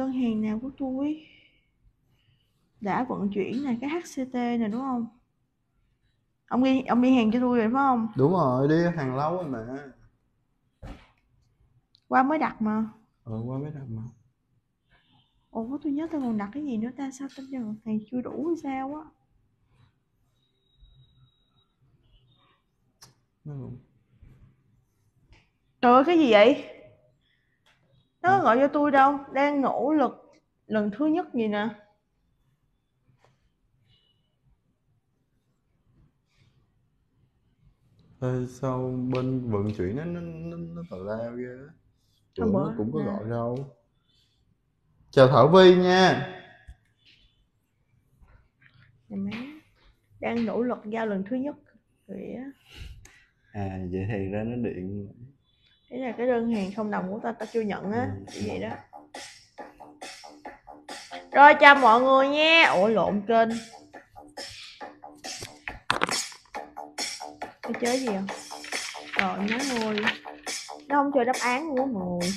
đơn hàng nào của tôi? Đã vận chuyển này cái HCT này đúng không? Ông đi ông đi hàng cho tôi rồi phải không? Đúng rồi đi hàng lâu rồi mà. Qua mới đặt mà. Ừ qua mới đặt mà. Ủa tôi nhớ tôi còn đặt cái gì nữa ta? Sao tôi giờ hàng chưa đủ hay sao á? Trời ơi cái gì vậy nó có gọi cho tôi đâu đang nỗ lực lần thứ nhất gì nè. Ê, sao bên vận chuyển nó nó nó, nó tào lao ghê á? Bữa nó cũng có gọi đâu. Chào Thảo Vi nha. Nè má đang nỗ lực giao lần thứ nhất vậy á à vậy thì ra nó điện đấy là cái đơn hàng không đồng của ta ta chưa nhận á Ừ. như vậy đó. Rồi chào mọi người nha. Ủa lộn kênh. Cái chế gì không trời má ơi nó không cho đáp án luôn á mọi người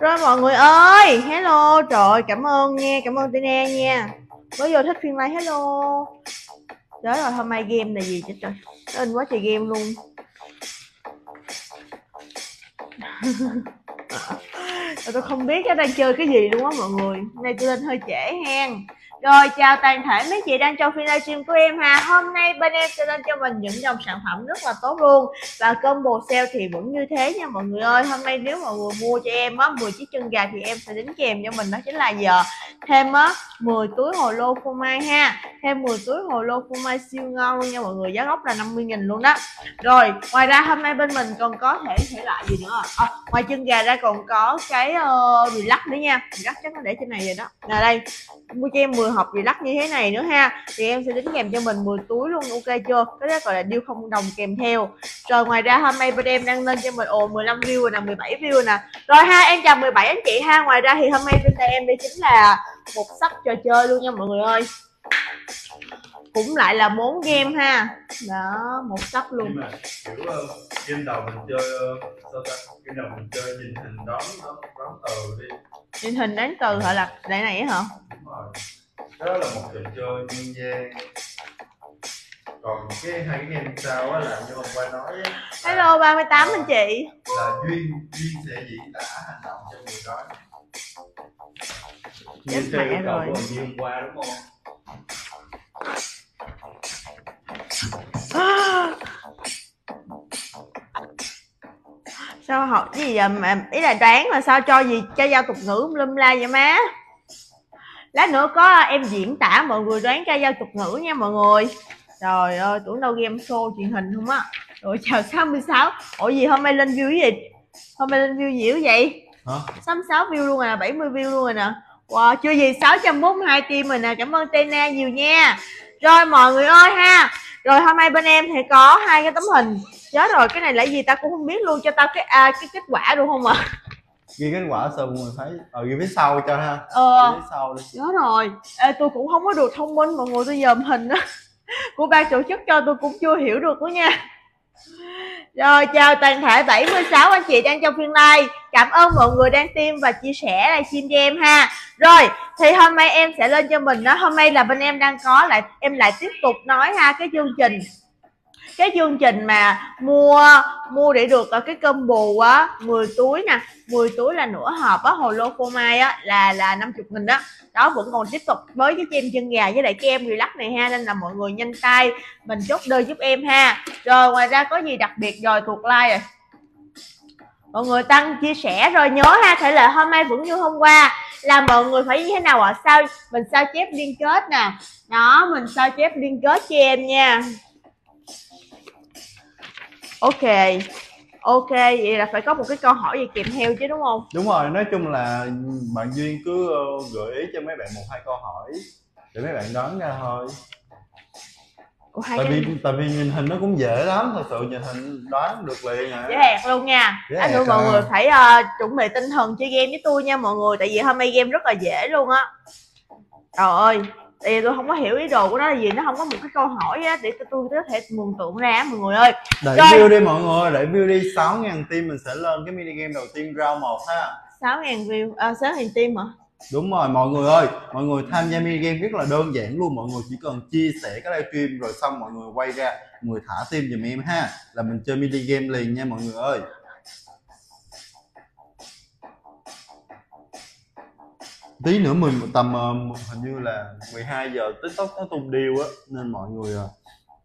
Rồi mọi người ơi, hello, trời cảm ơn nha, cảm ơn Tina nha. Mới vô thích phiên live hello. Trời rồi hôm nay game là gì chứ trời. Nó in quá trời game luôn. Tôi không biết nó đang chơi cái gì luôn á mọi người. Nay tôi lên hơi trễ hen. Rồi chào toàn thể mấy chị đang trong phiên livestream của em ha. Hôm nay bên em sẽ lên cho mình những dòng sản phẩm rất là tốt luôn. Và combo sale thì vẫn như thế nha mọi người ơi. Hôm nay nếu mà vừa mua cho em á 10 chiếc chân gà thì em sẽ đính kèm cho mình. Đó chính là giờ. Thêm á 10 túi hồ lô phô mai ha. Thêm 10 túi hồ lô phô mai siêu ngon luôn nha mọi người. Giá gốc là 50 nghìn luôn đó. Rồi ngoài ra hôm nay bên mình còn có thể thể loại gì nữa? À, ngoài chân gà ra còn có cái ờ, uh, relax nữa nha. Relax chắc nó để trên này rồi đó. Là đây mua cho em 10 hộp relax như thế này nữa ha. Thì em sẽ đính kèm cho mình 10 túi luôn ok chưa? Cái đó gọi là deal không đồng kèm theo. Rồi ngoài ra hôm nay bên em đang lên cho mình ồ 15 view rồi nè 17 view nè. Rồi ha em chào 17 anh chị ha. Ngoài ra thì hôm nay bên tay em đây chính là một sắp trò chơi luôn nha mọi người ơi. Cũng lại là món game ha. Đó một sắp luôn. Mà kiểu ờ, game đầu mình chơi ờ, sao ta? Game đầu mình chơi nhìn hình đón đón đón từ đi. Nhìn hình đánh từ họ là đại này hả? Đúng rồi đó là một trò chơi nhân gian. Còn cái hai cái game sau á là như hôm qua nói á, là- hello 38 anh chị. là duyên duyên sẽ diễn tả hành động cho người đó. Chết mẹ rồi. như hôm qua đúng không? Sao học cái gì vậy? Mà ý là đoán mà sao cho gì cho giao tục ngữ lum la vậy má lát nữa có em diễn tả mọi người đoán ca giao tục ngữ nha mọi người. Trời ơi tưởng đâu game show truyền hình không á. Rồi chào 66 ủa gì hôm nay lên view gì? Hôm nay lên view nhiều vậy? Hả? 66 view luôn rồi nè 70 view luôn rồi nè. Wow chưa gì 642 tim rồi nè cảm ơn Tena nhiều nha. Rồi mọi người ơi ha. Rồi hôm nay bên em thì có hai cái tấm hình. Chết rồi cái này là gì ta cũng không biết luôn cho tao cái à, cái kết quả luôn không ạ ghi kết quả xong rồi thấy ờ ghi phía sau cho ha. Ờ. Ghi phía sau đi. Nhớ rồi. Ê, tôi cũng không có được thông minh mọi người tôi dòm hình á. Của ban tổ chức cho tôi cũng chưa hiểu được nữa nha. Rồi chào toàn thể 76 anh chị đang trong phiên live. Cảm ơn mọi người đang tim và chia sẻ livestream cho em ha. Rồi thì hôm nay em sẽ lên cho mình đó. Hôm nay là bên em đang có lại em lại tiếp tục nói ha cái chương trình cái chương trình mà mua mua để được ờ, cái combo á 10 túi nè 10 túi là nửa hộp á, hồ lô phô mai á, là là 50 nghìn đó đó, vẫn còn tiếp tục với cái kem chân gà với lại kem em relax này ha, nên là mọi người nhanh tay, mình chốt đơn giúp em ha. Rồi, ngoài ra có gì đặc biệt rồi, thuộc like rồi. Mọi người tăng chia sẻ rồi nhớ ha, thể lệ hôm nay vẫn như hôm qua. Là mọi người phải như thế nào ạ? Sao, mình sao chép liên kết nè? Đó, mình sao chép liên kết cho em nha ok ok vậy là phải có một cái câu hỏi gì kèm theo chứ đúng không? Đúng rồi nói chung là bạn duyên cứ ờ, gợi ý cho mấy bạn một hai câu hỏi để mấy bạn đoán ra thôi. Ủa, hai tại cái vì tại vì nhìn hình nó cũng dễ lắm thật sự nhìn hình đoán được liền dễ à hẹt luôn nha. Dễ anh ẹt nuôi mọi à. người phải ờ, chuẩn bị tinh thần chơi game với tôi nha mọi người tại vì hôm nay game rất là dễ luôn á. Trời ơi vì tôi không có hiểu ý đồ của nó là gì nó không có một cái câu hỏi á để tôi, tôi có thể mường tượng ra mọi người ơi. Đẩy Rồi. view đi mọi người đẩy view đi. 6.000 tim mình sẽ lên cái mini game đầu tiên round 1 ha. Sáu ngàn view à, sáu ngàn tim hả? Đúng rồi mọi người ơi. Mọi người tham gia mini game rất là đơn giản luôn. Mọi người chỉ cần chia sẻ cái livestream rồi xong mọi người quay ra mọi người thả tim giùm em ha. Là mình chơi mini game liền nha mọi người ơi tí nữa mình tầm ờ, hình như là 12 giờ tiktok nó tung deal á nên mọi người ờ,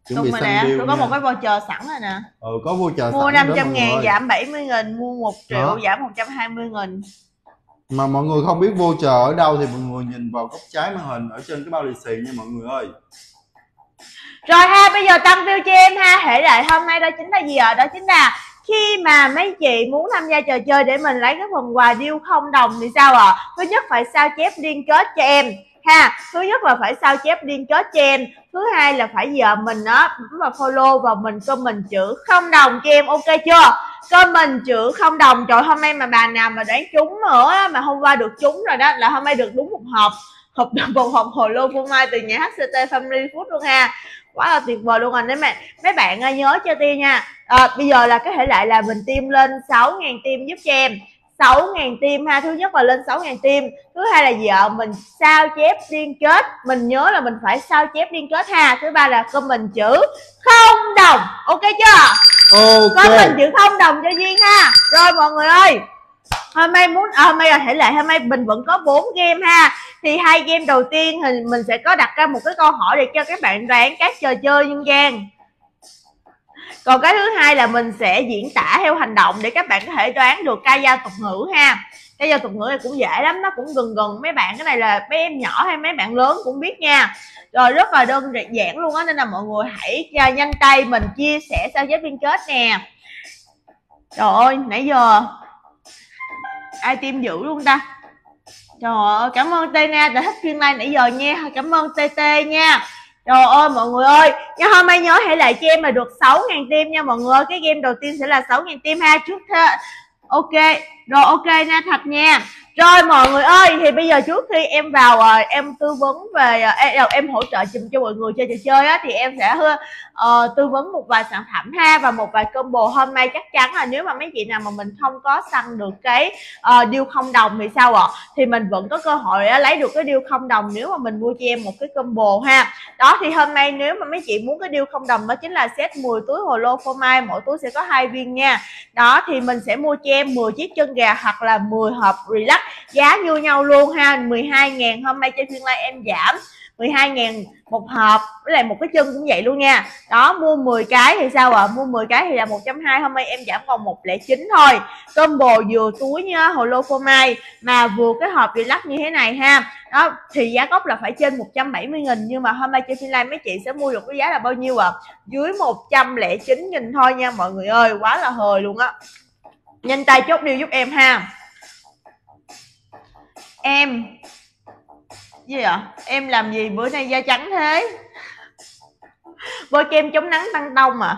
chuẩn bị rồi săn nè deal tôi có nha. một cái voucher sẵn rồi nè ừ có chờ mua sẵn 500 đó mọi ngàn người. giảm 70 nghìn mua 1 triệu Đó. giảm 120 nghìn mà mọi người không biết chờ ở đâu thì mọi người nhìn vào góc trái màn hình ở trên cái bao lì xì nha mọi người ơi Rồi ha, bây giờ tăng view cho em ha Hệ lại hôm nay đó chính là gì ạ? Đó chính là khi mà mấy chị muốn tham gia trò chơi để mình lấy cái phần quà deal không đồng thì sao ạ? Thứ nhất phải sao chép liên kết cho em, ha. Thứ nhất là phải sao chép liên kết cho em. Thứ hai là phải giờ mình á, bấm vào follow và mình comment chữ không đồng cho em, ok chưa? Comment chữ không đồng, trời, hôm nay mà bà nào mà đoán trúng nữa mà hôm qua được trúng rồi đó, là hôm nay được đúng một hộp. Hộp một hộp hồ lô phô mai từ nhà HCT Family Food luôn ha quá là tuyệt vời luôn rồi đấy mẹ mấy bạn à, nhớ cho tiên nha. À, bây giờ là cái thể lệ là mình tiêm lên 6.000 tim giúp cho em. 6.000 tim ha thứ nhất là lên 6.000 tim. Thứ hai là vợ mình sao chép liên kết. Mình nhớ là mình phải sao chép liên kết ha. Thứ ba là comment chữ không đồng. Ok chưa? Ok. Comment chữ không đồng cho duyên ha. Rồi mọi người ơi hôm nay muốn à, hôm nay là thể lệ hôm nay mình vẫn có 4 game ha. Thì hai game đầu tiên thì mình sẽ có đặt ra một cái câu hỏi để cho các bạn đoán các trò chơi dân gian. Còn cái thứ hai là mình sẽ diễn tả theo hành động để các bạn có thể đoán được ca dao tục ngữ ha. Ca dao tục ngữ này cũng dễ lắm nó cũng gần gần mấy bạn cái này là mấy em nhỏ hay mấy bạn lớn cũng biết nha. Rồi rất là đơn giản luôn á nên là mọi người hãy à, nhanh tay mình chia sẻ sao giới liên kết nè. Trời ơi nãy giờ ai tim dữ luôn ta? Trời ơi cảm ơn Tina đã thích phiên live nãy giờ nha. Cảm ơn TT nha. Trời ơi mọi người ơi. Nhưng hôm nay nhớ hãy lại cho em là được 6.000 tim nha mọi người ơi. Cái game đầu tiên sẽ là 6.000 tim ha. Trước thế Ok. Rồi ok nha thật nha. Rồi mọi người ơi. Thì bây giờ trước khi em vào ờ, em tư vấn về ờ, em, em hỗ trợ chùm cho mọi người chơi trò chơi á thì em sẽ uh, tư vấn một vài sản phẩm ha và một vài combo hôm nay chắc chắn là nếu mà mấy chị nào mà mình không có săn được cái ờ, uh, deal không đồng thì sao ạ? Thì mình vẫn có cơ hội uh, lấy được cái deal không đồng nếu mà mình mua cho em một cái combo ha. Đó thì hôm nay nếu mà mấy chị muốn cái deal không đồng đó chính là set 10 túi hồ lô phô mai mỗi túi sẽ có hai viên nha. Đó thì mình sẽ mua cho em 10 chiếc chân gà hoặc là 10 hộp relax giá như nhau luôn ha. 12 ngàn hôm nay trên phiên live em giảm. 12 ngàn một hộp, với lại một cái chân cũng vậy luôn nha. Đó, mua 10 cái thì sao ạ? À? mua 10 cái thì là 1.2 hôm nay em giảm còn 109 thôi. Combo vừa túi nha, hồ lô phô mai. Mà vừa cái hộp lắc như thế này ha. Đó, thì giá gốc là phải trên 170 nghìn, nhưng mà hôm nay trên phiên live mấy chị sẽ mua được cái giá là bao nhiêu ạ? À? dưới 109 nghìn thôi nha, mọi người ơi. Quá là hời luôn á. Nhanh tay chốt điều giúp em ha. Em gì ạ em làm gì bữa nay da trắng thế? Bôi kem chống nắng tăng tông à?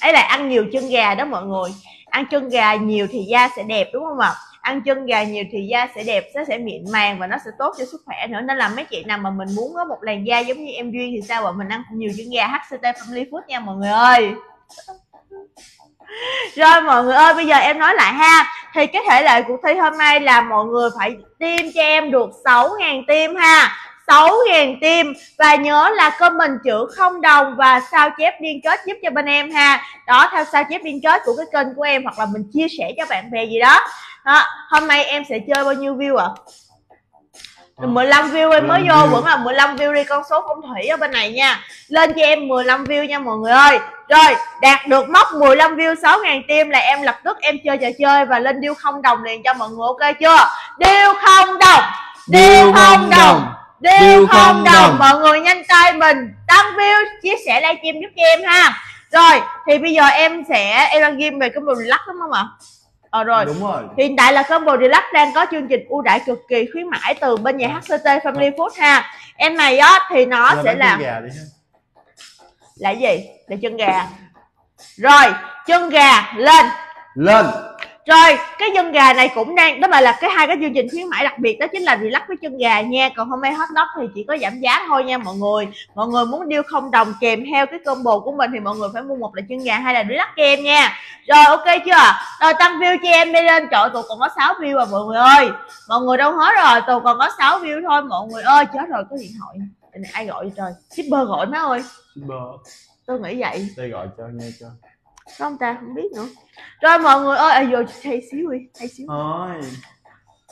Ấy là ăn nhiều chân gà đó mọi người. Ăn chân gà nhiều thì da sẽ đẹp, đúng không ạ? Ăn chân gà nhiều thì da sẽ đẹp, nó sẽ mịn màng và nó sẽ tốt cho sức khỏe nữa. Nên là mấy chị nào mà mình muốn có một làn da giống như em duyên thì sao ạ? Mình ăn nhiều chân gà hct family food nha mọi người ơi rồi mọi người ơi bây giờ em nói lại ha. Thì cái thể lệ cuộc thi hôm nay là mọi người phải tiêm cho em được 6.000 tim ha. 6.000 tim và nhớ là comment chữ không đồng và sao chép liên kết giúp cho bên em ha. Đó theo sao chép liên kết của cái kênh của em hoặc là mình chia sẻ cho bạn bè gì đó, đó. hôm nay em sẽ chơi bao nhiêu view ạ? À? 15 view em mới 15 vô vẫn là 15 view đi con số phong thủy ở bên này nha. Lên cho em 15 view nha mọi người ơi rồi đạt được mốc 15 view 6.000 tim là em lập tức em chơi trò chơi và lên deal không đồng liền cho mọi người ok chưa? Deal không đồng deal không đồng Deal không đồng. mọi người nhanh tay mình đăng view chia sẻ livestream giúp cho em ha. Rồi thì bây giờ em sẽ em đang game về combo relax đúng không ạ? Ờ rồi. Đúng rồi. Hiện tại là combo deluxe đang có chương trình ưu đãi cực kỳ khuyến mãi từ bên nhà HCT Family Food ha. Em này á thì nó Lên sẽ bán là gì? Là chân gà. Rồi, chân gà lên. lên. Rồi cái chân gà này cũng đang đó là là cái hai cái chương trình khuyến mãi đặc biệt đó chính là relax với chân gà nha. Còn hôm nay hot dog thì chỉ có giảm giá thôi nha mọi người. Mọi người muốn điêu không đồng kèm theo cái combo của mình thì mọi người phải mua một là chân gà hay là relax cho em nha. Rồi ok chưa? Rồi tăng view cho em đi lên. Trời tụi còn có 6 view à mọi người ơi. Mọi người đâu hết rồi tụi còn có 6 view thôi. Mọi người ơi chết rồi có điện thoại. Này ai gọi vậy trời? Shipper gọi má ơi Shipper tôi nghĩ vậy. Đây gọi cho nghe cho. Không ta không biết nữa. Rồi mọi người ơi à, giờ hay xíu đi hay xíu. Thôi.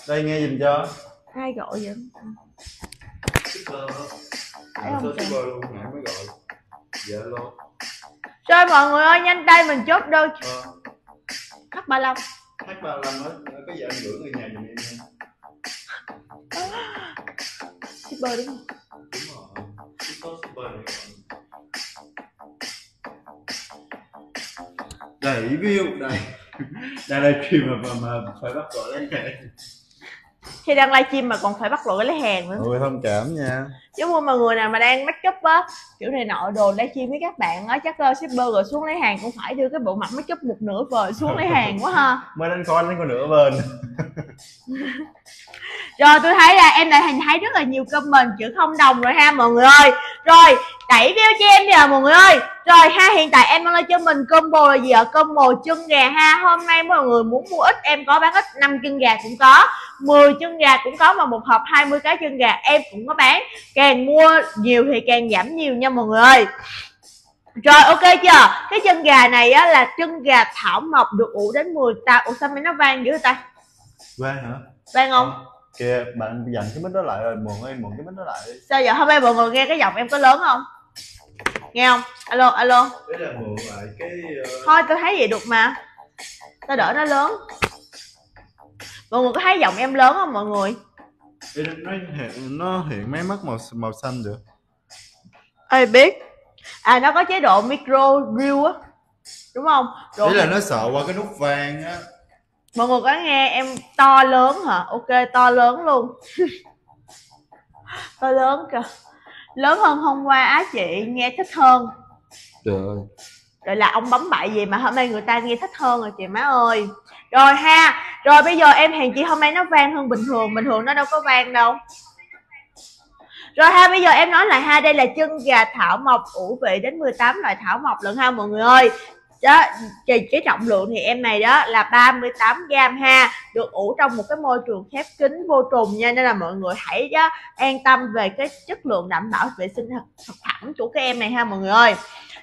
Đây nghe giùm cho. Ai gọi vậy? Shipper Phải không luôn nãy mới gọi. Dạ luôn rồi mọi người ơi nhanh tay mình chốt đơn ờ. H35 ba lần nó nó có gì anh gửi người nhà giùm em nha. Shipper đúng không? Đúng rồi đầy view đây đây là khi mà mà, mà phải bắt gọi lấy hàng khi đang livestream mà còn phải bắt lỗi lấy hàng nữa. Ôi thông cảm nha chứ mà mọi người nào mà đang make up á kiểu này nọ đồ livestream với các bạn á chắc uh, shipper rồi xuống lấy hàng cũng phải đưa cái bộ mặt make up một nửa vời xuống lấy hàng quá ha. Mới đánh con đánh con nửa bên rồi tôi thấy là em đã hình thấy rất là nhiều comment chữ không đồng rồi ha mọi người ơi. Rồi đẩy video cho em đi à mọi người ơi. Rồi ha hiện tại em đang lên cho mình combo là gì ạ? Combo chân gà ha. Hôm nay mọi người muốn mua ít em có bán ít 5 chân gà cũng có 10 chân gà cũng có mà một hộp 20 cái chân gà em cũng có bán càng mua nhiều thì càng giảm nhiều nha mọi người. Ơi rồi ok chưa? Cái chân gà này á là chân gà thảo mộc được ủ đến 10 ta ủa sao mấy nó vang dữ vậy ta? Vang hả? Vang không? Kìa bạn dành cái mic đó lại rồi mượn em mượn cái mic đó lại đi. Sao giờ hôm nay mọi người nghe cái giọng em có lớn không? Nghe không? Alo alo. Đấy là mượn lại cái ờ, thôi tôi thấy vậy được mà. Tao đỡ nó lớn. Mọi người có thấy giọng em lớn không mọi người Ê, nó hiện nó hiện mấy mắt màu màu xanh được. Ai biết. À nó có chế độ micro grill á. Đúng không? Rồi là nó sợ qua cái nút vang á. Mọi người có nghe em to lớn hả? Ok to lớn luôn. To lớn kìa. Lớn hơn hôm qua á chị nghe thích hơn. Trời ơi. Rồi là ông bấm bậy gì mà hôm nay người ta nghe thích hơn rồi chị má ơi rồi ha. Rồi bây giờ em hàng chị hôm nay nó vang hơn bình thường. Bình thường nó đâu có vang đâu. Rồi ha bây giờ em nói lại ha. Đây là chân gà thảo mộc ủ vị đến 18 loại thảo mộc lận ha mọi người ơi. Đó cái, cái trọng lượng thì em này đó là 38 gram ha. Được ủ trong một cái môi trường khép kín vô trùng nha. Nên là mọi người hãy đó, an tâm về cái chất lượng đảm bảo vệ sinh thực, thực phẩm của cái em này ha mọi người ơi.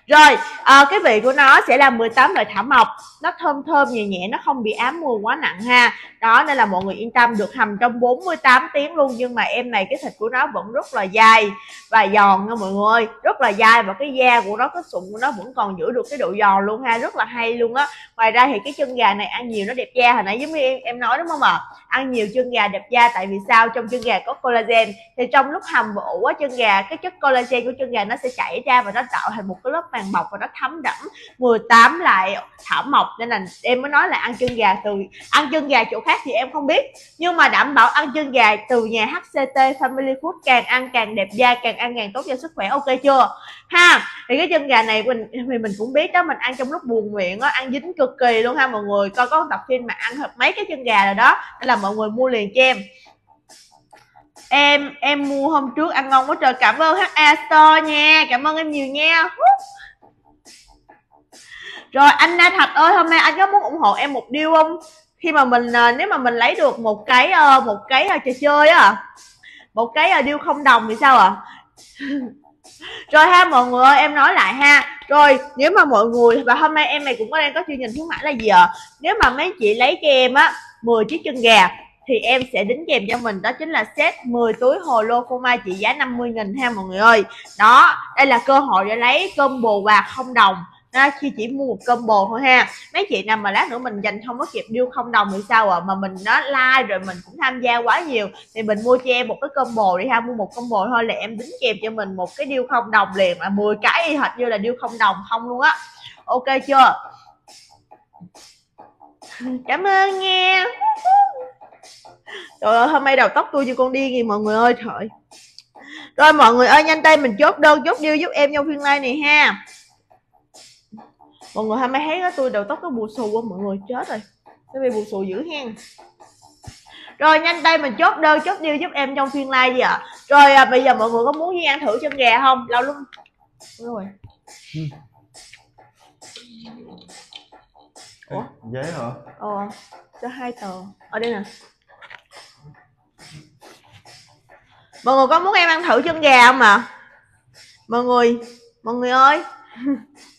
Rồi à, cái vị của nó sẽ là 18 loại thảo mộc nó thơm thơm nhẹ nhẹ nó không bị ám mùi quá nặng ha. Đó nên là mọi người yên tâm được hầm trong 48 tiếng luôn. Nhưng mà em này cái thịt của nó vẫn rất là dai và giòn nha mọi người. Rất là dai và cái da của nó cái sụn của nó vẫn còn giữ được cái độ giòn luôn ha. Rất là hay luôn á. Ngoài ra thì cái chân gà này ăn nhiều nó đẹp da. Hồi nãy giống như em, em nói đúng không ạ? Ăn nhiều chân gà đẹp da. Tại vì sao? Trong chân gà có collagen. Thì trong lúc hầm và ủ á chân gà cái chất collagen của chân gà nó sẽ chảy ra và nó tạo thành một cái lớp màng bọc và nó thấm đẫm 18 lại thảo mộc nên là em mới nói là ăn chân gà từ, ăn chân gà chỗ khác thì em không biết. Nhưng mà đảm bảo ăn chân gà từ nhà HCT Family Food càng ăn càng đẹp da, càng ăn càng tốt cho sức khỏe. Ok chưa? Ha, thì cái chân gà này mình, thì mình cũng biết đó, mình ăn trong lúc buồn miệng á, ăn dính cực kỳ luôn ha mọi người. Coi có tập phim mà ăn hợp mấy cái chân gà rồi đó. Nên là mọi người mua liền cho em. Em em mua hôm trước ăn ngon quá trời. Cảm ơn HA Store nha. Cảm ơn em nhiều nha rồi, anh Na Thạch ơi, hôm nay anh có muốn ủng hộ em một điều không? Khi mà mình à, nếu mà mình lấy được một cái ờ, một cái à, trò chơi á, một cái à, điều không đồng thì sao ạ? Rồi ha, mọi người ơi, em nói lại ha. Rồi, nếu mà mọi người, và hôm nay em này cũng có đang có chương trình khuyến mãi là gì ạ? Nếu mà mấy chị lấy cho em á 10 chiếc chân gà, thì em sẽ đính kèm cho mình, đó chính là set 10 túi hồ lô phô mai trị giá 50 nghìn ha, mọi người ơi. Đó, đây là cơ hội để lấy combo quà không đồng à, khi chỉ mua một combo thôi ha. Mấy chị nào mà lát nữa mình dành không có kịp điêu không đồng thì sao ạ? À? mà mình nó like rồi mình cũng tham gia quá nhiều thì mình mua cho em một cái combo đi ha. Mua một combo thôi là em đính kèm cho mình một cái điêu không đồng liền mà 10 cái y hệt như là điêu không đồng không luôn á. Ok chưa? Cảm ơn nghe trời ơi hôm nay đầu tóc tôi như con điên gì mọi người ơi trời. Rồi mọi người ơi nhanh tay mình chốt đơn chốt điêu giúp em trong phiên live này ha mọi người hôm nay thấy tôi đầu tóc nó bù xù không mọi người chết rồi. Sao bị bù xù dữ hen. Rồi nhanh tay mình chốt đơn chốt deal giúp em trong phiên live gì ạ. À? rồi à, bây giờ mọi người có muốn đi ăn thử chân gà không? Lâu luôn rồi. Ừ. Ủa? giấy hả? Ờ cho hai tờ. Ở đây nè. Mọi người có muốn em ăn thử chân gà không mà mọi người mọi người ơi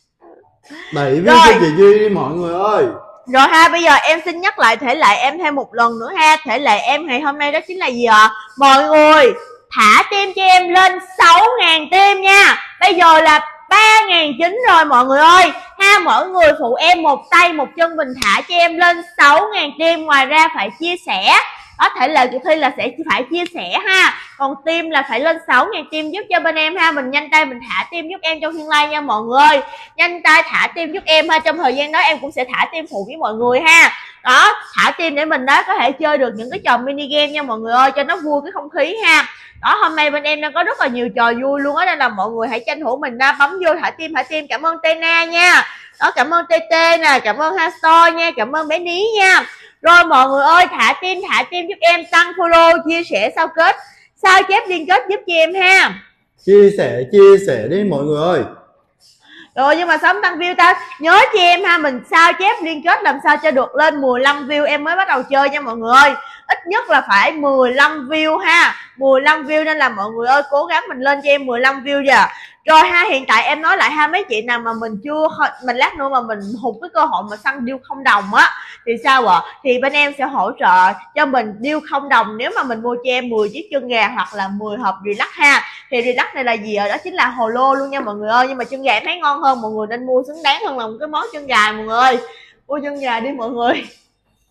đẩy với chị duy đi mọi người ơi. Rồi ha bây giờ em xin nhắc lại thể lệ em thêm một lần nữa ha. Thể lệ em ngày hôm nay đó chính là gì ạ? À? mọi người thả tim cho em lên 6.000 tim nha. Bây giờ là ba ngàn chín rồi mọi người ơi. Ha mỗi người phụ em một tay một chân mình thả cho em lên sáu ngàn tim ngoài ra phải chia sẻ có thể là cuộc thi là sẽ phải chia sẻ ha. Còn tim là phải lên 6 ngàn tim giúp cho bên em ha. Mình nhanh tay mình thả tim giúp em trong thiên lai nha mọi người. Nhanh tay thả tim giúp em ha. Trong thời gian đó em cũng sẽ thả tim phụ với mọi người ha. Đó, thả tim để mình đó có thể chơi được những cái trò mini game nha mọi người ơi, cho nó vui cái không khí ha. Đó, hôm nay bên em đang có rất là nhiều trò vui luôn á, nên là mọi người hãy tranh thủ mình ra bấm vô thả tim thả tim cảm ơn Tena nha. Đó, cảm ơn TT nè, cảm ơn hasto nha, cảm ơn bé Ní nha rồi mọi người ơi thả tim thả tim giúp em tăng follow chia sẻ sao kết. Sao chép liên kết giúp cho em ha? Chia sẻ chia sẻ đi mọi người ơi. Rồi nhưng mà sớm tăng view ta. Nhớ cho em ha mình sao chép liên kết làm sao cho được lên 15 view. Em mới bắt đầu chơi nha mọi người ơi. Ít nhất là phải 15 view ha. 15 view nên là mọi người ơi cố gắng mình lên cho em 15 view giờ rồi ha, hiện tại em nói lại ha, mấy chị nào mà mình chưa mình lát nữa mà mình hụt cái cơ hội mà săn deal không đồng á, thì sao ạ? Thì bên em sẽ hỗ trợ cho mình deal không đồng nếu mà mình mua cho em 10 chiếc chân gà hoặc là 10 hộp relax ha. Thì relax này là gì ạ? Đó chính là hồ lô luôn nha mọi người ơi, nhưng mà chân gà em thấy ngon hơn, mọi người nên mua xứng đáng hơn là một cái món chân gà mọi người ơi. Mua chân gà đi mọi người.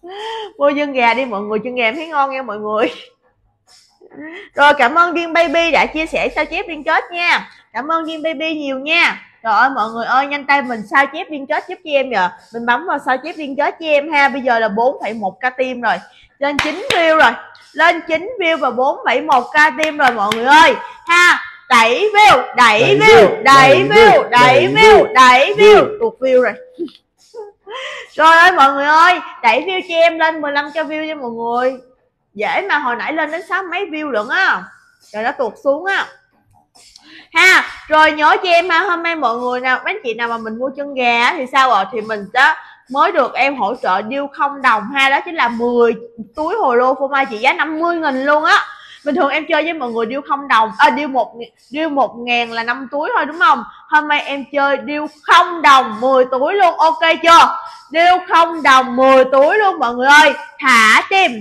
Mua chân gà đi mọi người, chân gà em thấy ngon nha mọi người. Rồi cảm ơn viên Baby đã chia sẻ sao chép liên kết nha. Cảm ơn Duyên Baby nhiều nha. Trời ơi mọi người ơi nhanh tay mình sao chép liên kết giúp cho em giờ Mình bấm vào sao chép liên kết cho em ha. Bây giờ là 4,1k tim rồi. Lên 9 view rồi. Lên 9 view và 4,1k tim rồi mọi người ơi. Ha đẩy view đẩy view đẩy view đẩy view đẩy view. tuột view rồi. Rồi ơi mọi người ơi đẩy view cho em lên 15 cho view cho mọi người. Dễ mà hồi nãy lên đến sáu mấy view lận á. Rồi nó tuột xuống á ha, rồi nhớ cho em ha, hôm nay mọi người nào, mấy chị nào mà mình mua chân gà thì sao rồi thì mình sẽ mới được em hỗ trợ điêu không đồng ha, đó chính là 10 túi hồ lô phô mai trị giá 50 nghìn luôn á. Bình thường em chơi với mọi người điêu không đồng à điêu một điêu một ngàn là năm túi thôi, đúng không? Hôm nay em chơi điêu không đồng 10 túi luôn, ok chưa? Điêu không đồng 10 túi luôn mọi người ơi, thả tim.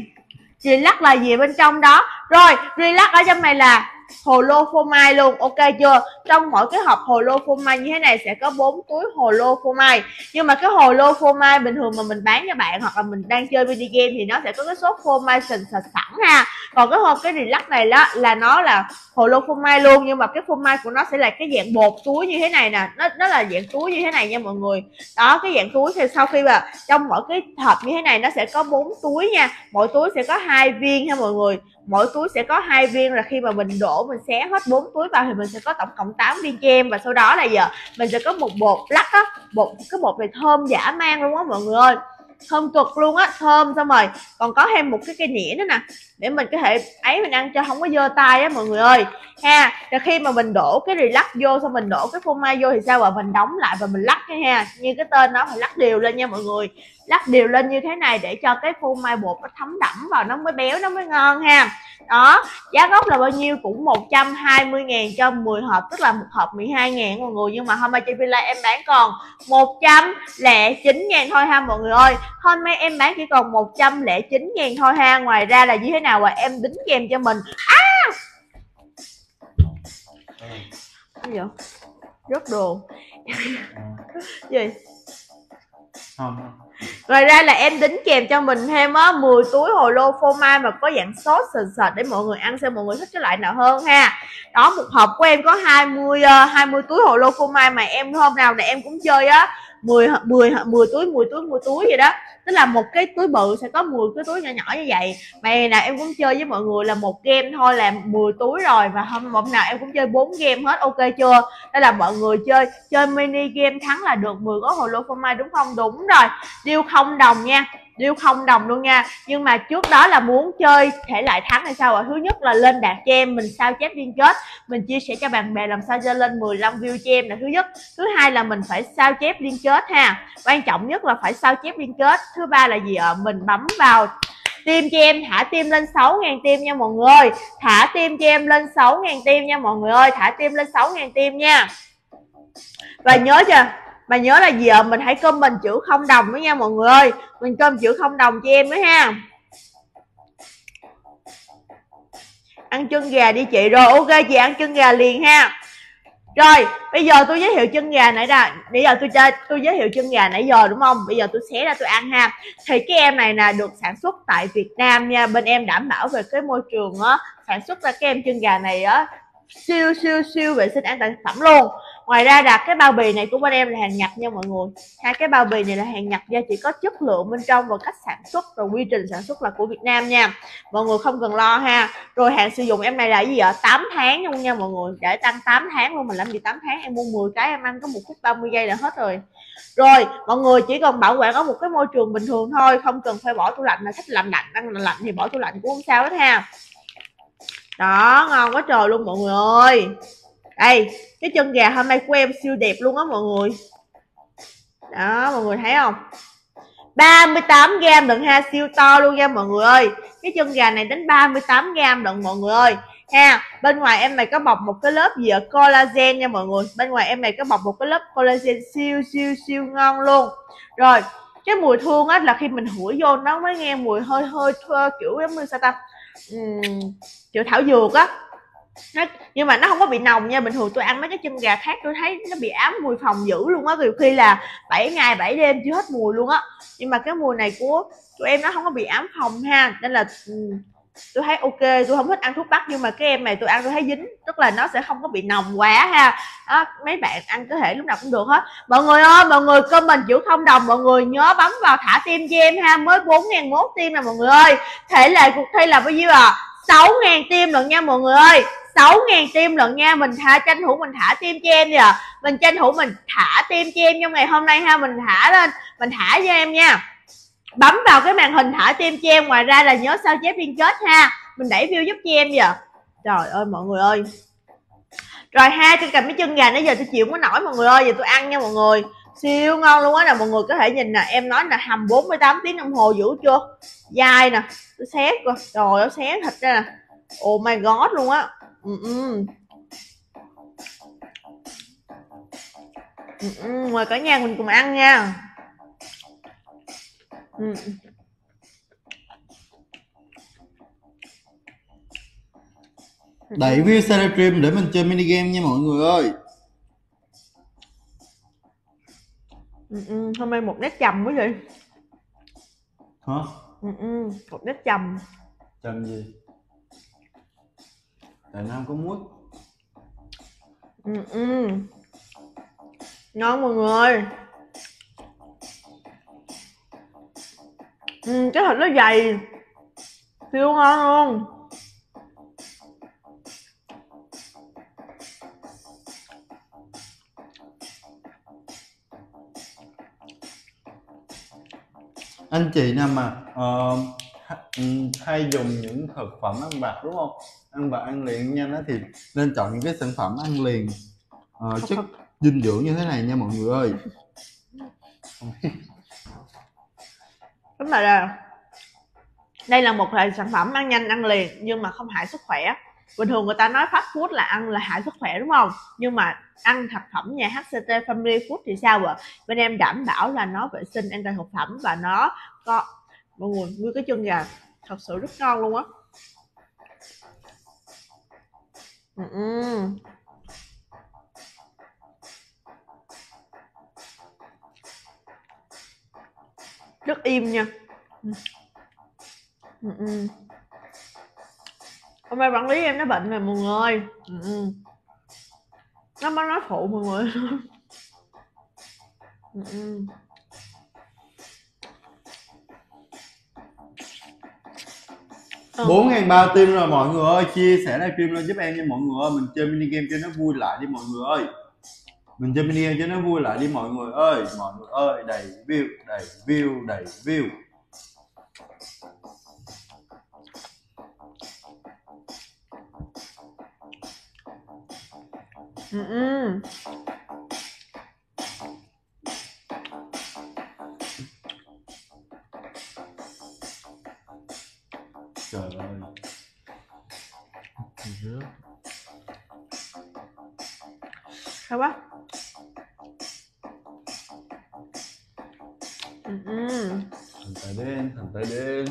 Relax là gì bên trong đó? Rồi, relax ở trong này là hồ lô phô mai luôn. Ok, chưa? Trong mỗi cái hộp hồ lô phô mai như thế này sẽ có bốn túi hồ lô phô mai. Nhưng mà cái hồ lô phô mai bình thường mà mình bán cho bạn hoặc là mình đang chơi video game thì nó sẽ có cái số phô mai sình sạch sẵn ha. Còn cái hộp cái relax này đó là nó là hồ lô phô mai luôn, nhưng mà cái phô mai của nó sẽ là cái dạng bột túi như thế này nè. Nó nó là dạng túi như thế này nha mọi người. Đó, cái dạng túi thì sau khi mà trong mỗi cái hộp như thế này nó sẽ có bốn túi nha. Mỗi túi sẽ có hai viên ha mọi người mỗi túi sẽ có hai viên là khi mà mình đổ mình xé hết bốn túi vào thì mình sẽ có tổng cộng 8 viên kem. Và sau đó là giờ mình sẽ có một bột lắc á, bột, cái bột này thơm giả mang luôn á mọi người ơi. Thơm cực luôn á, thơm xong rồi. Còn có thêm một cái cây nĩa nữa nè, để mình có thể ấy mình ăn cho không có dơ tay á mọi người ơi. Ha, rồi khi mà mình đổ cái relax vô, xong mình đổ cái phô mai vô thì sao? Mà mình đóng lại và mình lắc cái ha. Như cái tên nó phải lắc đều lên nha mọi người lắc đều lên như thế này để cho cái phô mai bột nó thấm đẫm vào nó mới béo nó mới ngon ha. Đó giá gốc là bao nhiêu? Cũng 120 ngàn cho 10 hộp tức là một hộp 12 ngàn mọi người nhưng mà hôm nay trên Villa em bán còn 109 ngàn thôi ha mọi người ơi. Hôm nay em bán chỉ còn 109 ngàn thôi ha. Ngoài ra là như thế nào và em đính kèm cho mình. À! Gì vậy? Rớt đồ. Gì? Không Ngoài ra là em đính kèm cho mình thêm á 10 túi hồ lô phô mai mà có dạng sốt sền sệt để mọi người ăn xem mọi người thích cái loại nào hơn ha. Đó, một hộp của em có 20 20 ờ, túi hồ lô phô mai mà em hôm nào này em cũng chơi á 10 10 10 túi 10 túi 10 túi vậy đó tức là một cái túi bự sẽ có 10 cái túi nhỏ nhỏ như vậy. Mày nào em cũng chơi với mọi người là một game thôi, là 10 túi rồi. Và hôm hôm nào em cũng chơi 4 game hết, ok chưa? Đây là mọi người chơi chơi mini game thắng là được 10 gói hồ lô phô mai, đúng không? Đúng rồi. Điều không đồng nha liêu không đồng luôn nha. Nhưng mà trước đó là muốn chơi thể lại thắng hay sao ạ? Thứ nhất là lên đạt cho em, mình sao chép liên kết. Mình chia sẻ cho bạn bè làm sao cho lên 15 view cho em là thứ nhất. Thứ hai là mình phải sao chép liên kết ha. Quan trọng nhất là phải sao chép liên kết. Thứ ba là gì ạ? Mình bấm vào tim cho em, thả tim lên 6.000 tim nha mọi người. Thả tim cho em lên 6.000 tim nha mọi người ơi. Thả tim lên 6.000 tim nha. Và nhớ chưa? Mà nhớ là giờ mình hãy comment chữ không đồng nữa nha mọi người ơi. Mình comment chữ không đồng cho em nữa ha. Ăn chân gà đi chị. Rồi, ok, chị ăn chân gà liền ha. Rồi, bây giờ tôi giới thiệu chân gà nãy ra bây giờ tôi chơi tôi giới thiệu chân gà nãy giờ, đúng không? Bây giờ tôi xé ra tôi ăn ha. Thì cái em này là được sản xuất tại Việt Nam nha. Bên em đảm bảo về cái môi trường á, sản xuất ra cái em chân gà này á, siêu siêu siêu vệ sinh an toàn thực phẩm luôn ngoài ra là cái bao bì này của bên em là hàng nhật nha mọi người. Hai cái bao bì này là hàng nhật do chỉ có chất lượng bên trong và cách sản xuất và quy trình sản xuất là của Việt Nam nha. Mọi người không cần lo ha. Rồi hạn sử dụng em này là gì ạ? 8 tháng luôn nha mọi người. Để tăng 8 tháng luôn mình làm gì 8 tháng? Em mua 10 cái, em ăn có một phút 30 giây là hết rồi. Rồi, mọi người chỉ cần bảo quản ở một cái môi trường bình thường thôi, không cần phải bỏ tủ lạnh là thích làm lạnh, ăn lạnh thì bỏ tủ lạnh cũng không sao hết ha. Đó, ngon quá trời luôn mọi người ơi đây cái chân gà hôm nay của em siêu đẹp luôn á mọi người. Đó mọi người thấy không? 38 gram đợt ha siêu to luôn nha mọi người ơi. Cái chân gà này đến 38 gram đợt mọi người ơi. Ha bên ngoài em này có bọc một cái lớp gì ở collagen nha mọi người. Bên ngoài em này có bọc một cái lớp collagen siêu siêu siêu ngon luôn. Rồi cái mùi thương á là khi mình hủi vô nó mới nghe mùi hơi hơi thơ kiểu giống như sao ta? Uhm, kiểu thảo dược á nó nhưng mà nó không có bị nồng nha bình thường tôi ăn mấy cái chân gà khác tôi thấy nó bị ám mùi phòng dữ luôn á nhiều khi là 7 ngày 7 đêm chưa hết mùi luôn á. Nhưng mà cái mùi này của tụi em nó không có bị ám phòng ha nên là ừ, tôi thấy ok tôi không thích ăn thuốc bắc nhưng mà cái em này tôi ăn tôi thấy dính tức là nó sẽ không có bị nồng quá ha. Đó, mấy bạn ăn có thể lúc nào cũng được hết. Mọi người ơi mọi người comment giữ không đồng mọi người nhớ bấm vào thả tim cho em ha mới bốn ngàn mốt tim nè mọi người ơi. Thể lệ cuộc thi là bao nhiêu à? Sáu ngàn tim lận nha mọi người ơi sáu ngàn tim lận nha. Mình thả tranh thủ mình thả tim cho em giờ mình tranh thủ mình thả tim cho em trong ngày hôm nay ha. Mình thả lên, mình thả cho em nha. Bấm vào cái màn hình thả tim cho em. Ngoài ra là nhớ sao chép liên kết ha. Mình đẩy view giúp cho em giờ trời ơi, mọi người ơi. Rồi hai tôi cầm cái chân gà nãy giờ tôi chịu không có nổi, mọi người ơi. Giờ tôi ăn nha, mọi người. Siêu ngon luôn á. Nè mọi người có thể nhìn nè, em nói là hầm 48 tiếng đồng hồ dữ chưa? Dai nè, tôi xé coi trời ơi, xé thịt ra nè. Oh my god luôn á ừ, ừ. Ừ, ừ. mời cả nhà mình cùng ăn nha ừ. đẩy view Stream để mình chơi mini game nha mọi người ơi ừ, ừ. hôm nay một nét trầm quá vậy hả ừ, ừ. một nét trầm trầm gì tại nam có muối. Ừ, ừ. ngon mọi người. Ừ, cái thịt nó dày. Siêu ngon luôn. Anh chị nào mà uh, hay dùng những thực phẩm ăn vặt đúng không ăn vặt ăn liền nhanh á thì nên chọn những cái sản phẩm ăn liền. Uh, chất dinh dưỡng như thế này nha mọi người ơi. Đúng là, là đây là một loại sản phẩm ăn nhanh ăn liền nhưng mà không hại sức khỏe. Bình thường người ta nói fast food là ăn là hại sức khỏe đúng không? Nhưng mà ăn thực phẩm nhà HCT Family Food thì sao ạ? Bên em đảm bảo là nó vệ sinh an toàn thực phẩm và nó có mọi người nuôi cái chân gà thật sự rất ngon luôn á ừ. rất im nha. Ừ. Ừ. Hôm nay quản lý em nó bệnh rồi mọi người. Ừ. Nó mới nói phụ mọi người. Ừ. Ờ. bốn ngàn ba tim rồi mọi người ơi chia sẻ livestream lên giúp em nha mọi người ơi. Mình chơi mini game cho nó vui lại đi mọi người ơi. Mình chơi mini game cho nó vui lại đi mọi người ơi. Mọi người ơi đầy view đầy view đầy view. Mm-mm. Ừ, ừ. thành tài đen thành tài đen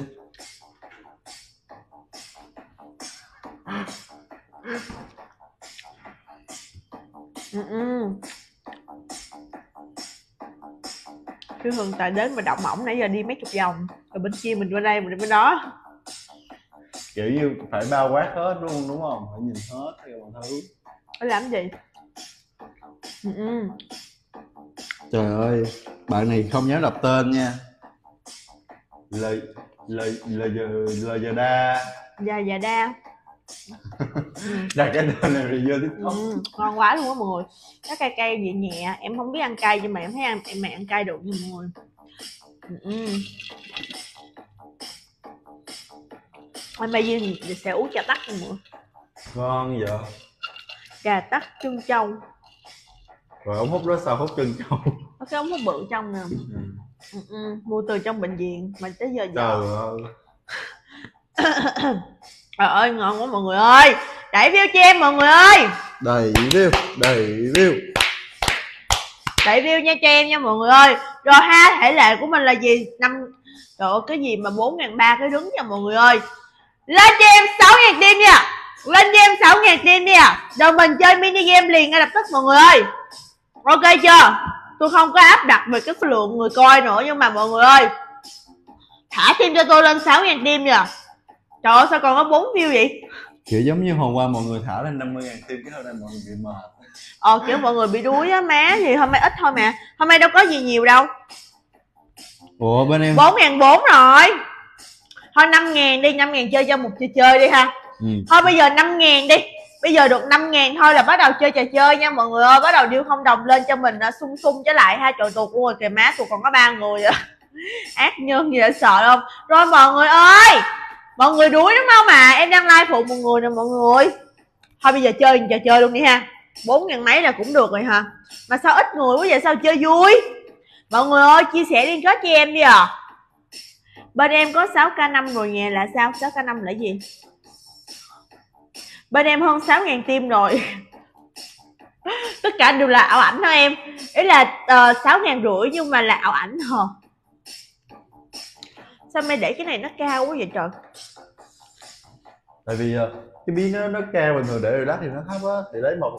Ừ, ừ. Cái Hương tại đến mà động mỏng nãy giờ đi mấy chục vòng. Rồi bên kia mình bên đây mình bên đó. Kiểu như phải bao quát hết luôn đúng không? Phải nhìn hết theo mọi thứ. Phải làm gì ừ, trời ơi bạn này không nhớ đọc tên nha. Lời lời lời giờ lời giờ đa. Già già đa. Đặt cái tên này rồi vô tiktok ừ. Ngon quá luôn á mọi người. Nó cay cay nhẹ nhẹ Em không biết ăn cay nhưng mà em thấy ăn, em mẹ ăn cay được nha mọi người. Ừ. Em bây giờ sẽ uống trà tắc nha mọi người. Ngon vậy? Trà tắc trân châu rồi ống hút đó sao hút chân châu Có cái ống hút bự trong nè. Ừ. ừ, ừ. Mua từ trong bệnh viện Mà tới giờ giờ. Trời ơi. Trời ơi ngon quá mọi người ơi. Đẩy view cho em mọi người ơi. Đầy view đầy view. Đẩy view nha cho em nha mọi người ơi. Rồi ha thể lệ của mình là gì? Năm Trời ơi cái gì mà 4 ngàn ba cái đứng nha mọi người ơi. Lên cho em 6 ngàn tim nha. Lên cho em 6 ngàn tim nha. Rồi mình chơi mini game liền ngay lập tức mọi người ơi Ok chưa? Tôi không có áp đặt về cái lượng người coi nữa Nhưng mà mọi người ơi Thả tim cho tôi lên 6 ngàn tim nha. Trời ơi sao còn có 4 view vậy? Kiểu giống như hôm qua mọi người thả lên 50 ngàn tim cái hôm nay mọi người bị mệt. Ờ kiểu mọi người bị đuối á má Thì hôm nay ít thôi mà. Hôm nay đâu có gì nhiều đâu. Ủa bên em 4 ngàn 4 rồi. Thôi 5 ngàn đi 5 ngàn chơi cho một trò chơi đi ha. Ừ. Thôi bây giờ 5 ngàn đi Bây giờ được 5 ngàn thôi là bắt đầu chơi trò chơi nha mọi người ơi. Bắt đầu điêu không đồng lên cho mình à, sung sung trở lại ha Trời tụt luôn rồi kìa, má tụt còn có ba người à. Ác nhân gì đã sợ không? Rồi, mọi người ơi! Mọi người đuối đúng không mà Em đang like phụ một người nè, mọi người. Thôi, bây giờ chơi trò chơi luôn đi ha. bốn ngàn mấy là cũng được rồi hả? Mà sao ít người quá vậy? Sao chơi vui? Mọi người ơi, chia sẻ liên kết cho em đi à. Bên em có 6k5 rồi nhà là sao? 6k5 là gì? Bên em hơn 6 ngàn tim rồi. Tất cả đều là ảo ảnh hả em. Ý là uh, 6 ngàn rưỡi nhưng mà là ảo ảnh hả? Sao mày để cái này nó cao quá vậy trời? Tại vì ờ, cái bí nó nó cao bình thường để rồi đó thì nó thấp á. Thì lấy một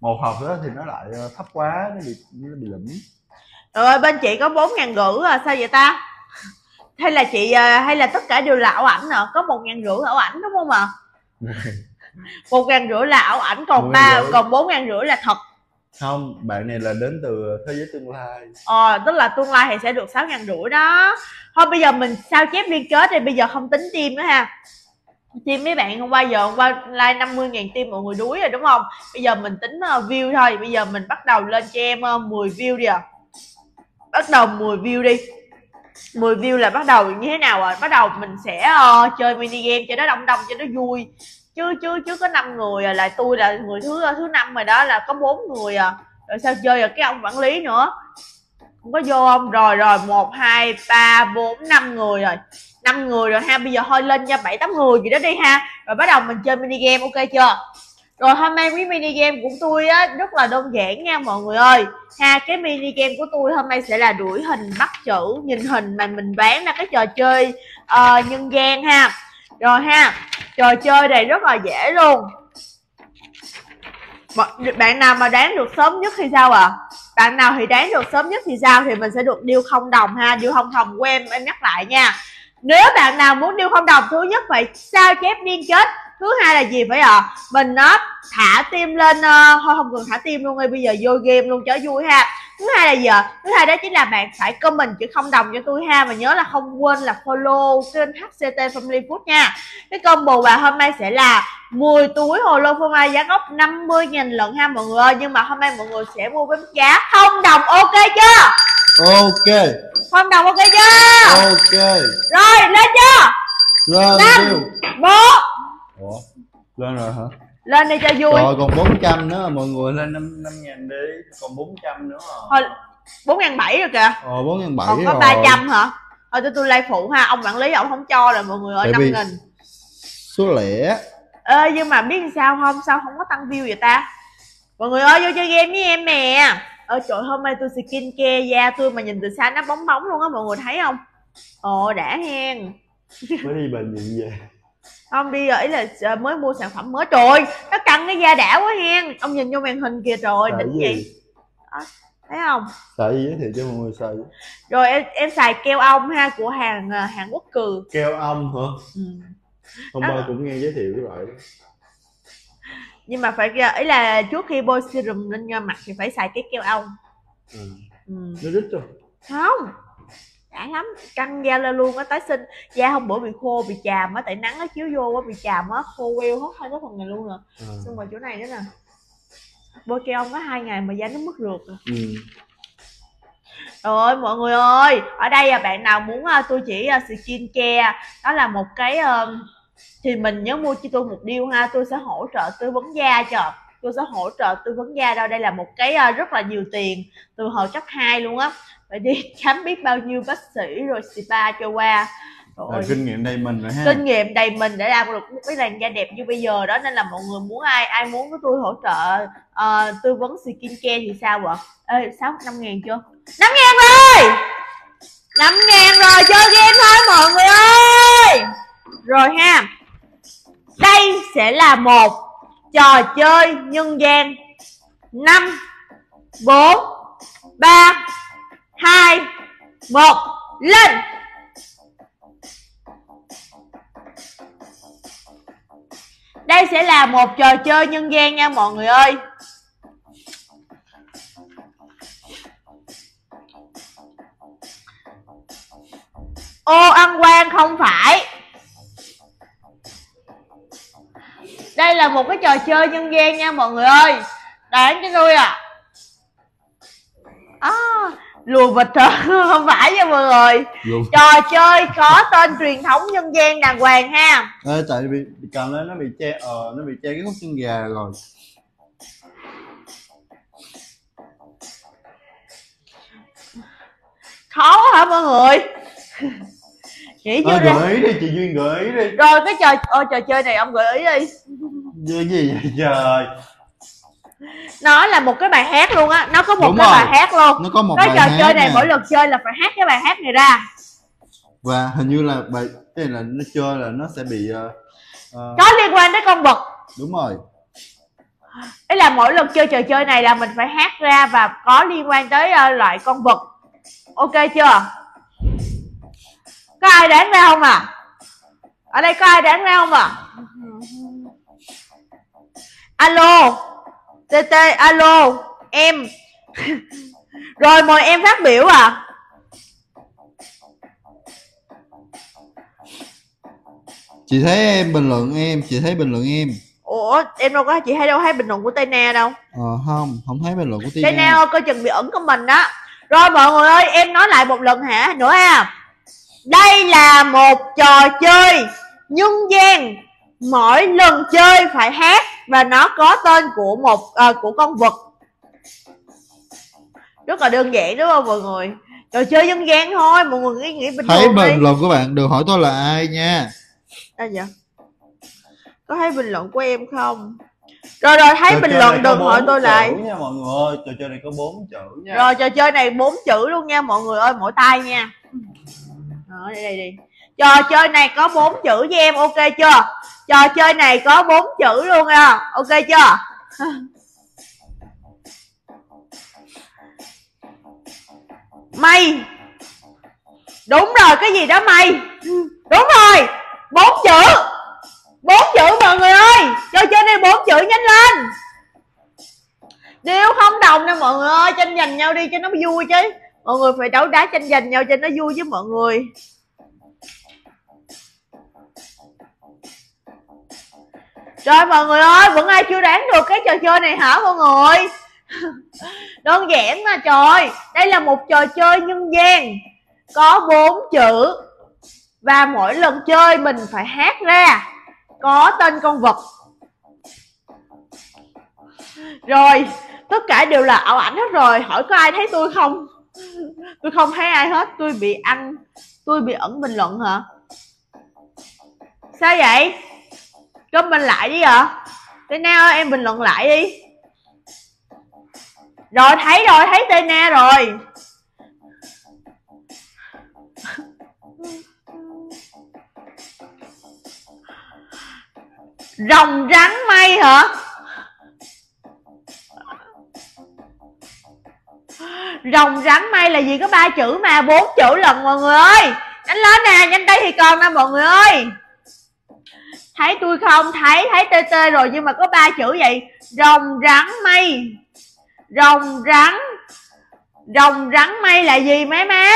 một hộp đó thì nó lại ờ, thấp quá nó bị nó bị lủng Rồi bên chị có 4 ngàn rưỡi à sao vậy ta? Hay là chị ờ, hay là tất cả đều là ảo ảnh à Có một ngàn rưỡi ảo ảnh đúng không ạ một ngàn rưỡi là ảo ảnh còn ba còn bốn ngàn rưỡi là thật. Không bạn này là đến từ thế giới tương lai. Ờ tức là tương lai thì sẽ được sáu ngàn rưỡi đó. Thôi bây giờ mình sao chép liên kết thì bây giờ không tính tim nữa ha. Tim mấy bạn hôm qua giờ hôm qua like 50 ngàn tim mọi người đuối rồi đúng không? Bây giờ mình tính ờ, view thôi. Bây giờ mình bắt đầu lên cho em ờ, 10 view đi à bắt đầu 10 view đi. 10 view là bắt đầu như thế nào à bắt đầu mình sẽ ờ, chơi mini game cho nó đông đông cho nó vui chứ chứ chứ có năm người à, là tôi là người thứ thứ năm rồi đó là có bốn người à. Rồi sao chơi rồi cái ông quản lý nữa. Không có vô không? Rồi rồi một hai ba bốn năm người rồi. Năm người rồi ha bây giờ thôi lên nha bảy tám người gì đó đi ha. Rồi bắt đầu mình chơi mini game ok chưa? Rồi hôm nay cái mini game của tôi á rất là đơn giản nha mọi người ơi. Ha cái mini game của tôi hôm nay sẽ là đuổi hình bắt chữ nhìn hình mà mình đoán ra cái trò chơi uh, nhân gian ha rồi ha. Trò chơi này rất là dễ luôn. Mọi- bạn nào mà đoán được sớm nhất thì sao à bạn nào thì đoán được sớm nhất thì sao? Thì mình sẽ được điêu không đồng ha. Điêu không đồng của em em nhắc lại nha. Nếu bạn nào muốn điêu không đồng thứ nhất phải sao chép liên kết thứ hai là gì phải à mình nó thả tim lên uh, thôi không cần thả tim luôn đi bây giờ vô game luôn cho vui ha thứ hai là giờ thứ hai đó chính là bạn phải comment chữ không đồng cho tôi ha và nhớ là không quên là follow kênh HCT Family Food nha. Cái combo bà hôm nay sẽ là 10 túi hồ lô phô mai giá gốc 50 nghìn lận ha mọi người ơi nhưng mà hôm nay mọi người sẽ mua với mức giá không đồng ok chưa? Ok. Không đồng ok chưa? Ok. Rồi lên chưa? Lên Năm. view bố ủa lên rồi hả lên đi cho vui. Rồi còn 400 nữa mọi người lên 5, 5 ngàn đi. Còn 400 nữa thôi bốn ngàn bảy rồi kìa. Ờ 4 ngàn 7 còn có rồi. ba trăm hả? Thôi tôi tôi lay phụ ha. Ông quản lý ông không cho rồi mọi người ơi năm nghìn. số lẻ. Ê nhưng mà biết sao không? Sao không có tăng view vậy ta? Mọi người ơi vô chơi game với em nè. Ơ trời hôm nay tôi skin care da tôi mà nhìn từ xa nó bóng bóng luôn á mọi người thấy không? Ồ đã hen. Mới đi bệnh viện về không đi rồi ý là ờ, mới mua sản phẩm mới trời nó căng cái da đã quá hen ông nhìn vô màn hình kìa trời Sợ đỉnh gì? gì thấy không sợ gì giới thiệu cho mọi người sợ gì? rồi em em xài keo ong ha của hàng ờ, Hàn Quốc cừ keo ong hả ừ. hôm Đó. qua cũng nghe giới thiệu cái loại đó nhưng mà phải ý là trước khi bôi serum lên mặt thì phải xài cái keo ong ừ. ừ. nó rít rồi không đã lắm căng da lên luôn á tái sinh da hôm bữa bị khô bị chàm á tại nắng nó chiếu vô á bị chàm á khô queo hết hai cái phần này luôn nè à. xong rồi chỗ này nữa nè bôi keo ong có hai ngày mà da nó mất rượt rồi ừ. Rồi mọi người ơi, ở đây là bạn nào muốn uh, tôi chỉ uh, skin care đó là một cái um, thì mình nhớ mua cho tôi một điều ha, tôi sẽ hỗ trợ tư vấn da cho. Tôi sẽ hỗ trợ tư vấn da đâu đây là một cái uh, rất là nhiều tiền từ hồi cấp 2 luôn á. Phải đi khám biết bao nhiêu bác sĩ rồi spa cho qua. Rồi, kinh nghiệm đây mình rồi ha kinh nghiệm đầy mình để làm được một cái làn da đẹp như bây giờ đó nên là mọi người muốn ai ai muốn với tôi hỗ trợ ờ, tư vấn skin care thì sao vậy? Ê, sáu năm ngàn chưa? năm ngàn rồi năm ngàn rồi chơi game thôi mọi người ơi rồi ha đây sẽ là một trò chơi nhân gian năm bốn ba hai, một, lên. Đây sẽ là một trò chơi nhân gian nha mọi người ơi. Ô, ăn quan không phải. Đây là một cái trò chơi nhân gian nha mọi người ơi. Đoán cho tôi à à lùa vịt hả? Không phải nha mọi người. Luôn trò chơi có tên truyền thống nhân gian đàng hoàng ha. Ê, tại vì bị cầm lên nó bị che ờ nó bị che cái khúc chân gà rồi. Khó hả mọi người? Nghĩ chưa Ờ, ra. gợi ý đi chị duyên gợi ý đi. Rồi cái trò ôi trò chơi này ông gợi ý đi. Cái gì vậy trời nó là một cái bài hát luôn á nó có một Đúng cái rồi. bài hát luôn. Nó có một cái bài trò hát chơi này nè. mỗi lần chơi là phải hát cái bài hát này ra. Và hình như là bài cái này là nó chơi là nó sẽ bị ờ, ờ, có liên quan tới con vật. Đúng rồi. Ý là mỗi lần chơi trò chơi này là mình phải hát ra và có liên quan tới ờ, loại con vật. Ok chưa? Có ai đoán ra không à? Ở đây có ai đoán ra không à? Alo tt alo em. Rồi mời em phát biểu à chị thấy em bình luận em chị thấy bình luận em. Ủa em đâu có chị hay đâu thấy bình luận của tây na đâu. Ờ không không thấy bình luận của Tina na ơi coi chừng bị ẩn của mình đó. Rồi mọi người ơi em nói lại một lần hả? Nữa ha. Đây là một trò chơi nhân gian. Mỗi lần chơi phải hát và nó có tên của một ờ, của con vật. Rất là đơn giản đúng không mọi người? Trò chơi dân gian thôi mọi người nghĩ nghĩ bình thấy thường bình luận của bạn đừng hỏi tôi là ai nha. À, dạ. Có thấy bình luận của em không? Rồi rồi thấy Trò bình luận đừng hỏi tôi lại nha mọi người. Ơi trò chơi này có bốn chữ nha. Rồi trò chơi này bốn chữ luôn nha mọi người ơi, mỗi tay nha. Đó, đây đây đi. Trò chơi này có bốn chữ với em ok chưa? Trò chơi này có bốn chữ luôn nha, ok chưa? Mây. Đúng rồi, cái gì đó mây. Đúng rồi, bốn chữ. Bốn chữ mọi người ơi, trò chơi này bốn chữ nhanh lên. Điêu không đồng nè mọi người ơi tranh giành nhau đi cho nó vui chứ mọi người phải đấu đá tranh giành nhau cho nó vui với mọi người rồi mọi người ơi vẫn ai chưa đoán được cái trò chơi này hả mọi người? Đơn giản mà trời đây là một trò chơi nhân gian. Có bốn chữ. Và mỗi lần chơi mình phải hát ra. Có tên con vật. Rồi tất cả đều là ảo ảnh hết rồi. Hỏi có ai thấy tôi không? Tôi không thấy ai hết. Tôi bị ăn. Tôi bị ẩn bình luận hả? Sao vậy comment lại đi ạ. Tina ơi, em bình luận lại đi. Rồi, thấy rồi, thấy Tina rồi. Rồng rắn mây hả? Rồng rắn mây là gì? Có ba chữ mà, bốn chữ lần mọi người ơi. Đánh lên nè, nhanh đây thì còn nè mọi người ơi thấy tôi không? Thấy thấy tê tê rồi nhưng mà có ba chữ vậy. Rồng rắn mây. Rồng rắn. Rồng rắn mây là gì mấy má?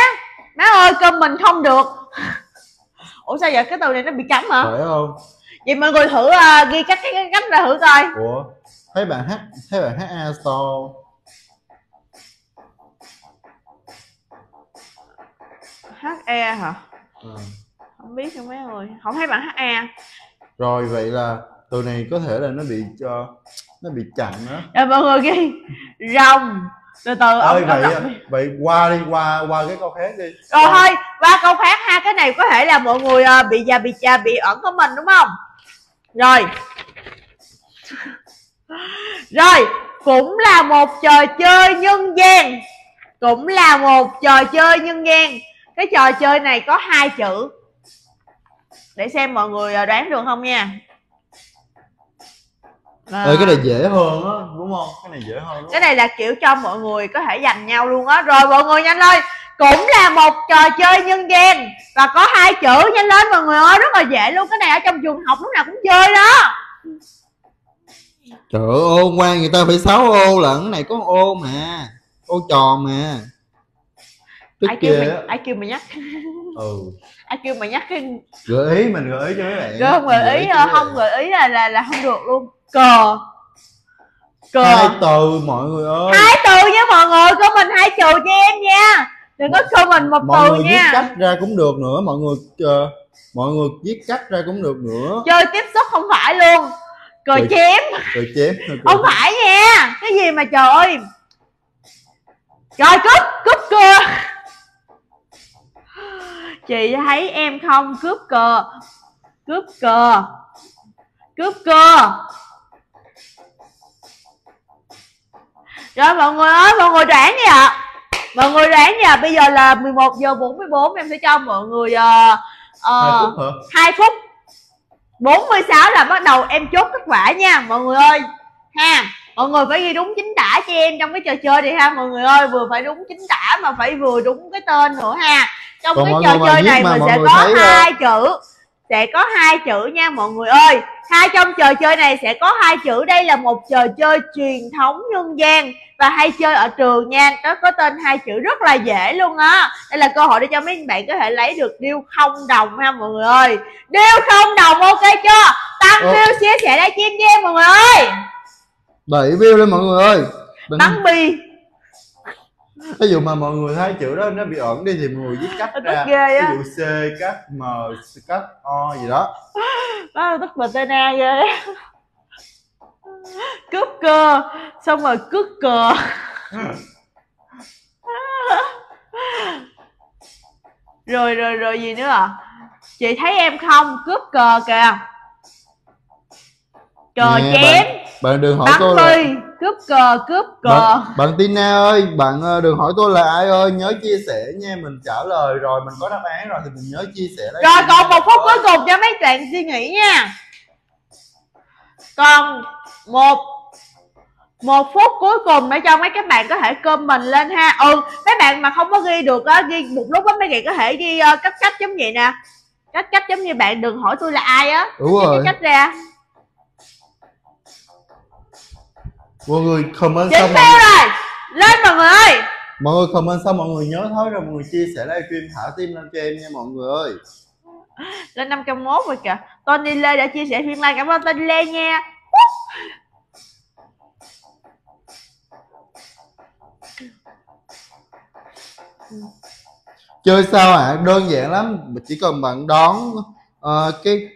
Má ơi cơm mình không được. Ủa sao vậy? Cái từ này nó bị cấm hả? Phải không? Vậy mọi người thử uh, ghi cách cái cách ra thử coi. Ủa thấy bạn hát thấy bạn hát a store he hả? Ừ. không biết nữa mấy ơi. Không thấy bạn he rồi vậy là từ này có thể là nó bị cho nó bị chặn đó rồi mọi người ghi. Rồng. Từ từ ơi ông, vậy ông vậy qua đi qua qua cái câu khác đi. Rồi thôi qua câu khác ha. Cái này có thể là mọi người à, bị già bị già bị ẩn của mình đúng không? Rồi. Rồi cũng là một trò chơi nhân gian. Cũng là một trò chơi nhân gian. Cái trò chơi này có hai chữ để xem mọi người à, đoán được không nha. À, ơi cái này dễ hơn á đúng không? Cái này dễ hơn cái này là kiểu cho mọi người có thể giành nhau luôn á. Rồi mọi người nhanh lên. Cũng là một trò chơi nhân gian. Và có hai chữ nhanh lên mọi người ơi. Rất là dễ luôn. Cái này ở trong trường học lúc nào cũng chơi đó. Trời ơi, ô quan người ta phải 6 ô lận, cái này có ô mà. Ô tròn mà. Tức ai kêu ghê mày á. ai kêu mày nhắc Ừ. ai kêu mày nhắc cái Gợi ý mình gợi ý cho mấy bạn. không gợi ý cho không gợi ý là là là không được luôn cờ cờ Hai từ mọi người ơi. hai từ nha mọi người có mình hai từ cho em nha đừng có comment một mọi từ người viết nha cách ra cũng được nữa, mọi người ờ, mọi người viết cách ra cũng được nữa. chơi tiếp xúc không phải luôn cờ Rồi. chém Rồi chém. không phải nha cái gì mà trời ơi rồi cướp cướp cưa chị thấy em không? Cướp cờ. Cướp cờ. Cướp cờ. Rồi mọi người ơi mọi người đoán đi ạ. Mọi người đoán ạ. Bây giờ là 11 giờ 44 em sẽ cho mọi người uh, hả? 2 phút. 46 là bắt đầu em chốt kết quả nha mọi người ơi. Ha mọi người phải ghi đúng chính tả cho em trong cái trò chơi này ha mọi người ơi. Vừa phải đúng chính tả mà phải vừa đúng cái tên nữa ha trong Còn cái trò chơi này mà mình sẽ có hai chữ sẽ có hai chữ nha mọi người ơi. Hai trong trò chơi này sẽ có hai chữ. Đây là một trò chơi truyền thống nhân gian và hay chơi ở trường nha. Nó có tên hai chữ rất là dễ luôn á. Đây là cơ hội để cho mấy bạn có thể lấy được điêu không đồng ha mọi người ơi. Điêu không đồng ok chưa? Tăng Ờ. view chia sẻ live stream em mọi người ơi. Đẩy view lên mọi người ơi. Đừng, bắn bi ví dụ mà mọi người thấy chữ đó nó bị ẩn đi thì mọi người viết cách Tức ra. ghê Ví dụ C, cách M, cách O gì đó. đó là tức bờ na ghê. Cướp cơ. Xong rồi cướp cờ. Rồi rồi rồi gì nữa à? Chị thấy em không? Cướp cờ kìa. Cờ Nè, chém Bạn đừng hỏi bắn tôi là bi cướp cờ cướp cờ. Bạn, bạn Tina ơi bạn ờ, đừng hỏi tôi là ai ơi nhớ chia sẻ nha mình trả lời rồi mình có đáp án rồi thì mình nhớ chia sẻ lại rồi còn một phút cuối cùng cho mấy bạn suy nghĩ nha. Còn một một phút cuối cùng để cho mấy các bạn có thể comment lên ha. Ừ mấy bạn mà không có ghi được á ghi một lúc á mấy bạn có thể ghi uh, cách cách giống vậy nè. Cách cách giống như bạn đừng hỏi tôi là ai á. Đúng Ghi rồi. cách ra mọi người comment xong phiếu mọi, rồi. Lên mọi người mọi người comment xong mọi người nhớ thôi rồi mọi người chia sẻ livestream thả tim lên cho em nha mọi người ơi. Lên 501 rồi kìa. Tony Lê đã chia sẻ phiên live. Cảm ơn Tony Lê nha. Chơi sao ạ đơn giản lắm. Chỉ cần bạn đón ờ, cái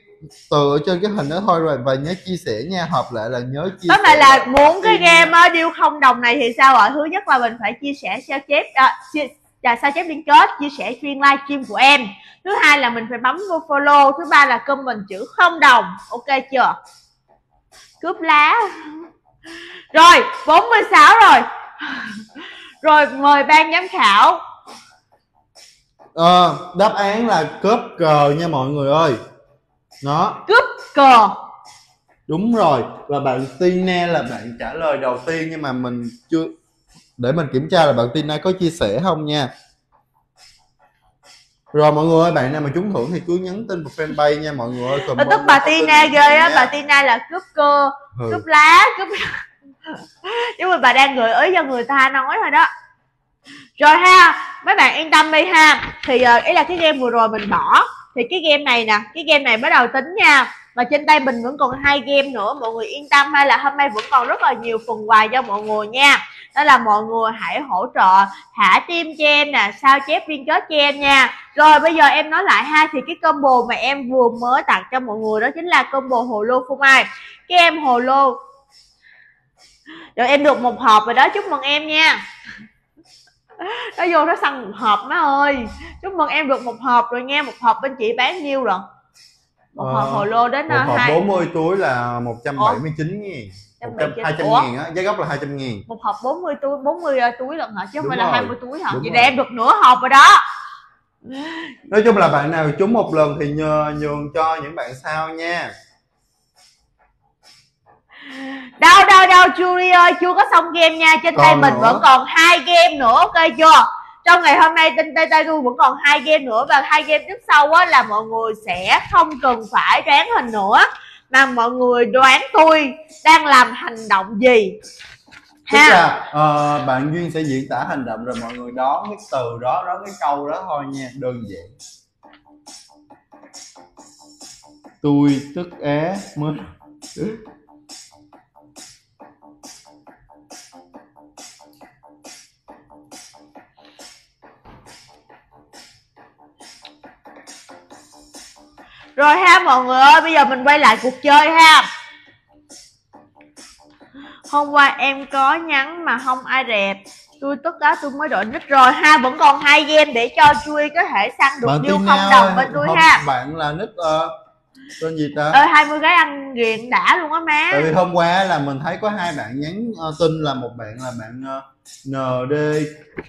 từ ở trên cái hình đó thôi rồi và nhớ chia sẻ nha hợp lại là nhớ chia tóm lại là muốn cái game điêu không đồng này thì sao ạ? Thứ nhất là mình phải chia sẻ sao chép à, chia, là sao chép liên kết chia sẻ chuyên live stream của em. Thứ hai là mình phải bấm vô follow thứ ba là comment chữ không đồng. Ok chưa? Cướp lá. Rồi 46 rồi. Rồi mời ban giám khảo. Ờ, đáp án là cướp cờ nha mọi người ơi nó cướp cờ. Đúng rồi. Và bạn Tina là bạn trả lời đầu tiên nhưng mà mình chưa để mình kiểm tra là bạn Tina có chia sẻ không nha. Rồi mọi người ơi bạn nào mà trúng thưởng thì cứ nhắn tin vào fanpage nha mọi người ơi. Tôi tức bà Tina ghê á. bà Tina là cướp cơ ừ. cướp lá cướp nhưng mà bà đang gợi ý cho người ta nói thôi đó. Rồi ha mấy bạn yên tâm đi ha. Thì uh, ý là cái game vừa rồi mình bỏ thì cái game này nè, cái game này bắt đầu tính nha. Và trên tay mình vẫn còn hai game nữa, mọi người yên tâm hay là hôm nay vẫn còn rất là nhiều phần quà cho mọi người nha. Đó là mọi người hãy hỗ trợ thả tim cho em nè, sao chép liên kết cho em nha. Rồi bây giờ em nói lại ha, thì cái combo mà em vừa mới tặng cho mọi người đó chính là combo hồ lô phun ai cái em hồ lô rồi em được một hộp rồi đó, chúc mừng em nha nó vô nó săn một hộp má ơi. Chúc mừng em được một hộp rồi nghe một hộp bên chị bán nhiêu rồi. Một Ờ, hộp hồ lô đến một uh, hộp hai 40 túi là 179 nghìn. 100, 200 Ủa? nghìn á giá gốc là 200 nghìn. Một hộp 40 túi 40 túi lần hả? Chứ không phải là rồi. 20 túi hả? Vậy rồi. là em được nửa hộp rồi đó. Nói chung là bạn nào trúng một lần thì nhờ nhường cho những bạn sau nha đâu đâu đâu Julie ơi chưa có xong game nha trên Còn tay mình nữa. vẫn còn hai game nữa ok chưa? Trong ngày hôm nay trên tay tay tôi vẫn còn hai game nữa và hai game trước sau á là mọi người sẽ không cần phải đoán hình nữa mà mọi người đoán tôi đang làm hành động gì? Tức ha? là ờ, bạn duyên sẽ diễn tả hành động rồi mọi người đón cái từ đó đón cái câu đó thôi nha đơn giản. Tôi tức á mới rồi ha mọi người ơi bây giờ mình quay lại cuộc chơi ha. Hôm qua em có nhắn mà không ai rẹp tôi tức đó tôi mới đổi nick rồi ha. Vẫn còn hai game để cho chui có thể săn được bạn không đồng bên tôi ha. bạn là nick ờ, tên gì ta? Ơi 20 gái ăn ghiền đã luôn á má. Tại vì hôm qua là mình thấy có hai bạn nhắn ờ, tin là một bạn là bạn ờ, nd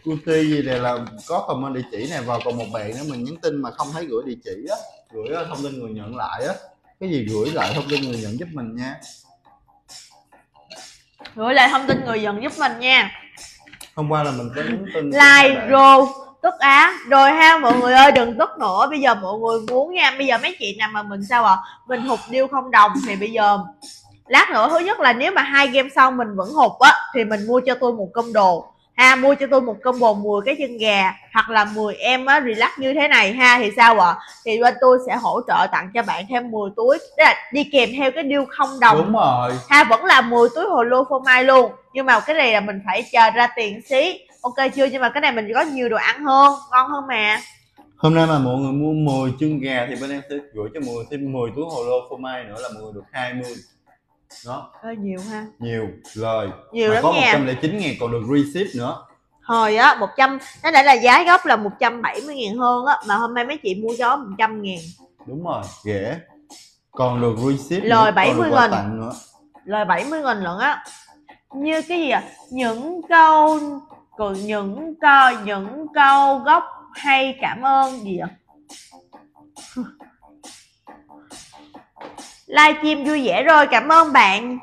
cutie gì này là có comment địa chỉ này vào còn một bạn nữa mình nhắn tin mà không thấy gửi địa chỉ á gửi ờ, thông tin người nhận lại á. Cái gì gửi lại thông tin người nhận giúp mình nha. Gửi lại thông tin người dần giúp mình nha. Hôm qua là mình có nhắn tin like rô tức á rồi ha mọi người ơi đừng tức nữa. Bây giờ mọi người muốn nha. Bây giờ mấy chị nào mà mình sao ạ? Mình hụt điêu không đồng thì bây giờ lát nữa. Thứ nhất là nếu mà hai game sau mình vẫn hụt á thì mình mua cho tôi một công đồ ha mua cho tôi một combo 10 cái chân gà hoặc là 10 em á relax như thế này ha thì sao ạ? Thì bên tôi sẽ hỗ trợ tặng cho bạn thêm 10 túi. Là đi kèm theo cái điêu không đồng. Đúng rồi. Ha vẫn là 10 túi hồ lô phô mai luôn. Nhưng mà cái này là mình phải chờ ra tiền xí ok chưa? Nhưng mà cái này mình có nhiều đồ ăn hơn ngon hơn mà. Hôm nay mà mọi người mua 10 chân gà thì bên em sẽ gửi cho mọi người thêm 10 túi hồ lô phô mai nữa là mọi người được 20 đó. Hơi nhiều ha. Nhiều lời nhiều mà lắm có nha. 109 ngàn còn được receipt nữa. Hồi á 100 nó đã là giá gốc là 170 ngàn hơn á mà hôm nay mấy chị mua cho 100 ngàn đúng rồi rẻ. Còn được receipt Lời nữa, còn 70 được quà nghìn. nữa. Lời 70 nghìn lận á. Như cái gì à những câu còn những câu những câu gốc hay cảm ơn gì ạ? Livestream vui vẻ rồi cảm ơn bạn.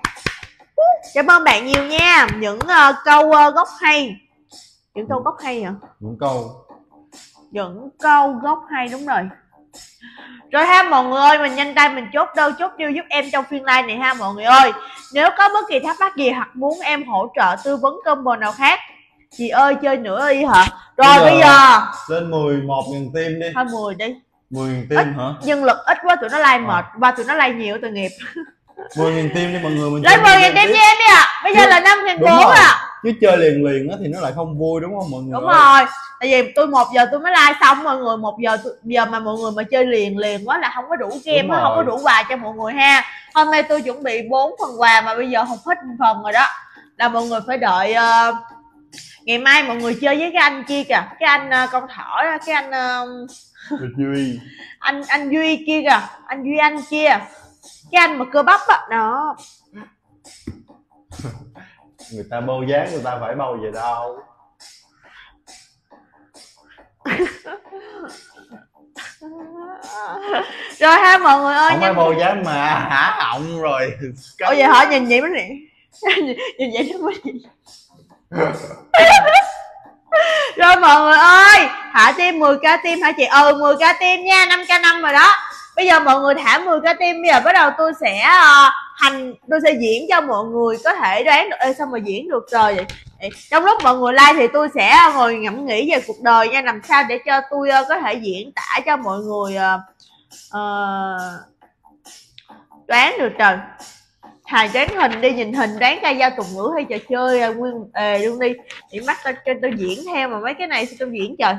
Cảm ơn bạn nhiều nha. Những ờ, câu ờ, gốc hay. Những câu gốc hay hả? Những câu. Những câu gốc hay đúng rồi. Rồi ha mọi người ơi mình nhanh tay mình chốt đơn chốt deal giúp em trong phiên live này ha mọi người ơi. Nếu có bất kỳ thắc mắc gì hoặc muốn em hỗ trợ tư vấn combo nào khác chị ơi chơi nữa đi hả? Rồi Bây bây giờ- giờ lên 11 ngàn tim đi. Thôi 10 đi. 10 ngàn tim hả? nhân lực ít quá tụi nó like Ờ. mệt và tụi nó like nhiều tội nghiệp. 10 ngàn tim đi mọi người mình lấy chơi 10 ngàn game tiếp cho em đi ạ. Bây giờ là 5 ngàn đúng bốn rồi. ạ. Chứ chơi liền liền á thì nó lại không vui đúng không mọi người đúng ơi? rồi. Tại vì tôi một giờ tôi mới like xong mọi người một giờ tôi, giờ mà mọi người mà chơi liền liền quá là không có đủ game á không có đủ quà cho mọi người ha. Hôm nay tôi chuẩn bị bốn phần quà mà bây giờ không hết phần rồi đó. Là mọi người phải đợi ờ, ngày mai mọi người chơi với cái anh kia kìa. Cái anh ờ, con thỏ đó, cái anh Được Duy. anh anh duy kia kìa. Anh duy anh kia. Cái anh mà cơ bắp á đó. Người ta bâu dáng người ta phải bâu về đâu? Rồi ha mọi người ơi không phải bâu dáng mà hả họng rồi. Ủa vậy hả nhìn vậy mới nhìn vậy nó mới rồi mọi người ơi thả tim 10k tim hả chị? Ừ 10k tim nha 5k năm rồi đó. Bây giờ mọi người thả 10k tim bây giờ bắt đầu tôi sẽ uh, hành tôi sẽ diễn cho mọi người có thể đoán được. Ê, sao mà diễn được trời vậy? Trong lúc mọi người like thì tôi sẽ ờ, ngồi ngẫm nghĩ về cuộc đời nha. Làm sao để cho tôi uh, có thể diễn tả cho mọi người uh, đoán được trời. Thầy đoán hình đi nhìn hình đoán ca dao tục ngữ hay trò chơi à, nguyên ề luôn đi thì mắt tao cho tôi diễn theo mà mấy cái này sao tôi diễn trời?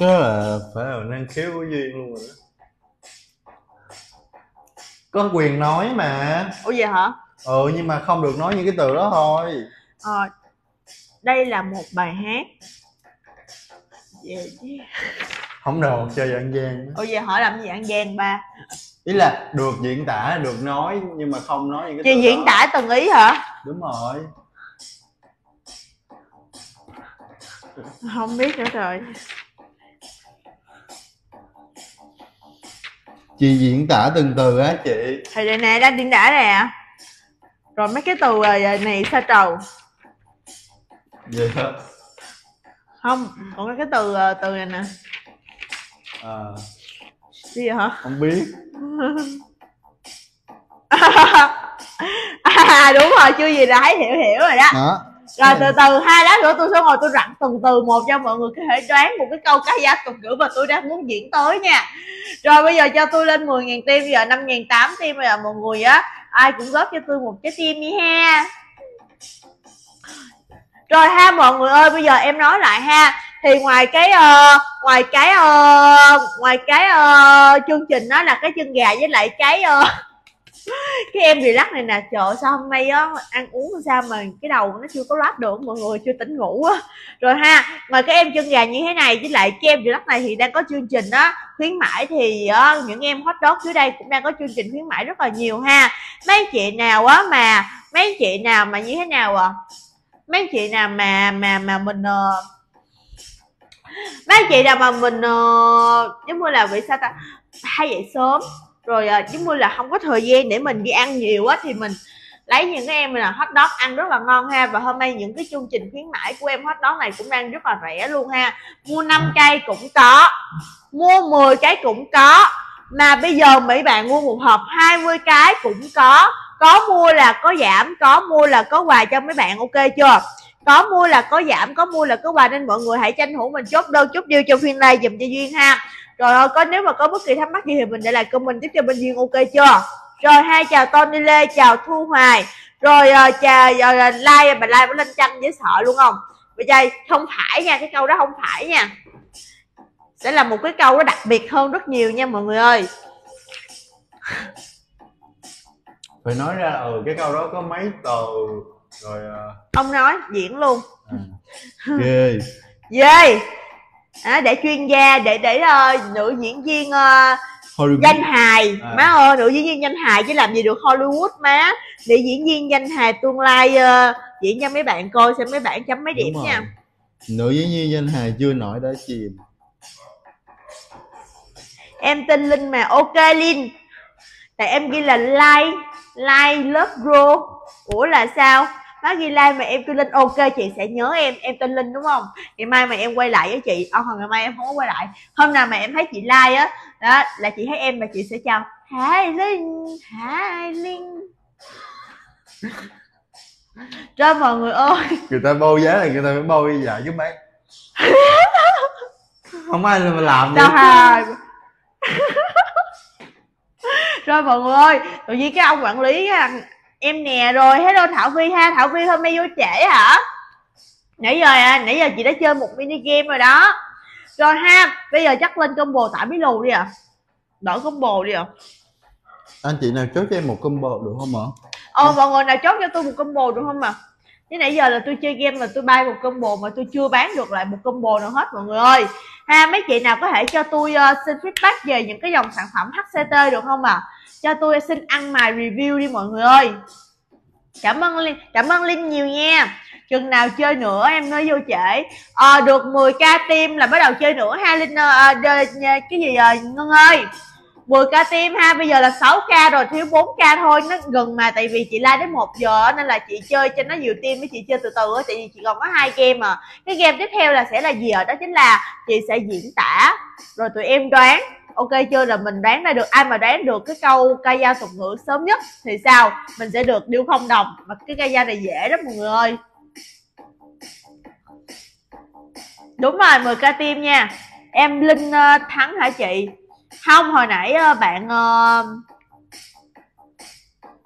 Đó là phải là năng khiếu của duyên luôn rồi đó. Có quyền nói mà. Ủa vậy hả? Ừ nhưng mà không được nói những cái từ đó thôi. Ờ, đây là một bài hát. Chứ. không được chơi dạng gian ủa vậy hỏi làm gì ăn gian ba ý là được diễn tả được nói nhưng mà không nói những cái chị diễn đó. tả từng ý hả? Đúng rồi. Không biết nữa trời. Chị diễn tả từng từ á chị. Thì đây nè đang diễn tả nè. Rồi mấy cái từ này sao trầu vậy đó không còn cái từ à, từ này nè. À, gì vậy hả? Không biết à đúng rồi chưa gì là thấy hiểu hiểu rồi đó. Đó. Rồi từ từ hai lát nữa tôi sẽ ngồi tôi rặn từng từ một cho mọi người có thể đoán một cái câu cá giá tục ngữ mà tôi đang muốn diễn tới nha. Rồi bây giờ cho tôi lên 10.000 tim bây giờ 5.800 tim bây giờ mọi người á. Ai cũng góp cho tôi một trái tim đi ha. Rồi ha mọi người ơi bây giờ em nói lại ha thì ngoài cái uh, ngoài cái uh, ngoài cái uh, chương trình đó là cái chân gà với lại cái uh, cái em relax này nè. Trời ơi, sao hôm nay á ăn uống sao mà cái đầu nó chưa có loát được mọi người chưa tỉnh ngủ á. Rồi ha ngoài cái em chân gà như thế này với lại cái em relax này thì đang có chương trình á khuyến mãi thì á, những em hot dog dưới đây cũng đang có chương trình khuyến mãi rất là nhiều ha. Mấy chị nào á mà mấy chị nào mà như thế nào à mấy chị nào mà mà mà mình uh, mấy chị nào mà mình uh, giống như là vì sao ta hay dậy sớm rồi uh, giống như là không có thời gian để mình đi ăn nhiều á thì mình lấy những cái em là hot dog ăn rất là ngon ha. Và hôm nay những cái chương trình khuyến mãi của em hot dog này cũng đang rất là rẻ luôn ha. Mua 5 cây cũng có mua 10 cái cũng có. Mà bây giờ mấy bạn mua một hộp 20 cái cũng có. Có mua là có giảm có mua là có quà cho mấy bạn ok chưa? Có mua là có giảm có mua là có quà nên mọi người hãy tranh thủ mình chốt đơn chốt deal cho phiên live dùm cho duyên ha. Rồi ơi, có nếu mà có bất kỳ thắc mắc gì thì mình để lại comment tiếp cho bên duyên ok chưa? Rồi hai chào Tony Lê chào Thu Hoài. Rồi uh, chào ờ, uh, like bà like với lên chanh dễ sợ luôn không? Bây giờ không phải nha cái câu đó không phải nha. Sẽ là một cái câu nó đặc biệt hơn rất nhiều nha mọi người ơi. Phải nói ra ừ cái câu đó có mấy từ rồi ờ, ông nói diễn luôn. À, ghê ghê à, để chuyên gia để để uh, nữ diễn viên uh, Hollywood. danh hài. À. má ơi nữ diễn viên danh hài chứ làm gì được Hollywood má. Để diễn viên danh hài tương lai ờ, diễn cho mấy bạn coi xem mấy bạn chấm mấy điểm nha. nữ diễn viên danh hài chưa nổi đã chìm em tên linh mà ok linh. Tại em ghi là like like love grow ủa là sao? Nó ghi like mà em kêu linh ok chị sẽ nhớ em em tên linh đúng không? Ngày mai mà em quay lại với chị. Ờ hồi ngày mai em không có quay lại. Hôm nào mà em thấy chị like á đó là chị thấy em và chị sẽ chào. Hai linh hai linh. Rồi mọi người ơi. Người ta bâu giá là người ta phải bâu như vậy chứ mấy. Không ai mà làm được. Hai rồi mọi người ơi. Tự nhiên cái ông quản lý á, em nè rồi. Hello thảo vi ha. Thảo vi hôm nay vô trễ hả? Nãy giờ à, nãy giờ chị đã chơi một mini game rồi đó. Rồi ha bây giờ chắc lên combo tải bí lù đi à đổi combo đi à anh chị nào chốt cho em một combo được không ạ? Ờ mọi người nào chốt cho tôi một combo được không mà chứ nãy giờ là tôi chơi game là tôi bay một combo mà tôi chưa bán được lại một combo nào hết mọi người ơi. Ha mấy chị nào có thể cho tôi uh, xin feedback về những cái dòng sản phẩm HCT được không à cho tôi xin ăn mài review đi mọi người ơi. Cảm ơn linh cảm ơn linh nhiều nha. Chừng nào chơi nữa em nói vô trễ. À, được 10k tim là bắt đầu chơi nữa ha linh à, cái gì à, ngân ơi? 10k tim ha bây giờ là 6k rồi thiếu 4k thôi nó gần mà tại vì chị la đến 1 giờ nên là chị chơi cho nó nhiều tim với chị chơi từ từ á tại vì chị còn có hai game mà. Cái game tiếp theo là sẽ là gì ở đó chính là chị sẽ diễn tả rồi tụi em đoán ok chưa là mình đoán ra được ai mà đoán được cái câu ca dao tục ngữ sớm nhất thì sao? Mình sẽ được điêu không đồng. Mà cái ca dao này dễ lắm mọi người ơi. Đúng rồi 10 ca tim nha. Em linh uh, thắng hả chị? Không hồi nãy uh, bạn uh,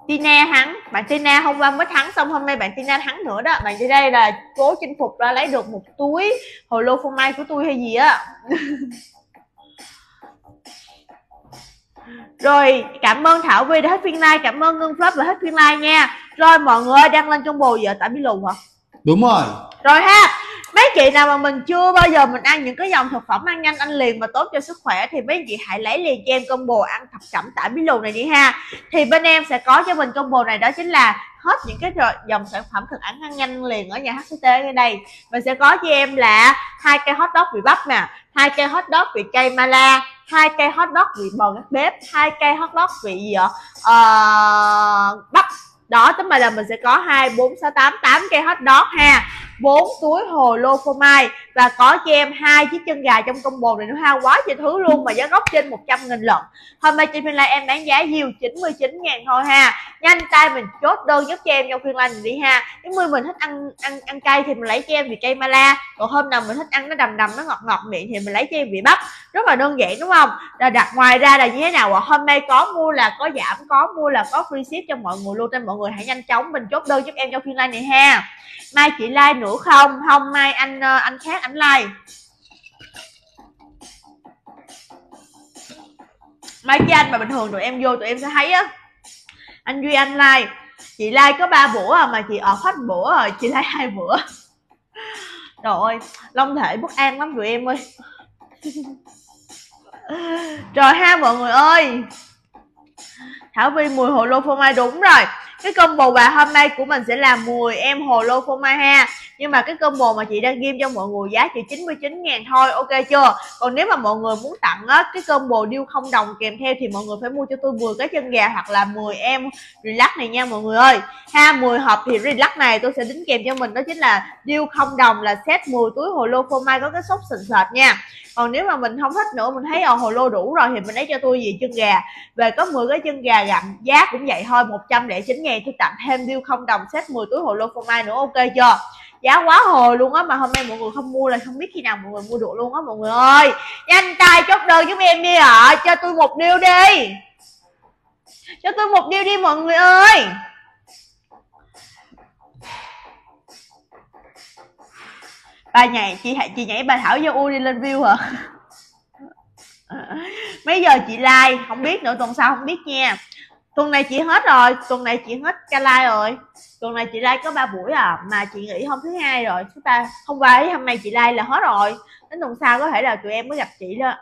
Tina thắng. Bạn Tina hôm qua mới thắng xong hôm nay bạn Tina thắng nữa đó. Bạn đi đây là cố chinh phục ra lấy được một túi hồ lô phô mai của tôi hay gì á. rồi cảm ơn thảo vi đã hết phiên like cảm ơn ngân pháp và hết phiên like nha. Rồi mọi người đang lên trong bồ giờ tại bí lùn hả? Đúng rồi. Rồi ha mấy chị nào mà mình chưa bao giờ mình ăn những cái dòng thực phẩm ăn nhanh ăn liền mà tốt cho sức khỏe thì mấy chị hãy lấy liền cho em combo ăn thập cẩm tả bí lù này đi ha. Thì bên em sẽ có cho mình combo này đó chính là hết những cái dòng sản phẩm thực ăn ăn nhanh liền ở nhà HCT ở đây. Mình sẽ có cho em là hai cây hot dog vị bắp nè hai cây hot dog vị cây mala hai cây hot dog vị bò gác bếp hai cây hot dog vị gì ạ uh, bắp. Đó tức là mình sẽ có hai bốn sáu tám tám cây hot dog ha. Bốn túi hồ lô phô mai và có cho em hai chiếc chân gà trong combo này nó ha. Quá trời thứ luôn mà giá gốc trên 100 nghìn lận. Hôm nay trên phiên live em bán giá nhiều 99 ngàn thôi ha. Nhanh tay mình chốt đơn giúp cho em trong phiên live này đi ha. Nếu như mình thích ăn ăn ăn cay thì mình lấy cho em vị cây mala còn hôm nào mình thích ăn nó đầm đầm, nó ngọt ngọt miệng thì mình lấy cho em vị bắp. Rất là đơn giản, đúng không? Là đặt ngoài ra là như thế nào ạ? Hôm nay có mua là có giảm, có mua là có free ship cho mọi người luôn. Nên mọi người hãy nhanh chóng mình chốt đơn giúp em trong phiên live này ha. Mai chị like nữa không? Không, mai anh ờ, anh khác anh like mai cái anh mà bình thường tụi em vô tụi em sẽ thấy á, anh duy anh like. Chị like có ba bữa à mà chị ở hết bữa rồi, chị like hai bữa. Trời ơi, long thể bất an lắm tụi em ơi. Rồi ha mọi người ơi. Thảo vi mùi hồ lô phô mai đúng rồi. Cái combo bà hôm nay của mình sẽ là mùi em hồ lô phô mai ha nhưng mà cái combo mà chị đang ghim cho mọi người giá chỉ 99 ngàn thôi, ok chưa? Còn nếu mà mọi người muốn tặng á, cái combo điêu không đồng kèm theo thì mọi người phải mua cho tôi 10 cái chân gà hoặc là 10 em relax này nha mọi người ơi. Ha 10 hộp thì relax này tôi sẽ đính kèm cho mình, đó chính là điêu không đồng là set 10 túi hồ lô phô mai có cái sốt sình sệt nha. Còn nếu mà mình không thích nữa, mình thấy ở hồ lô đủ rồi thì mình lấy cho tôi gì chân gà. Về có 10 cái chân gà gặm, giá cũng vậy thôi 109 ngàn, tôi tặng thêm điêu không đồng set 10 túi hồ lô phô mai nữa, ok chưa? Giá quá hồi luôn á, mà hôm nay mọi người không mua là không biết khi nào mọi người mua được luôn á mọi người ơi. Nhanh tay chốt đơn giúp em đi ạ à. cho tôi một điều đi. Cho tôi một điều đi mọi người ơi. Bà nhảy, chị chị nhảy bà thảo vô u đi lên view hả? Mấy giờ chị like? Không biết nữa, tuần sau không biết nha tuần này chị hết rồi, tuần này chị hết ca like rồi. Tuần này chị like có 3 buổi à mà chị nghỉ hôm thứ hai rồi. Chúng ta hôm qua ấy hôm nay chị like là hết rồi. Đến tuần sau có thể là tụi em mới gặp chị đó.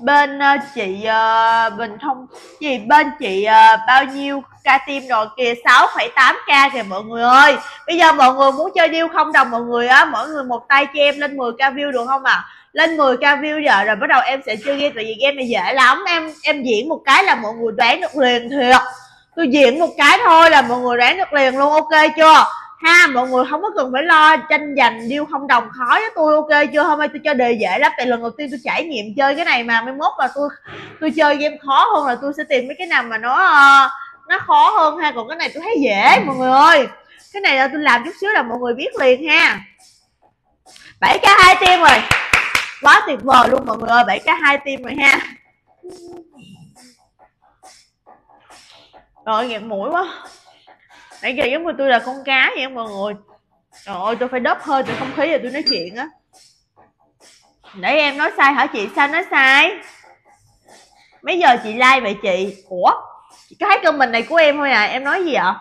Bên uh, chị uh, Bình Thông gì bên chị uh, bao nhiêu ca tim rồi kìa 6,8k kìa mọi người ơi. Bây giờ mọi người muốn chơi deal không đồng mọi người á mỗi người một tay cho em lên 10k view được không à lên 10k view giờ rồi bắt đầu em sẽ chơi game tại vì game này dễ lắm. Em em diễn một cái là mọi người đoán được liền thiệt. Tôi diễn một cái thôi là mọi người đoán được liền luôn ok chưa? Ha, mọi người không có cần phải lo, tranh giành điêu không đồng khó với tôi, ok chưa? Hôm nay tôi cho đề dễ lắm. Tại lần đầu tiên tôi trải nghiệm chơi cái này mà mai mốt là tôi tôi chơi game khó hơn là tôi sẽ tìm mấy cái nào mà nó ờ, nó khó hơn ha. Còn cái này tôi thấy dễ, mọi người ơi. Cái này là tôi làm chút xíu là mọi người biết liền ha. 7 k hai tim rồi. Quá tuyệt vời luôn, mọi người ơi. 7 k hai tim rồi ha. Rồi ơi, nghẹt mũi quá nãy giờ giống như tôi là con cá vậy mọi người. Trời ơi tôi phải đớp hơi từ không khí rồi tôi nói chuyện á. Nãy em nói sai hả chị? Sao nói sai? Mấy giờ chị like vậy chị? Ủa? Chị có thấy comment này của em thôi à? Em nói gì ạ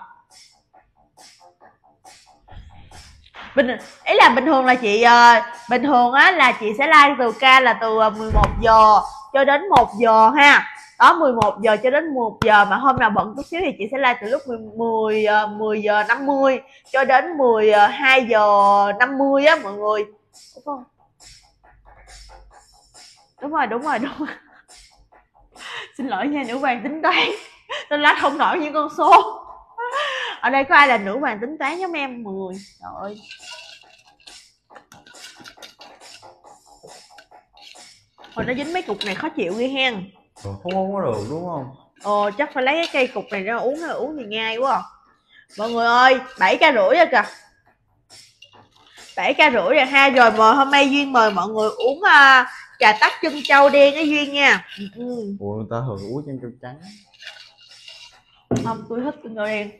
bình ý là bình thường là chị uh, bình thường á là chị sẽ like từ ca là từ ờ, 11 giờ cho đến 1 giờ ha đó 11 giờ cho đến 1 giờ mà hôm nào bận chút xíu thì chị sẽ like từ lúc 10 10, 10 giờ 50 cho đến 12 ờ, giờ 50 á mọi người. Đúng không? Đúng rồi đúng rồi đúng rồi. Xin lỗi nha nữ hoàng tính toán. Tôi lát không nổi những con số. Ở đây có ai là nữ hoàng tính toán giống em? 10 trời ơi. Hồi nó dính mấy cục này khó chịu ghê hen không có được đúng không ồ chắc phải lấy cái cây cục này ra uống rồi uống thì ngay quá à. mọi người ơi bảy ca rưỡi rồi kìa bảy ca rưỡi rồi ha rồi mời hôm nay duyên mời mọi người uống uh, trà tắc chân trâu đen cái duyên nha ừ. ủa người ta thường uống chân trâu trắng không tôi thích chân trâu đen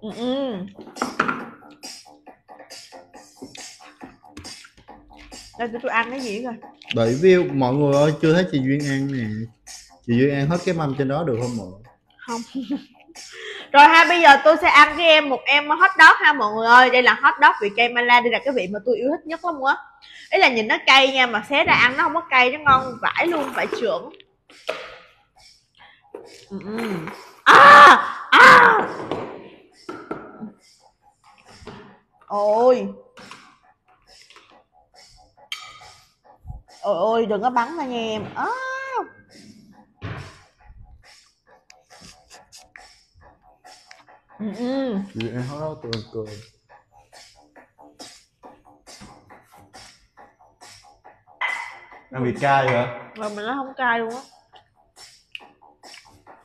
ừ. Đây tôi, ăn cái gì rồi? Đợi view mọi người ơi chưa thấy chị duyên ăn nè. Chị duyên ăn hết cái mâm trên đó được không mọi người? Không. Rồi ha bây giờ tôi sẽ ăn với em một em hot dog ha mọi người ơi. Đây là hot dog vị cây mala đây là cái vị mà tôi yêu thích nhất lắm á. Ý là nhìn nó cay nha mà xé ra ăn nó không có cay nó ngon vãi luôn vãi trưởng. À à. Ôi ôi ôi đừng có bắn ra nha em. À. ừ, hết đó tôi cơm ăn bị cay vậy mà mình nó không cay luôn á.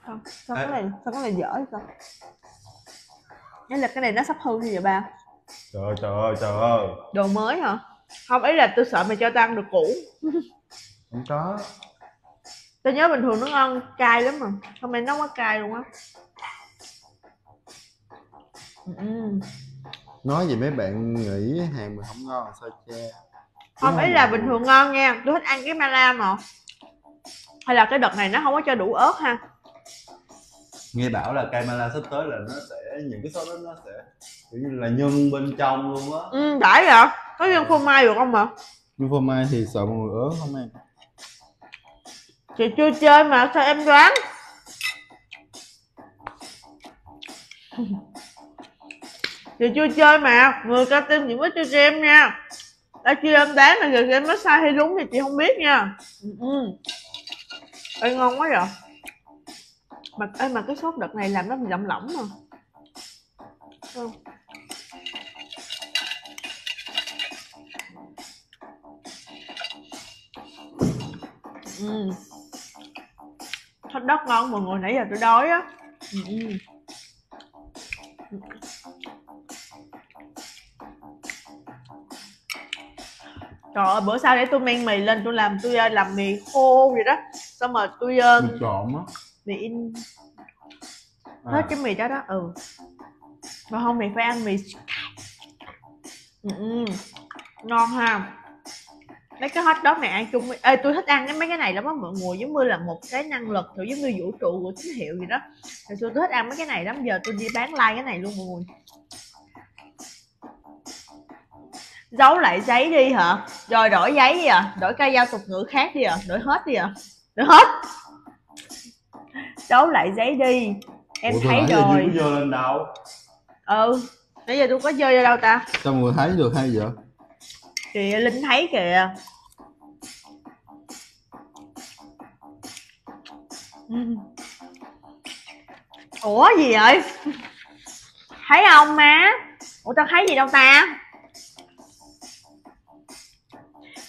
Không sao cái này sao cái này dở vậy sao Nghĩa là cái này nó sắp hư như vậy ba. Trời ơi trời ơi trời ơi. Đồ mới hả? Không ý là tôi sợ mày cho tao ăn được cũ Không có. Tôi nhớ bình thường nó ngon cay lắm mà. Hôm nay nó quá cay luôn á. Nói gì mấy bạn nghĩ hàng mình không ngon sao che không ý là bình thường ngon nha. Tôi thích ăn cái mala mà. Hay là cái đợt này nó không có cho đủ ớt ha? Nghe bảo là cây mala sắp tới là nó sẽ những cái sốt đó nó sẽ kiểu như là nhân bên trong luôn á. Ừ đãi vậy có nhân phô mai được không mà nhân phô mai thì sợ mọi người ớt không em chị chưa chơi mà sao em đoán? Chị chưa chơi mà người ca tim những mới chơi em nha. Đã chưa em đoán là giờ em nói sai hay đúng thì chị không biết nha. Ừ. ừ. Ê, ngon quá vậy. Mà ê, mà cái sốt đợt này làm nó bị lỏng lỏng mà. Không ừ. hot dog ngon mọi người nãy giờ tôi đói á ừ. ừ. trời ơi bữa sau để tôi mang mì lên tôi làm tôi ờ, làm mì khô vậy đó xong rồi tôi uh, mì trộn á mì in à. hết cái mì đó đó ừ mà không mày phải ăn mì ừ, ừ. ngon ha mấy cái hot dog này ăn chung ê tôi thích ăn cái mấy cái này lắm á mọi người giống như là một cái năng lực kiểu giống như vũ trụ của tín hiệu gì đó. Hồi xưa tôi thích ăn mấy cái này lắm giờ tôi đi bán like cái này luôn mọi người. Giấu lại giấy đi hả? Rồi đổi giấy đi à? Đổi cây dao tục ngữ khác đi à? Đổi hết đi à? Đổi hết. Giấu lại giấy đi. Em Ủa, thấy rồi. Giờ lên đâu ừ. Nãy giờ tôi có chơi ra đâu ta? Sao người thấy được hay vậy kìa linh thấy kìa. Ủa gì vậy? Thấy không má? Ủa tao thấy gì đâu ta?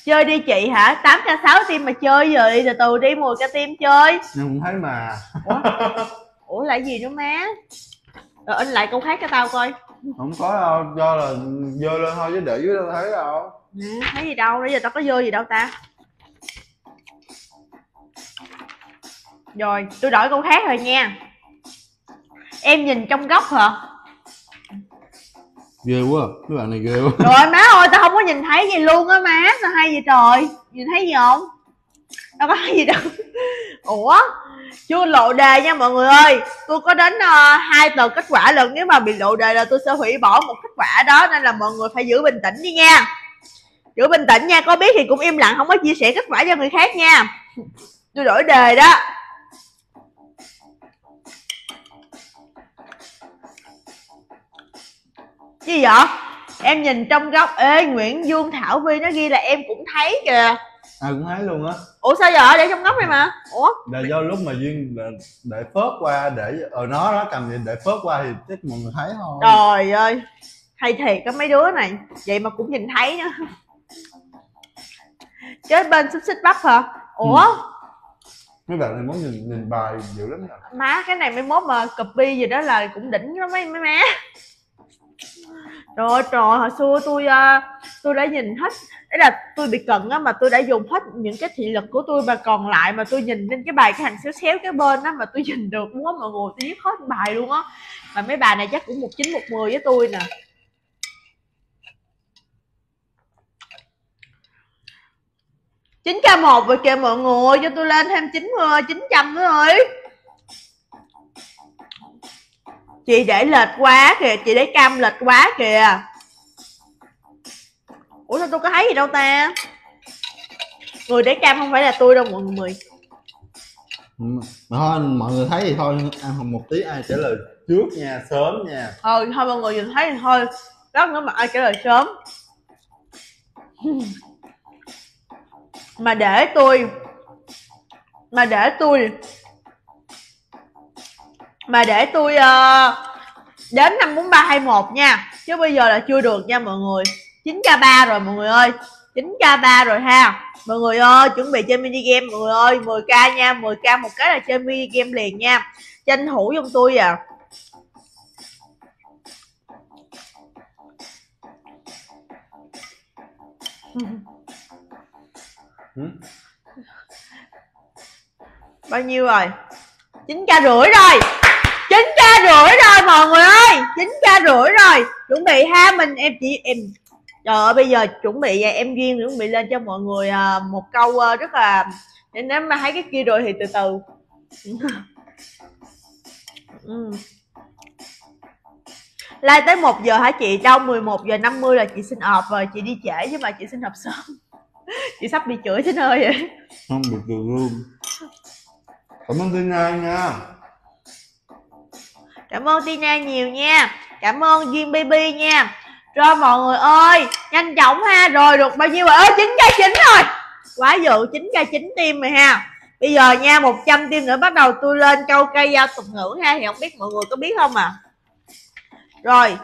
Chơi đi chị hả? 8 k 6 tim mà chơi rồi từ từ đi 10 k tim chơi. Không thấy mà. Ủa, ủa lại gì nữa má? Rồi in lại câu khác cho tao coi. Không có đâu do là dơ lên thôi chứ để dưới đâu thấy đâu nè thấy gì đâu bây giờ tao có dơ gì đâu ta. Rồi tôi đổi câu khác rồi nha. Em nhìn trong góc hả? Ghê quá mấy bạn này ghê quá. Rồi má ơi tao không có nhìn thấy gì luôn á má sao hay vậy trời? Nhìn thấy gì không? Đâu có thấy gì đâu. Ủa chưa lộ đề nha mọi người ơi. Tôi có đến uh, hai tờ kết quả lần nếu mà bị lộ đề là tôi sẽ hủy bỏ một kết quả đó nên là mọi người phải giữ bình tĩnh đi nha giữ bình tĩnh nha có biết thì cũng im lặng không có chia sẻ kết quả cho người khác nha. Tôi đổi đề đó. Gì vậy? Em nhìn trong góc ê nguyễn dương thảo vi nó ghi là em cũng thấy kìa. Ai cũng thấy luôn á. Ủa sao vậy? Để trong góc này mà. Ủa? Là do lúc mà duyên để, để phớt qua để ở nó đó cầm để phớt qua thì chắc mọi người thấy thôi. Trời ơi hay thiệt có mấy đứa này. Vậy mà cũng nhìn thấy nữa chết bên xúc xích bắp hả? Ủa? Ừ. mấy bạn này muốn nhìn nhìn bài dữ lắm rồi má cái này mấy mốt mà copy gì đó là cũng đỉnh lắm mấy mấy má. Trời trời hồi xưa tôi uh, tôi đã nhìn hết. Đấy là tôi bị cận á mà tôi đã dùng hết những cái thị lực của tôi mà còn lại mà tôi nhìn lên cái bài cái hàng xéo xéo cái bên á mà tôi nhìn được muốn mọi người tôi viết hết bài luôn á. Mà mấy bài này chắc cũng một chín một mười với tôi nè chín k một rồi kìa mọi người cho tôi lên thêm chín chín trăm nữa rồi. Chị để lệch quá kìa chị để cam lệch quá kìa. Ủa sao tôi có thấy gì đâu ta? Người để cam không phải là tôi đâu mọi người. Mà thôi mọi người thấy thì thôi ăn một tí ai trả lời trước nha sớm nha. Thôi thôi mọi người nhìn thấy thì thôi đó nữa mà ai trả lời sớm mà để tôi mà để tôi mà để tôi uh, đến năm bốn ba hai một nha. Chứ bây giờ là chưa được nha mọi người. 9 k 3 rồi mọi người ơi. 9 k 3 rồi ha. Mọi người ơi chuẩn bị chơi mini game mọi người ơi. 10 k nha 10 k một cái là chơi mini game liền nha. Tranh thủ trong tôi à. Mm-hmm. Ừ. bao nhiêu rồi? Chín k rưỡi rồi. Chín k rưỡi rồi mọi người ơi. Chín k rưỡi rồi. Chuẩn bị ha mình em chỉ em. Trời ơi bây giờ chuẩn bị em duyên chuẩn bị lên cho mọi người à, một câu à, rất là nếu mà thấy cái kia rồi thì từ từ. Ừ. Lai tới 1 giờ hả chị? Đâu 11 giờ 50 là chị xin họp rồi, chị đi trễ chứ mà chị xin họp sớm chị sắp bị chửi trên nơi vậy. Không được được luôn. Cảm ơn Tina nha. Cảm ơn Tina nhiều nha. Cảm ơn Duyên Baby nha rồi mọi người ơi nhanh chóng ha rồi được bao nhiêu rồi ơi chín k chín rồi quá dự chín k chín tim rồi ha bây giờ nha 100 tim nữa bắt đầu tôi lên câu cây giao tục ngữ ha thì không biết mọi người có biết không à rồi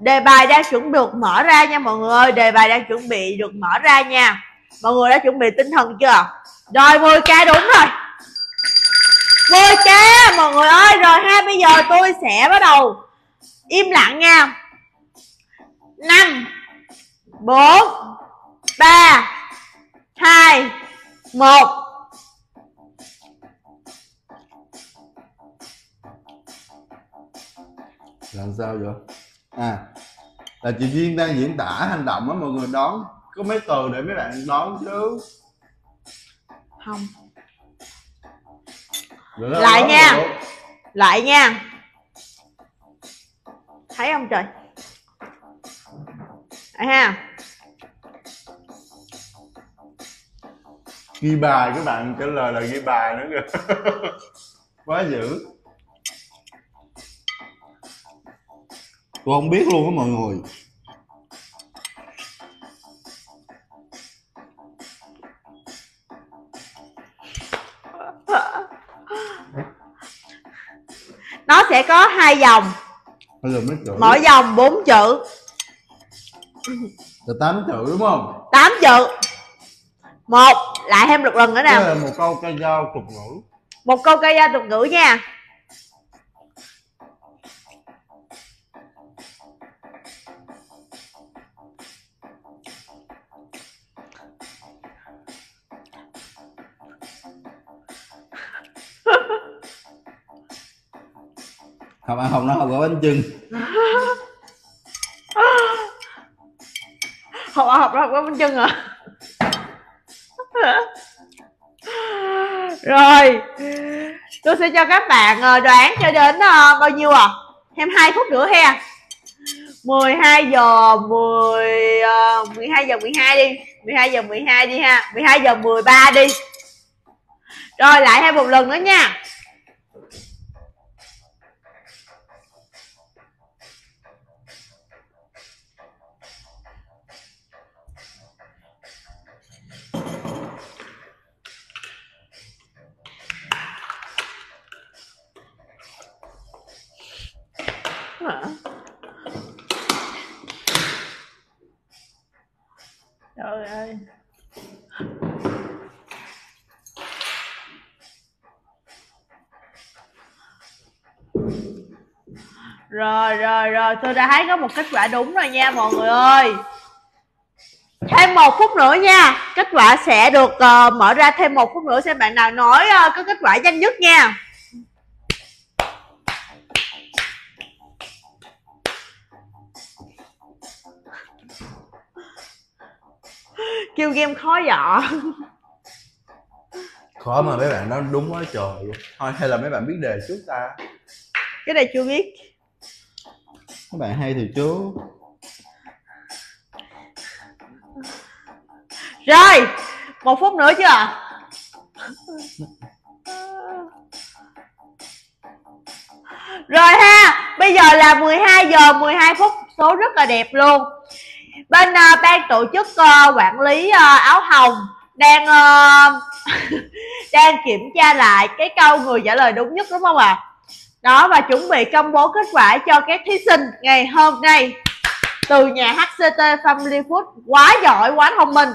đề bài đang chuẩn bị được mở ra nha mọi người. Đề bài đang chuẩn bị được mở ra nha. Mọi người đã chuẩn bị tinh thần chưa? Rồi 10 k đúng rồi. 10 k mọi người ơi. Rồi ha, bây giờ tôi sẽ bắt đầu. Im lặng nha. Năm, bốn, ba, hai, một. Làm sao vậy? À là chị duyên đang diễn tả hành động á mọi người đón. Có mấy từ để mấy bạn đón chứ? Không. Lại nha. lại nha. Thấy không trời? Đấy ha. Ghi bài các bạn trả lời là ghi bài nữa kìa. Quá dữ tôi không biết luôn á mọi người. Nó sẽ có hai dòng. Mỗi dòng bốn chữ. Là tám chữ đúng không? Tám chữ. Một lại thêm một lần nữa nào là một câu ca dao tục ngữ. Một câu ca dao tục ngữ nha học ăn hồng nó học gói bánh chưng. Học học học có bánh chưng à? Rồi tôi sẽ cho các bạn ờ, đoán cho đến ờ, bao nhiêu à? Thêm hai phút nữa ha. 12 giờ 10 uh, 12 giờ 12 đi. 12 giờ 12 đi ha. 12 giờ 13 đi. Rồi lại thêm một lần nữa nha hả trời ơi. Rồi rồi rồi. Tôi đã thấy có một kết quả đúng rồi nha mọi người ơi. Thêm một phút nữa nha. Kết quả sẽ được uh, mở ra thêm một phút nữa xem bạn nào nói uh, có kết quả nhanh nhất nha. Kêu game khó dọ. Khó mà mấy bạn nói đúng quá trời thôi hay là mấy bạn biết đề trước ta. Cái này chưa biết. Các bạn hay thì chú. Rồi một phút nữa chưa rồi ha bây giờ là 12 giờ 12 phút số rất là đẹp luôn bên uh, ban tổ chức uh, quản lý uh, áo hồng đang uh, đang kiểm tra lại cái câu người trả lời đúng nhất đúng không ạ? À? đó và chuẩn bị công bố kết quả cho các thí sinh ngày hôm nay từ nhà HCT Family Food quá giỏi quá thông minh.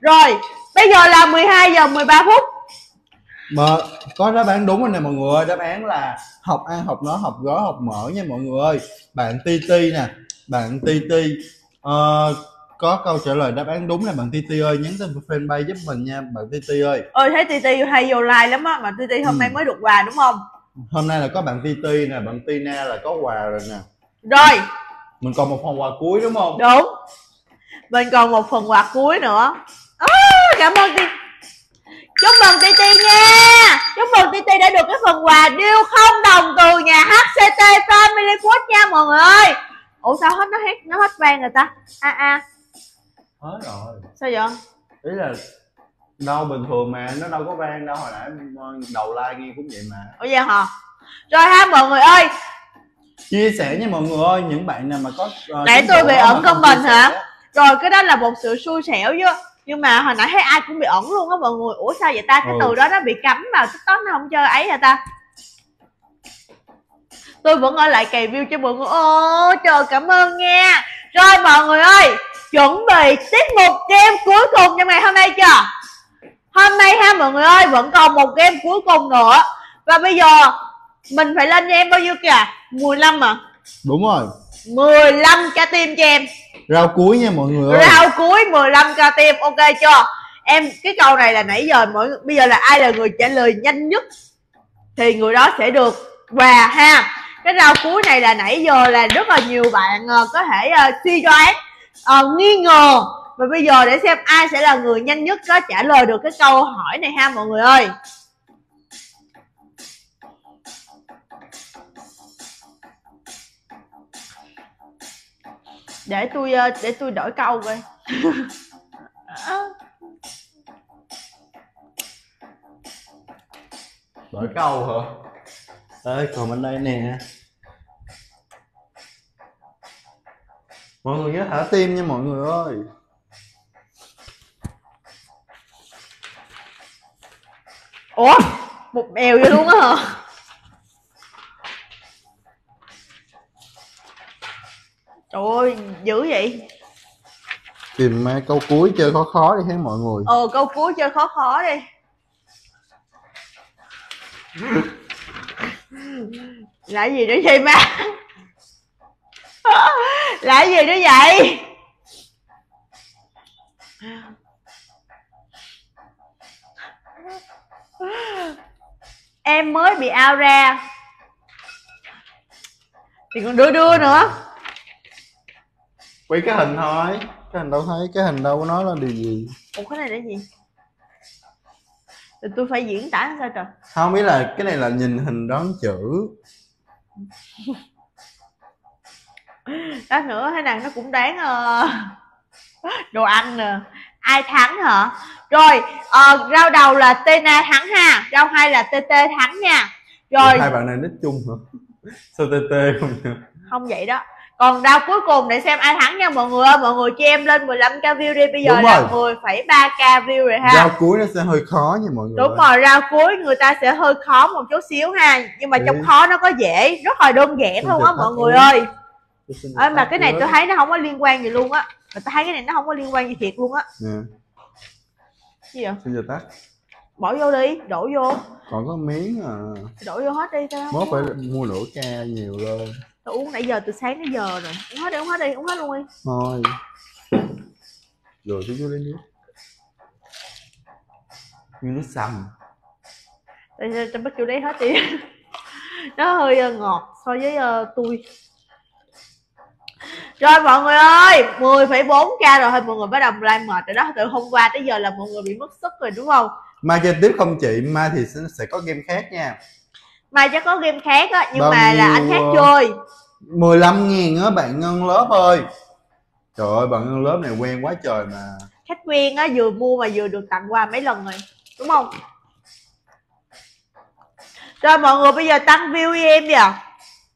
Rồi bây giờ là 12 giờ 13 phút. Mà có đáp án đúng rồi nè mọi người. Ơi đáp án là học ăn học nói học gói học mở nha mọi người. Ơi bạn TT nè bạn TT uh, có câu trả lời đáp án đúng là bạn ti ti ơi. Nhắn tin fanpage giúp mình nha bạn ti ti ơi. Ơi thấy ti ti hay vô like lắm á. Mà ti ti hôm Ừ. nay mới được quà đúng không? Hôm nay là có bạn ti ti nè bạn tina là có quà rồi nè. Rồi. Mình còn một phần quà cuối đúng không? Đúng. Mình còn một phần quà cuối nữa. À, cảm ơn ti chúc mừng ti ti nha. Chúc mừng ti ti đã được cái phần quà điêu không đồng từ nhà HCT Family Food nha mọi người. ơi ủa sao hết nó hết nó hết vang rồi ta? A a. Hết rồi. Sao vậy? Ý là đâu bình thường mà nó đâu có vang đâu. Hồi nãy đầu like nghe cũng vậy mà. Ủa vậy hả? Rồi ha mọi người ơi. Chia sẻ nha mọi người ơi những bạn nào mà có uh, Nãy tôi bị ẩn comment chia hả? rồi cái đó là một sự xui xẻo chứ. Nhưng mà hồi nãy thấy ai cũng bị ẩn luôn á mọi người. Ủa sao vậy ta? Cái Ừ. từ đó nó bị cấm vào tiktok nó không chơi ấy hả ta tôi vẫn ở lại cày view cho mọi người. Ô trời cảm ơn nha. Rồi mọi người ơi chuẩn bị tiết mục game cuối cùng trong ngày hôm nay chưa? Hôm nay ha mọi người ơi vẫn còn một game cuối cùng nữa. Và bây giờ mình phải lên cho em bao nhiêu kìa? 15 à? Đúng rồi. 15 ca tim cho em. Rau cuối nha mọi người ơi. Rau cuối 15 ca tim ok chưa? Em cái câu này là nãy giờ mỗi bây giờ là ai là người trả lời nhanh nhất thì người đó sẽ được quà ha cái rau cuối này là nãy giờ là rất là nhiều bạn ờ, có thể uh, suy đoán uh, nghi ngờ. Và bây giờ để xem ai sẽ là người nhanh nhất có trả lời được cái câu hỏi này ha mọi người ơi. Để tôi để tôi đổi câu coi. Đổi câu hả? Ơi còn bên đây nè. Mọi người nhớ thả tim nha mọi người ơi. Ủa? Một bèo vậy luôn á hả? Trời ơi dữ vậy. Tìm mấy câu cuối chơi khó khó đi ha mọi người. Ờ câu cuối chơi khó khó đi là gì nữa vậy má? Là gì nữa vậy? Em mới bị ao ra. Thì còn đưa đưa nữa. Quay cái hình thôi. Cái hình đâu thấy? Cái hình đâu có nói là điều gì. Ủa cái này là gì thì tôi phải diễn tả sao trời? Không biết là cái này là nhìn hình đón chữ. Đó nữa thế nào nó cũng đoán ờ, đồ ăn nè. Ai thắng hả? Rồi ờ, rau đầu là Tena thắng ha. Rau hai là TT thắng nha. Rồi. Hai bạn này nít chung hả? Sao tê không nhỉ? không vậy đó còn rau cuối cùng để xem ai thắng nha mọi người ơi. Mọi người cho em lên 15k view đi. Bây giờ Đúng là rồi. 10,3k view rồi ha. Rau cuối nó sẽ hơi khó nha mọi người đúng rồi rau cuối người ta sẽ hơi khó một chút xíu ha. Nhưng mà Ừ. trong khó nó có dễ rất là đơn giản luôn á mọi người ơi. Ê, mà cái này tôi thấy nó không có liên quan gì luôn á. Mà tôi thấy cái này nó không có liên quan gì thiệt luôn á. Nè. Gì vậy? Xin giờ tắt. Bỏ vô đi đổ vô. Còn có miếng à. Đổ vô hết đi tao mốt phải mua nửa ca nhiều lên tao uống nãy giờ từ sáng tới giờ rồi. Uống hết đi uống hết đi uống hết luôn đi. Thôi. Rồi tôi vô lấy nước như nước sầm. Tao tao bắt kêu lấy hết đi. Nó hơi ờ, ngọt so với ờ, tôi. Rồi mọi người ơi 10,4k rồi. Thôi mọi người bắt đầu like mệt rồi đó. Từ hôm qua tới giờ là mọi người bị mất sức rồi đúng không? Mai chơi tiếp không chị? Mai thì sẽ có game khác nha mai chắc có game khác á nhưng Bao mà là anh khác chơi. 15 nghìn á bạn ngân lớp ơi. Trời ơi bạn ngân lớp này quen quá trời mà. Khách quen á vừa mua mà vừa được tặng quà mấy lần rồi đúng không? Rồi mọi người bây giờ tăng view với em à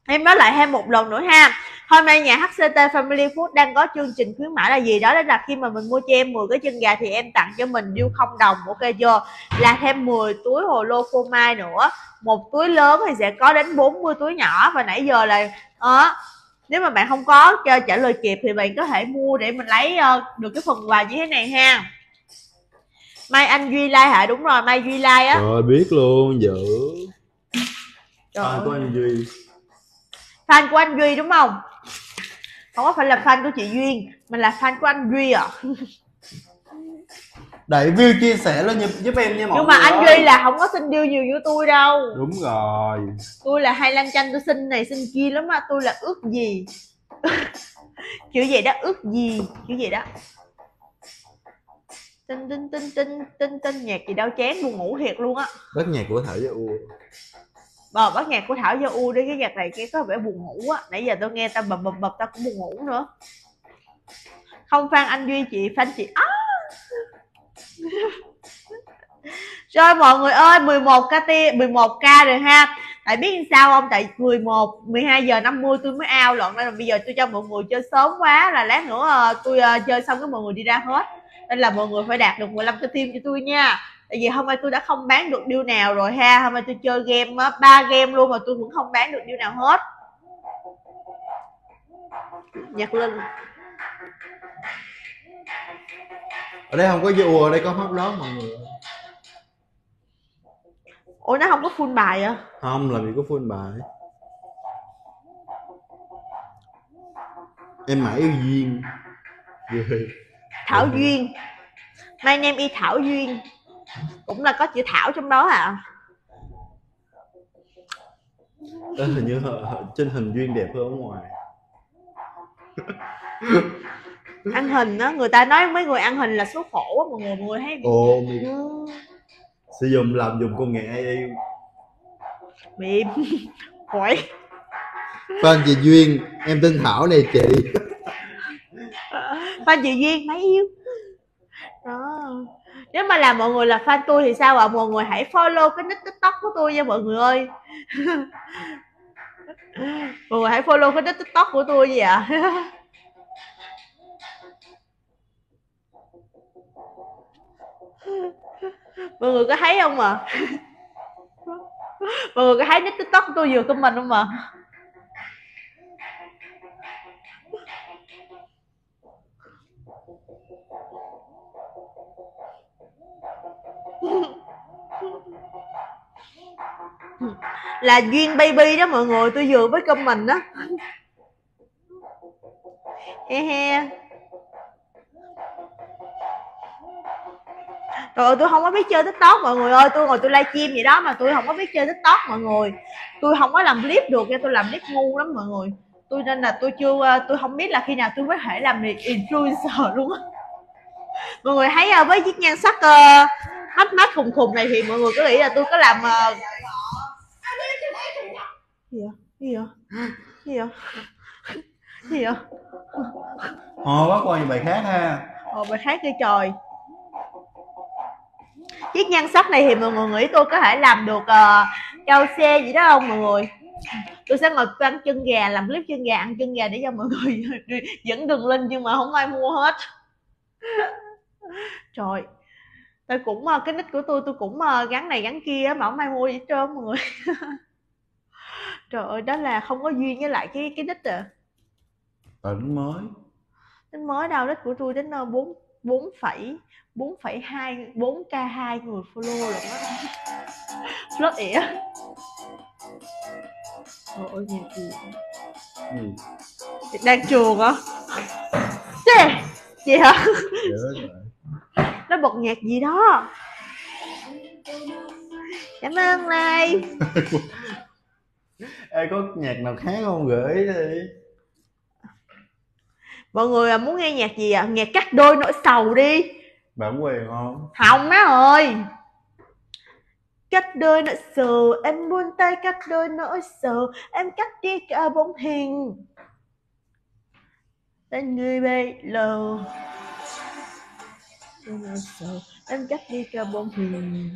em nói lại thêm một lần nữa ha. Hôm nay nhà HCT Family Food đang có chương trình khuyến mãi là gì đó là khi mà mình mua cho em 10 cái chân gà thì em tặng cho mình. View không đồng ok chưa? Là thêm 10 túi hồ lô phô mai nữa một túi lớn thì sẽ có đến 40 túi nhỏ. Và nãy giờ là đó nếu mà bạn không có cho trả lời kịp thì bạn có thể mua để mình lấy ờ, được cái phần quà như thế này ha. Mai anh duy lai hả? Đúng rồi mai duy lai á. Trời ơi biết luôn dữ. Trời à, của anh duy. Fan của anh duy đúng không? Không có phải là fan của chị duyên mình là fan của anh duy à đẩy view chia sẻ lên giúp, giúp em nha mọi nhưng mà anh duy là không có xin điều nhiều như tôi đâu. Đúng rồi. Tôi là hay lanh chanh tôi xin này xin kia lắm á tôi là ước gì? Kiểu vậy đó ước gì? Kiểu vậy đó. Tinh tinh tinh tinh tinh tinh nhạc gì đâu chán buồn ngủ thiệt luôn á. Đất nhạc của thảo với u. Ờ, bắt nhạc của Thảo Gia U đi cái nhạc này cái có vẻ buồn ngủ á. Nãy giờ tao nghe tao bập bập bập tao cũng buồn ngủ nữa. Không fan anh Duy chị fan chị á rồi, mọi người ơi 11 k 11 k rồi ha. Tại biết sao không? Tại 11 12 giờ 50 tôi mới ao lận. Nên là bây giờ tôi cho mọi người chơi sớm quá, là lát nữa ờ, tôi ờ, chơi xong cái mọi người đi ra hết. Nên là mọi người phải đạt được 15 cái tim cho tôi nha. Tại vì hôm nay tôi đã không bán được điều nào rồi ha. Hôm nay tôi chơi game ờ, ba game luôn mà tôi vẫn không bán được điều nào hết. Nhạc linh ở đây không có vô ở đây có hot dog mọi người ủa nó không có full bài à không làm gì có full bài. Em mãi yêu duyên. Thảo duyên. My name y thảo duyên. Cũng là có chữ thảo trong đó à hình như trên hình duyên đẹp hơn ở ngoài ăn hình á người ta nói mấy người ăn hình là số khổ á mọi người mọi người thấy ồ mi Ừ, sử dụng làm dùng công nghệ AI mềm khỏi Phan chị Duyên em tên Thảo này chị. Fan chị duyên mấy yêu. Đó. Nếu mà là mọi người là fan tôi thì sao ạ? Mọi người hãy follow cái nick tiktok của tôi nha mọi người ơi. Mọi người hãy follow cái nick tiktok của tôi gì ạ mọi người có thấy không mà mọi người có thấy nick tiktok của tôi vừa comment không mà là duyên baby đó mọi người, tôi vừa với comment đó. He he. Trời ơi, tôi không có biết chơi tiktok mọi người ơi. Tôi ngồi tôi livestream vậy đó mà tôi không có biết chơi tiktok mọi người. Tôi không có làm clip được nha tôi làm clip ngu lắm mọi người. Tôi nên là tôi chưa ờ, tôi không biết là khi nào tôi mới thể làm được influencer luôn á. Mọi người thấy ờ, với chiếc nhan sắc uh, mắt mắt khùng khùng này thì mọi người có nghĩ là tôi có làm ờ, gì vậy? Gì vậy? Gì vậy? Gì vậy? Ồ, bắt qua như bài khác ha. Ồ bài khác đi trời chiếc nhan sắc này thì mọi người nghĩ tôi có thể làm được uh, cao xe gì đó không mọi người? Tôi sẽ ngồi tôi ăn chân gà làm clip chân gà ăn chân gà để cho mọi người dẫn đường link nhưng mà không ai mua hết. Trời tôi cũng ờ, cái nick của tôi tôi cũng ờ, gắn này gắn kia mà không ai mua gì hết trơn mọi người. Trời ơi đó là không có duyên với lại cái cái nick à. Tỉnh mới. Nick mới đâu nick của tôi đến ờ, bốn bốn phẩy bốn phẩy hai bốn k hai người follow rồi đó flop ỉa Trời ơi nhạc gì Gì? đang trường hả? Chê, gì hả? Nó bật nhạc gì đó. Cảm ơn này Ê, có nhạc nào khác không? Gửi đi mọi người à, muốn nghe nhạc gì ạ? Nhạc cắt đôi nỗi sầu đi. Bản quyền không? không má ơi. Cắt đôi nỗi sầu em buông tay cắt đôi nỗi sầu em cắt đi cả bóng hình. Tên người nỗi sầu em cắt đi cả bóng hình.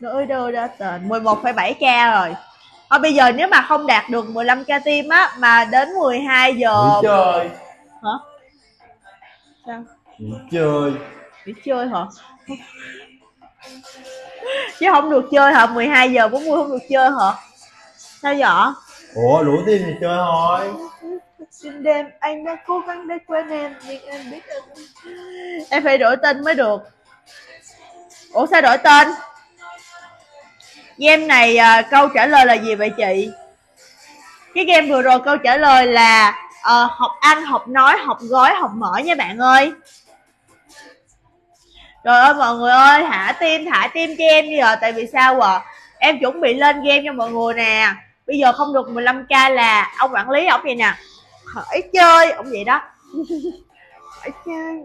Nỗi đâu đã tàn. 11,7k rồi Thôi bây giờ nếu mà không đạt được 15k tim á mà đến 12 giờ Nghỉ chơi hả? Sao? Nghỉ chơi đi chơi hả? Chứ không được chơi hả? 12 giờ 40 không được chơi hả? Sao vậy? Ủa, đủ tim thì chơi thôi. Xin đêm anh đã cố gắng để quên em nhưng em biết em em phải đổi tên mới được. Ủa sao đổi tên game này à, câu trả lời là gì vậy chị? Cái game vừa rồi câu trả lời là ờ, học ăn học nói học gói học mở nha bạn ơi. Trời ơi mọi người ơi thả tim thả tim cho em đi rồi tại vì sao à em chuẩn bị lên game cho mọi người nè. Bây giờ không được 15k là ông quản lý ổng vậy nè. Khỏi chơi ổng vậy đó. Khỏi chơi.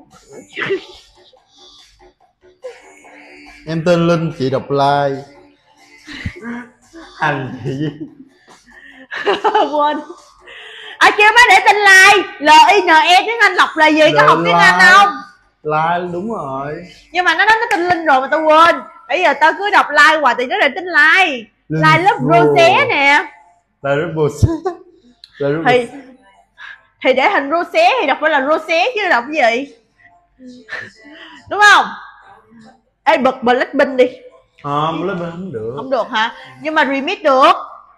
Em tên Linh, chị đọc like. Hành gì? Quên. Ở chưa má để tên like l i n e tiếng anh lọc là gì? Có học tiếng anh không? Like đúng rồi. Nhưng mà nó nói nó tên linh rồi mà tao quên. Bây giờ tao cứ đọc like hoài thì nó để tên like Linh like lớp rosé nè. Là bồ. Xế Là thì thì để hình rosé thì đọc phải là rosé chứ đọc cái gì? Đúng không? Ê bật blackpink đi Không, lớp bên không được. Không được hả? Nhưng mà remix được.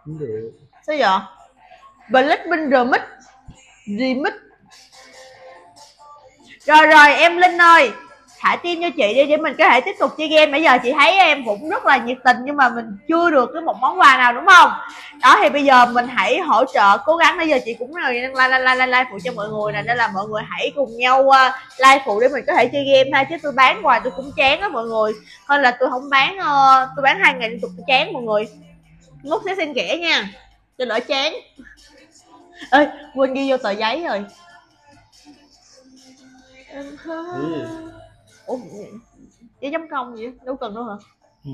Không được. Sao vậy? Blackpink remix. Remix. Rồi rồi em linh ơi thả tim cho chị đi để mình có thể tiếp tục chơi game. Bây giờ chị thấy em cũng rất là nhiệt tình nhưng mà mình chưa được cái một món quà nào đúng không? Đó thì bây giờ mình hãy hỗ trợ cố gắng. Bây giờ chị cũng là like like like like, like phụ cho mọi người nè nên là mọi người hãy cùng nhau uh, like phụ để mình có thể chơi game thôi chứ tôi bán quà tôi cũng chán á mọi người. Hơn là tôi không bán uh, tôi bán hai ngày liên tục tôi chán mọi người. Ngút sẽ xin kẻ nha. Cho đỡ chán. Ơi quên ghi vô tờ giấy rồi. Em hứa ừ ủa giấy chấm công vậy? Đâu cần đâu hả? Ừ.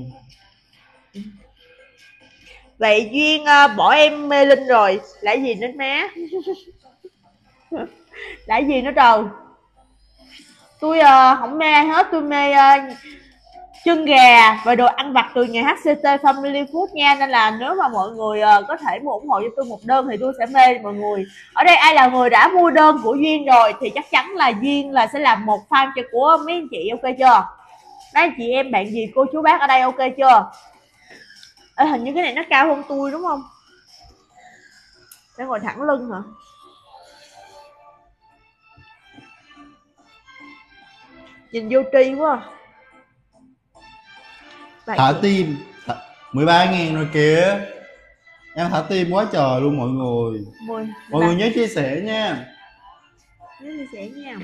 vậy duyên ờ, bỏ em mê linh rồi. Là gì nữa má? Là gì nữa trời? Tôi ờ, không mê hết tôi mê ờ, chân gà và đồ ăn vặt từ nhà HCT Family Food nha. Nên là nếu mà mọi người ờ, có thể mua ủng hộ cho tôi một đơn thì tôi sẽ mê mọi người. Ở đây ai là người đã mua đơn của duyên rồi thì chắc chắn là duyên là sẽ làm một fan cho của mấy anh chị ok chưa? Mấy anh chị em bạn gì cô chú bác ở đây ok chưa? Ê, hình như cái này nó cao hơn tôi đúng không? Nó ngồi thẳng lưng hả? Nhìn vô tri quá à. Vậy Thả tim. Thả... 13 ngàn rồi kìa. Em thả tim quá trời luôn mọi người. Mười Mọi người nhớ chia sẻ nha. Nhớ chia sẻ nha.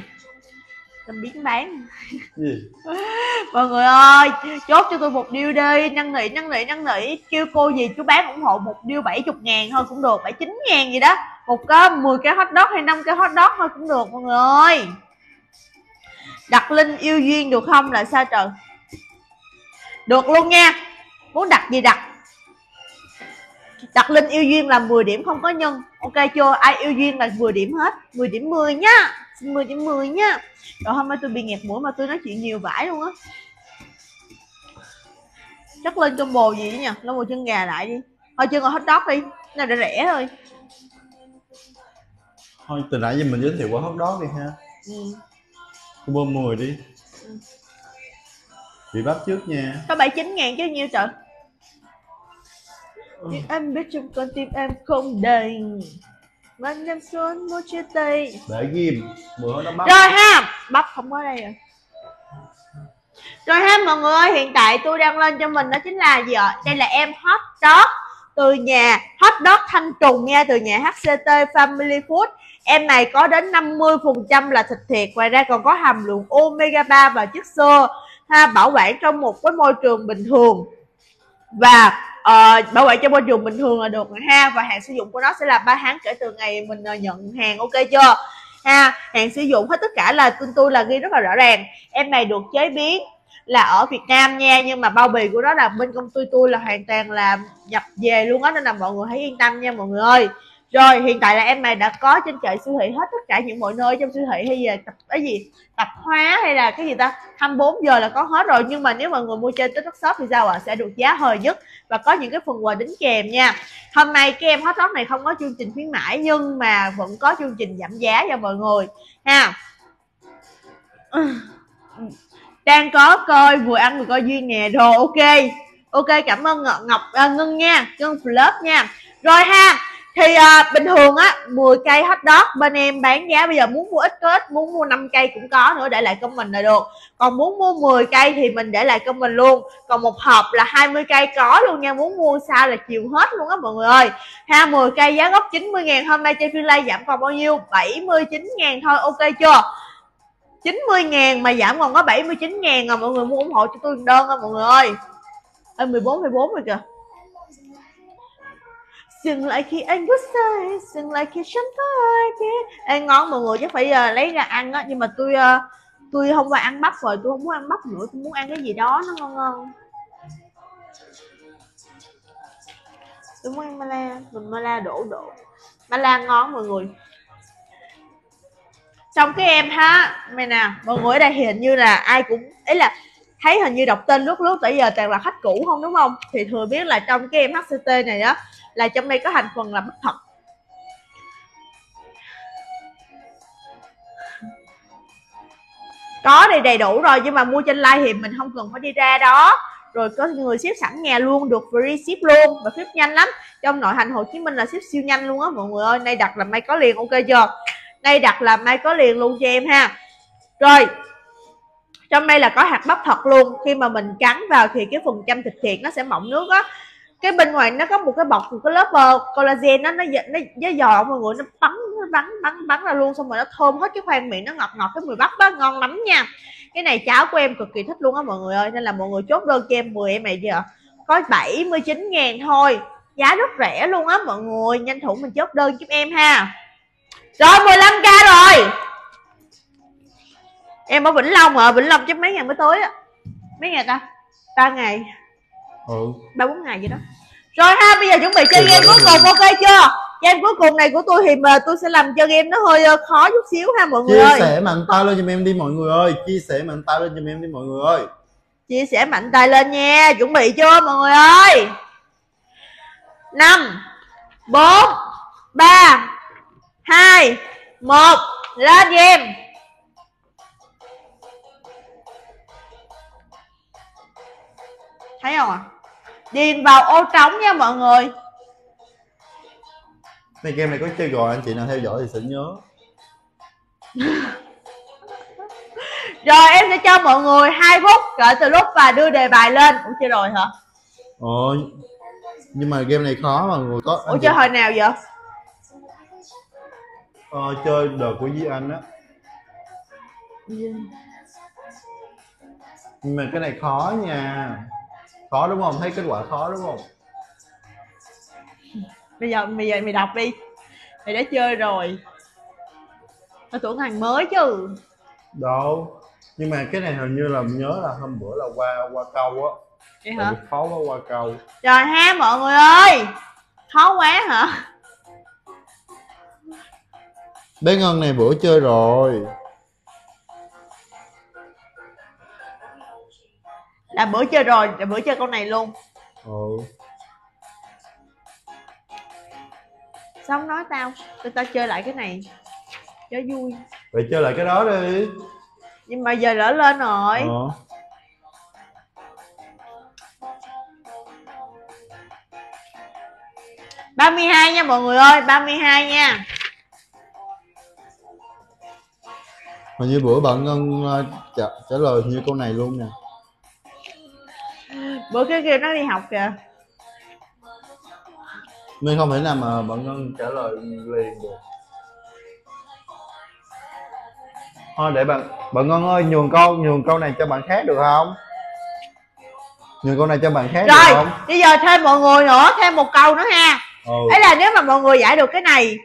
Làm biến bán. Gì? Mọi người ơi chốt cho tôi một điêu đi. Năn nỉ năn nỉ năn nỉ kêu cô gì chú bán ủng hộ một điêu 70 ngàn thôi cũng được. 79 ngàn gì đó. Một cái 10 cái hot dog hay 5 cái hot dog thôi cũng được mọi người ơi. Đặt linh yêu duyên được không là sao trời được luôn nha. Muốn đặt gì đặt. Đặt linh yêu duyên là 10 điểm không có nhân. Ok chưa? Ai yêu duyên là 10 điểm hết. 10 điểm 10 nhá xin 10 điểm 10 nhá rồi hôm nay tôi bị nghẹt mũi mà tôi nói chuyện nhiều vãi luôn á. Chắc lên combo gì nhỉ? Lên một chân gà lại đi. Thôi chân ngồi hot dog đi. Nào để rẻ thôi. Thôi từ nãy giờ mình giới thiệu qua hot dog đi ha. Ừ. combo 10 đi. Bị bắt trước nha. Có 79 ngàn chứ nhiêu trời? Ừ. Nhưng anh biết trong con tim em không đầy. Mang em xuống một chia tay. Để ghim. Hot dog bắt. Rồi ha Bắp không có đây rồi. Rồi ha mọi người ơi Hiện tại tôi đang lên cho mình đó chính là gì ạ? Đây là em hot dog Từ nhà hot dog Thanh Trùng nha Từ nhà HCT Family Food. Em này có đến 50% là thịt thiệt Ngoài ra còn có hàm lượng omega 3 và chất xơ ha, Bảo quản trong một cái môi trường bình thường. Và uh, bảo quản trong môi trường bình thường là được rồi ha. Và hạn sử dụng của nó sẽ là 3 tháng kể từ ngày mình ờ, nhận hàng ok chưa? Ha hạn sử dụng hết tất cả là tôi tôi là ghi rất là rõ ràng. Em này được chế biến là ở Việt Nam nha nhưng mà bao bì của nó là bên công ty tôi là hoàn toàn là nhập về luôn á nên là mọi người hãy yên tâm nha mọi người ơi rồi hiện tại là em này đã có trên chợ siêu thị hết tất cả những mọi nơi trong siêu thị hay là tập cái gì tập hóa hay là cái gì ta? 24 giờ là có hết rồi nhưng mà nếu mọi người mua trên TikTok Shop thì sao ạ? Sẽ được giá hời nhất và có những cái phần quà đính kèm nha. Hôm nay cái em hot dog này không có chương trình khuyến mãi nhưng mà vẫn có chương trình giảm giá cho mọi người ha. Đang có coi vừa ăn vừa coi duyên nè rồi ok. Ok cảm ơn ngọc, ngọc à, ngân nha ngân lớp nha. Rồi ha thì à, bình thường á 10 cây hot dog bên em bán giá bây giờ muốn mua ít có ít muốn mua 5 cây cũng có nữa để lại comment là được. Còn muốn mua 10 cây thì mình để lại comment luôn. Còn một hộp là 20 cây có luôn nha muốn mua sao là chiều hết luôn á mọi người ơi. Ha 10 cây giá gốc 90 ngàn hôm nay trên phiên giảm còn bao nhiêu? 79 ngàn thôi ok chưa? 90 ngàn mà giảm còn có 79 ngàn rồi mọi người muốn ủng hộ cho tôi đơn á mọi người ơi. Ê 14 14 rồi kìa. Dừng lại khi anh bước sai Dừng lại khi chân có ai anh Ê ngon mọi người chắc phải uh, lấy ra ăn á. Nhưng mà tôi uh, tôi không qua ăn bắp rồi Tôi không muốn ăn bắp nữa. Tôi muốn ăn cái gì đó nó ngon ngon. Tôi muốn ăn mala Mình mala đổ đổ Mala ngon mọi người. Trong cái em ha mày nè mọi người ở đây hình như là ai cũng ấy là thấy hình như đọc tên lúc lúc tại giờ toàn là khách cũ không đúng không? Thì thừa biết là trong cái em HCT này á là trong đây có thành phần là bất thật có thì đầy đủ rồi, nhưng mà mua trên live thì mình không cần phải đi ra đó. Rồi có người ship sẵn nhà luôn, được free ship luôn, và ship nhanh lắm. Trong nội thành Hồ Chí Minh là ship siêu nhanh luôn á, mọi người ơi. Nay đặt là may có liền, ok chưa? Nay đặt là may có liền luôn cho em ha. Rồi, trong đây là có hạt bắp thật luôn. Khi mà mình cắn vào thì cái phần trăm thịt thiệt nó sẽ mỏng nước á cái bên ngoài nó có một cái bọc một cái lớp uh, collagen nó nó nó nó giò mọi người nó bắn nó bắn bắn bắn ra luôn xong rồi nó thơm hết cái khoang miệng nó ngọt ngọt cái mùi bắp á ngon lắm nha. Cái này cháo của em cực kỳ thích luôn á mọi người ơi nên là mọi người chốt đơn cho em 10 em này giờ có 79 ngàn thôi. Giá rất rẻ luôn á mọi người nhanh thủ mình chốt đơn giúp em ha. Rồi 15k rồi. Em ở Vĩnh Long ở Vĩnh Long chắc mấy ngày mới tới á. Mấy ngày ta? ba ngày ừ. Ba bốn ngày vậy đó. Rồi ha bây giờ chuẩn bị chơi game cuối cùng ok chưa? Game cuối cùng này của tôi thì mà tôi sẽ làm cho game nó hơi ờ, khó chút xíu ha mọi người chia ơi. sẻ mạnh tay lên giùm em đi mọi người ơi. Chia sẻ mạnh tay lên giùm em đi mọi người ơi. Chia sẻ mạnh tay lên nha Chuẩn bị chưa mọi người ơi? Năm bốn ba hai một lên game. Thấy không ạ điền vào ô trống nha mọi người. Này game này có chơi rồi anh chị nào theo dõi thì sẽ nhớ. Rồi em sẽ cho mọi người hai phút kể từ lúc và đưa đề bài lên. Ủa chơi rồi hả? Ồ nhưng mà game này khó mà người có ủa chị, chơi hồi nào vậy? Ờ, chơi đợt của Di Anh á. Nhưng mà cái này khó nha khó đúng không? Thấy kết quả khó đúng không? Bây giờ bây giờ mày đọc đi. Mày đã chơi rồi. Tao tưởng hàng mới chứ. Đâu. Nhưng mà cái này hình như là nhớ là hôm bữa là qua qua câu á. Vậy hả? khó quá qua câu. Rồi ha mọi người ơi. Khó quá hả? Bé ngân này bữa chơi rồi là bữa chơi rồi là bữa chơi con này luôn. Ừ. Sao không nói tao tụi tao chơi lại cái này cho vui. Vậy chơi lại cái đó đi. Nhưng mà giờ lỡ lên rồi. Ờ. ba mươi hai nha mọi người ơi 32 nha. Hình như bữa bạn ngân ờ, trả, trả lời như câu này luôn nè bữa kia kia nó đi học kìa. Nên không thể nào mà bạn ngân trả lời liền được. Thôi để bạn bạn ngân ơi nhường câu nhường câu này cho bạn khác được không? Nhường câu này cho bạn khác được rồi không? bây giờ thêm mọi người nữa thêm một câu nữa ha. Ừ. Ấy là nếu mà mọi người giải được cái này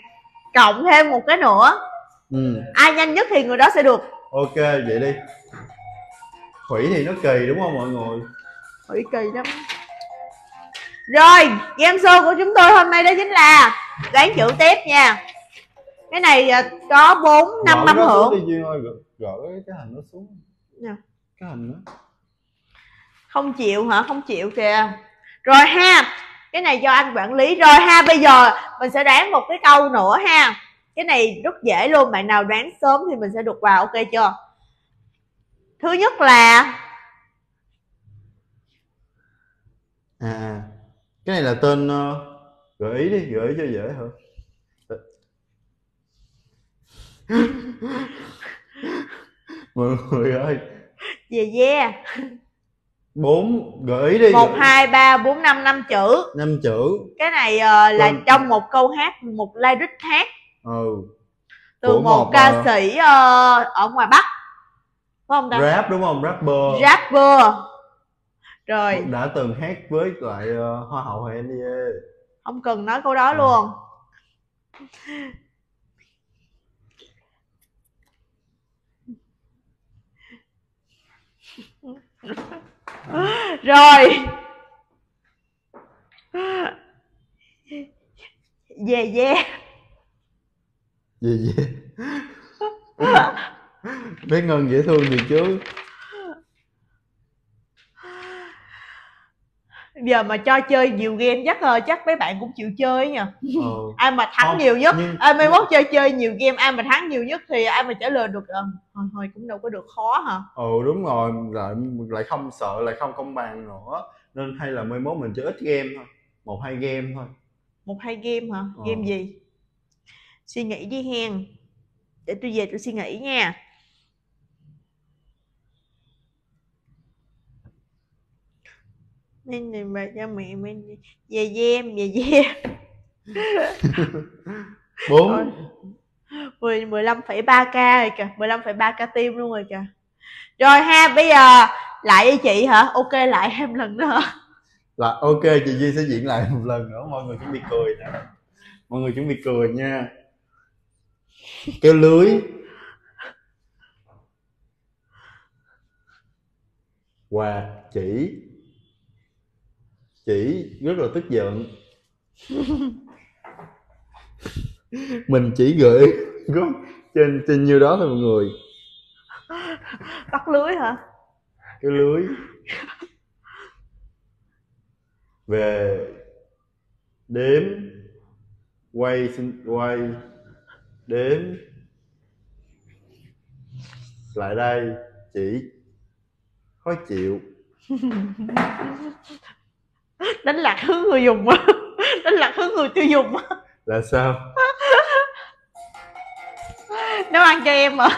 cộng thêm một cái nữa ừ. ai nhanh nhất thì người đó sẽ được. Ok vậy đi. Thủy thì nó kỳ đúng không mọi người Hủy kỳ lắm. Rồi Game show của chúng tôi hôm nay đó chính là Đoán chữ tiếp nha. Cái này à, có 4 năm âm hưởng. gỡ, cái hình nó xuống. Nè. cái hình đó. Không chịu hả? Không chịu kìa. Rồi ha Cái này do anh quản lý. Rồi ha bây giờ mình sẽ đoán một cái câu nữa ha. Cái này rất dễ luôn Bạn nào đoán sớm thì mình sẽ được vào Ok chưa? Thứ nhất là à cái này là tên ờ, gợi ý đi gợi ý cho dễ hả mọi người ơi. Về yeah. Bốn gợi ý đi. Một hai ba bốn năm năm chữ. Năm chữ. Cái này ờ, là Vâng. trong một câu hát một lyric hát. Ừ. Từ Của một, một, ca ờ, sĩ ờ, ở ngoài bắc. Phải không ta? rap đúng không? Rapper. Rapper rồi. Đã từng hát với lại ờ, hoa hậu hay NDA không cần nói câu đó Ừ. luôn. Rồi. Về yeah gì gì bé ngân dễ thương gì chứ giờ mà cho chơi nhiều game chắc ờ, chắc mấy bạn cũng chịu chơi nhờ. Ờ. ai mà thắng Không, nhiều nhất nhưng- ai mai mốt chơi chơi nhiều game ai mà thắng nhiều nhất thì ai mà trả lời được ờ, thôi thôi cũng đâu có được khó hả? Ừ đúng rồi lại lại không sợ lại không công bằng nữa. Nên hay là mai mốt mình chơi ít game thôi một hai game thôi. Một hai game hả? Ờ. game gì? Suy nghĩ đi hen. Để tôi về tôi suy nghĩ nha nên này mà cho mẹ mình về game về game bốn. Mười mười lăm phẩy ba k rồi kìa mười lăm phẩy ba k tim luôn rồi kìa. Rồi ha bây giờ lại đi chị hả? Ok lại em lần nữa. Là ok chị Duy sẽ diễn lại một lần nữa mọi người chuẩn bị cười nè. Mọi người chuẩn bị cười nha. Kéo lưới. Quà chỉ chỉ rất là tức giận. Mình chỉ gửi có trên trên nhiêu đó thôi mọi người. Bắt lưới hả? Cái lưới. Về đếm quay xin quay đếm. Lại đây chỉ khó chịu đánh lạc hướng người dùng á. Đánh lạc hướng người tiêu dùng á. Là sao? Nấu ăn cho em à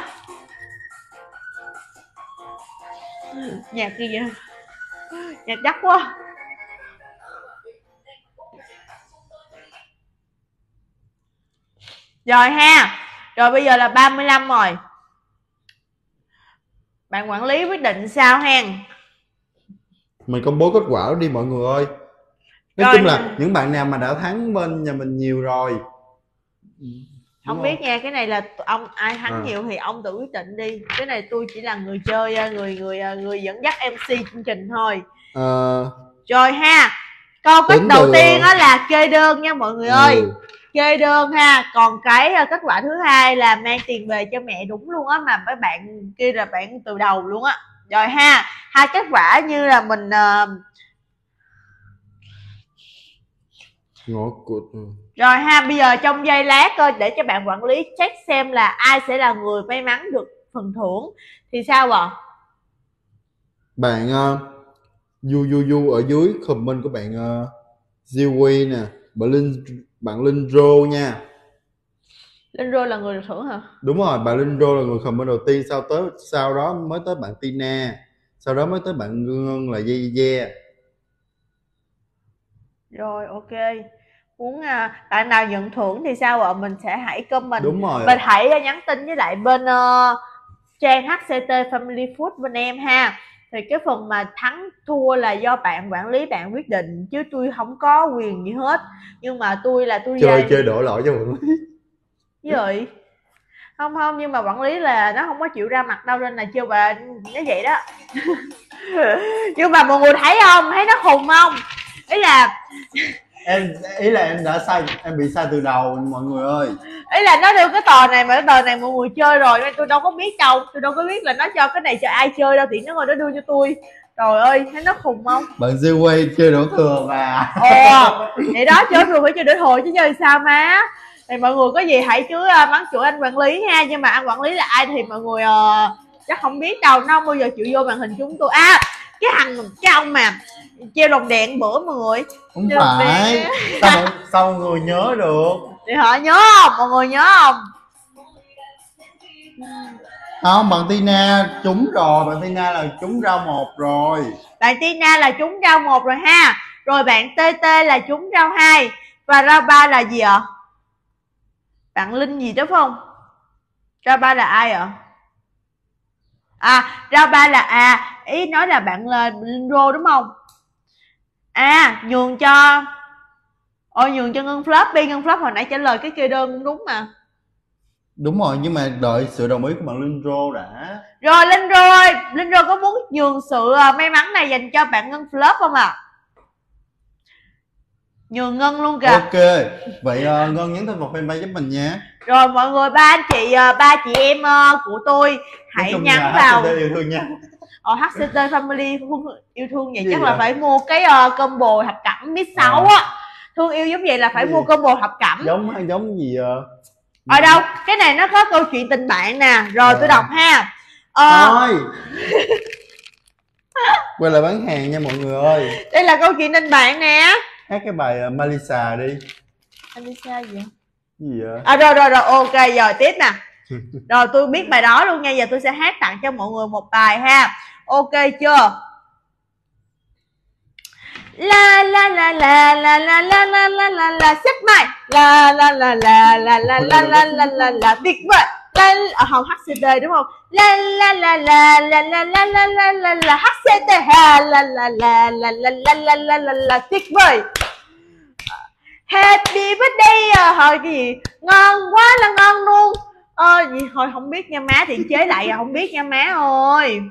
nhạc gì vậy? Nhạc chắc quá. Rồi ha. Rồi bây giờ là 35 rồi. Bạn quản lý quyết định sao hen mình công bố kết quả đi mọi người ơi. Nói Rồi. chung là những bạn nào mà đã thắng bên nhà mình nhiều rồi. Không Đúng biết nha cái này là ông ai thắng À. nhiều thì ông tự quyết định đi. Cái này tôi chỉ là người chơi à, người người à, người dẫn dắt mc chương trình thôi. Ờ, rồi ha câu cách đầu từ- tiên đó là kê đơn nha mọi người ơi. Ừ. kê đơn ha còn cái à, kết quả thứ hai là mang tiền về cho mẹ đúng luôn á mà mấy bạn kia là bạn từ đầu luôn á rồi ha hai kết quả như là mình à, ngõ cụt rồi ha bây giờ trong giây lát coi để cho bạn quản lý check xem là ai sẽ là người may mắn được phần thưởng. Thì sao ạ? Bạn uh, du du du ở dưới comment của bạn uh, Ziwi nè bạn Linh bạn Linh Rô nha Linh Rô là người được thưởng hả? Đúng rồi bạn Linh Rô là người comment đầu tiên. Sau tới sau đó mới tới bạn Tina. Sau đó mới tới bạn Ngân là Ye Ye. Rồi ok. Muốn à, bạn nào nhận thưởng thì sao ạ? Mình sẽ hãy comment. Đúng rồi. Mình hãy à, nhắn tin với lại bên ờ, trang HCT Family Food bên em ha. Thì cái phần mà thắng thua là do bạn quản lý bạn quyết định chứ tôi không có quyền gì hết. Nhưng mà tôi là tôi chơi ra- chơi đổ lỗi cho mọi người Vậy? Không không nhưng mà quản lý là nó không có chịu ra mặt đâu nên là chưa bà nó vậy đó. Nhưng mà mọi người thấy không? Thấy nó khùng không? Ý là em ý là em đã sai em bị sai từ đầu mọi người ơi. Ý là nó đưa cái tờ này mà cái tờ này mọi người chơi rồi nên tôi đâu có biết đâu. Tôi đâu có biết là nó cho cái này cho ai chơi đâu thì nó ngồi nó đưa cho tôi. Trời ơi thấy nó khùng không? Bạn Ziwi chơi đổ thừa và ồ vậy đó chơi rồi phải chơi để thôi chứ chơi sao má thì mọi người có gì hãy cứ ờ, mắng chửi anh quản lý ha nhưng mà anh quản lý là ai thì mọi người ờ, chắc không biết đâu. Nó không bao giờ chịu vô màn hình chúng tôi. À cái thằng cái ông mà treo đồng đèn bữa mọi người. Không Được phải. Sao sao mọi người nhớ được? Thì họ nhớ không? Mọi người nhớ không? Không bạn Tina trúng rồi. Bạn Tina là trúng rau một rồi. Bạn Tina là trúng rau một rồi ha. Rồi bạn TT là trúng rau hai. Và rau ba là gì ạ bạn Linh gì đó phải không? Rau ba là ai ạ? À rau ba là à ý nói là bạn là Linh Rô đúng không? À nhường cho ôi nhường cho ngân flop đi. Ngân flop hồi nãy trả lời cái kê đơn cũng đúng mà. Đúng rồi nhưng mà đợi sự đồng ý của bạn Linh Rô đã. Rồi Linh Rô ơi Linh Rô có muốn nhường sự à, may mắn này dành cho bạn ngân flop không ạ nhường ngân luôn kìa. Ok vậy uh, ngân nhắn tin vào fanpage giúp mình nha. Rồi mọi người ba anh chị à, ba chị em à, của tôi hãy nhắn là vào. HCT yêu thương nha. Ở HCT Family yêu thương vậy Gì chắc là vậy? phải mua cái uh, combo thập cẩm mix 6 À. á. Thương yêu giống vậy là phải Gì? mua combo thập cẩm. Giống giống gì uh, ở đâu? Cái này nó có câu chuyện tình bạn nè. Rồi tôi À. đọc ha. Ờ, thôi. Quay lại bán hàng nha mọi người ơi. Đây là câu chuyện tình bạn nè hát cái bài uh, Malisa đi Alisa gì vậy? Gì vậy à rồi rồi rồi ok giờ tiếp nè rồi tôi biết bài đó luôn nha giờ tôi sẽ hát tặng cho mọi người một bài ha ok chưa la la la la la la la la la la la xếp mày la la la la la la la la la la la tuyệt vời la ở hồng HCD đúng không la la la la la la la la la la la HCD ha la la la la la la la la la la tuyệt vời Happy birthday hồi cái gì ngon quá là ngon luôn ơ gì thôi không biết nha má thì chế lại à không biết nha má ơi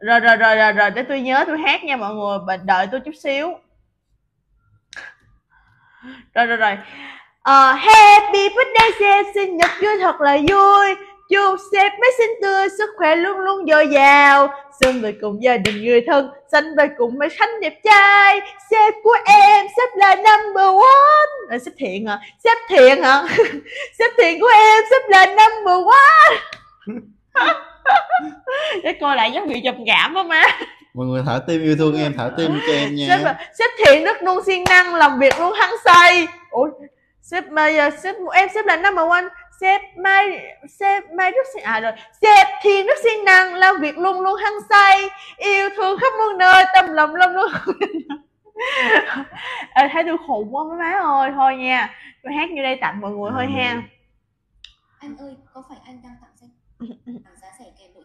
rồi rồi rồi rồi rồi để tôi nhớ tôi hát nha mọi người đợi tôi chút xíu rồi rồi rồi ờ, happy birthday sếp sinh nhật vui thật là vui. Chúc sếp mới xinh tươi sức khỏe luôn luôn dồi dào. Xuân về cùng gia đình người thân xanh về cùng mấy khánh đẹp trai. Sếp của em sếp là number one. À, sếp thiện hả? Sếp thiện hả? Sếp thiện của em sếp là number one. Để coi lại dấu hiệu trầm cảm á? Má mọi người thả tim yêu thương em thả tim cho em sếp nha sếp thiện rất luôn siêng năng làm việc luôn hăng say. Ủa sếp mà giờ sếp em sếp là number one. Sếp mai sếp mai rất siêng à rồi. Sếp thiện rất siêng năng làm việc luôn luôn hăng say yêu thương khắp muôn nơi tâm lòng luôn luôn Ê, thấy tôi khùng quá mấy má ơi thôi nha. Tôi hát như đây tặng mọi người thôi ha. Anh ơi, có phải anh đang tặng danh tặng giá rẻ kèm nội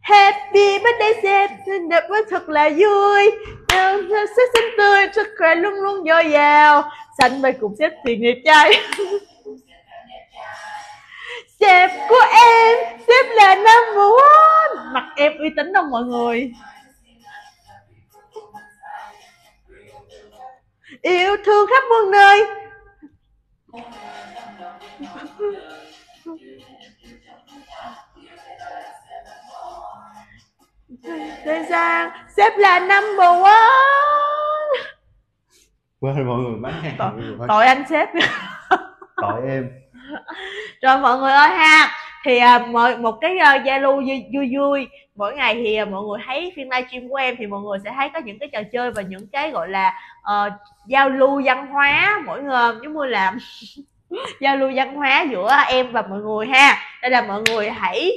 Happy birthday, Seth. Sinh nhật với thật là vui. Seth xinh tươi, Sức khỏe luôn luôn dồi dào. Xanh mày cùng Seth thì nghiệp trai. Sếp của em, Sếp là number one Mặt em uy tín đâu mọi người? Yêu thương khắp muôn nơi. Thế gian Sếp là number one quên mọi người bán hàng. Tội-. Tội anh sếp tội em. Rồi mọi người ơi ha. Thì à, mọi một cái à, giao lưu vui, vui vui. Mỗi ngày thì à, mọi người thấy phiên livestream của em Thì mọi người sẽ thấy có những cái trò chơi Và những cái gọi là ờ, giao lưu văn hóa. Mỗi người giống như là Giao lưu văn hóa giữa em và mọi người ha. Đây là mọi người hãy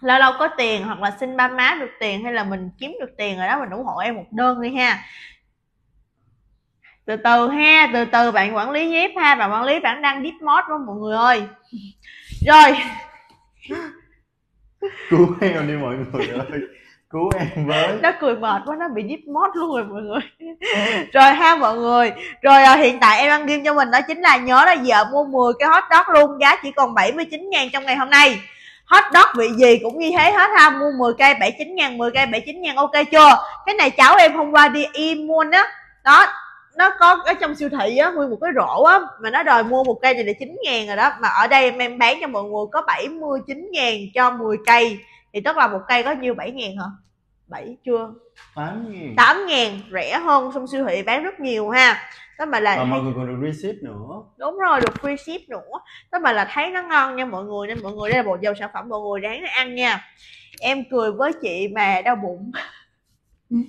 lâu lâu có tiền hoặc là xin ba má được tiền hay là mình kiếm được tiền rồi đó mình ủng hộ em một đơn đi ha. Từ từ ha từ từ bạn quản lý nhếp ha bạn quản lý bạn đang deep mod đó mọi người ơi. Rồi. Cứu em đi mọi người ơi cứu em với. Nó cười mệt quá nó bị deep mod luôn rồi mọi người. Rồi ha mọi người. Rồi à, hiện tại em ăn game cho mình đó chính là nhớ là vợ mua 10 cái hot dog luôn giá chỉ còn 79 ngàn trong ngày hôm nay hot dog vị gì cũng như thế hết ha. Mua 10 cây 79 ngàn 10 cây 79 ngàn ok chưa? Cái này cháu em hôm qua đi Imun á. Đó nó có ở trong siêu thị á nguyên một cái rổ á mà nó đòi mua một cây này là 9 ngàn rồi đó. Mà ở đây em, em bán cho mọi người có 79 ngàn cho 10 cây. Thì tức là một cây có nhiêu? 7 ngàn hả? 7 chưa? Tám nghìn 8 ngàn rẻ hơn trong siêu thị bán rất nhiều ha đó mà là và mọi người còn được receipt nữa. Đúng rồi được free ship nữa. Đó mà là thấy nó ngon nha mọi người nên mọi người đây là một dòng sản phẩm mọi người đáng để ăn nha. Em cười với chị mà đau bụng.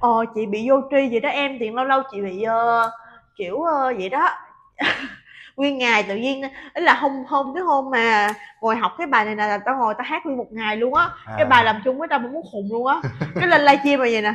Ờ chị bị vô tri vậy đó em thì lâu lâu chị bị ờ, kiểu ờ, vậy đó. Nguyên ngày tự nhiên ấy là hôm hôm cái hôm mà ngồi học cái bài này là tao ngồi tao hát nguyên một ngày luôn á. À. cái bài làm chung với tao mà muốn khùng luôn á. Cái lên livestream mà vậy nè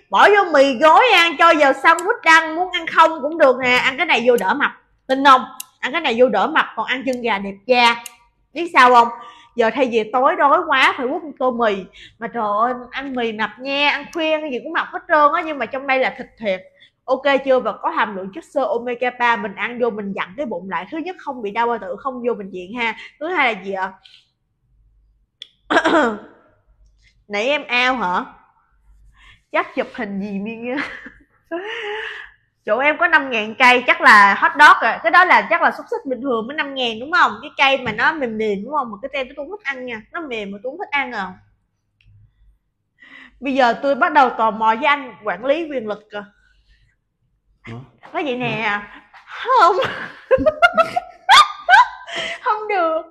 bỏ vô mì gói ăn, cho vào sandwich ăn, muốn ăn không cũng được nè. Ăn cái này vô đỡ mập. Tin không? Ăn cái này vô đỡ mập, còn ăn chân gà đẹp da. Biết sao không? Giờ thay vì tối đói quá, phải quất tô mì. Mà trời ơi, ăn mì mập nha, ăn khuya cái gì cũng mập hết trơn á, nhưng mà trong đây là thịt thiệt. Ok chưa? Và có hàm lượng chất xơ omega 3 mình ăn vô mình dặn cái bụng lại. Thứ nhất không bị đau bao tử, không vô bệnh viện ha. Thứ hai là gì ạ? Nãy em ao hả? Chắc chụp hình gì miên chỗ em có 5 ngàn cây chắc là hot dog rồi. Cái đó là chắc là xúc xích bình thường mới 5 ngàn đúng không? Cái cây mà nó mềm mềm đúng không? Mà cái tem tôi không thích ăn nha. Nó mềm mà tôi không thích ăn à. Bây giờ tôi bắt đầu tò mò với anh quản lý quyền lực Hả? có vậy nè. Không. Không được.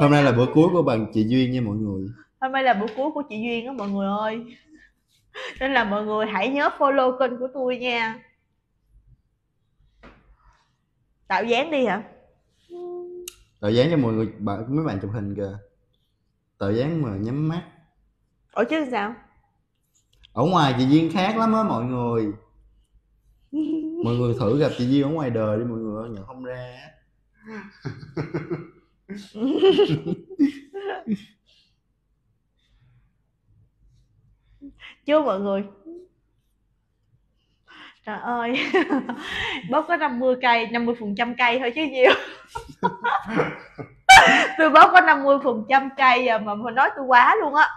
Hôm nay là bữa cuối của bạn chị duyên nha mọi người. Hôm nay là bữa cuối của chị duyên á mọi người ơi nên là mọi người hãy nhớ follow kênh của tôi nha. Tạo dáng đi hả? Tạo dáng cho mọi người bạn mấy bạn chụp hình kìa. Tạo dáng mà nhắm mắt. Ủa chứ sao? Ở ngoài chị duyên khác lắm á mọi người. Mọi người thử gặp chị duyên ở ngoài đời đi mọi người nhận không ra chưa mọi người? Trời ơi. Bóp có 50 cây 50 phần trăm cây thôi chứ nhiều. Tôi bóp có 50 phần trăm cây à mà mà nói tôi quá luôn á.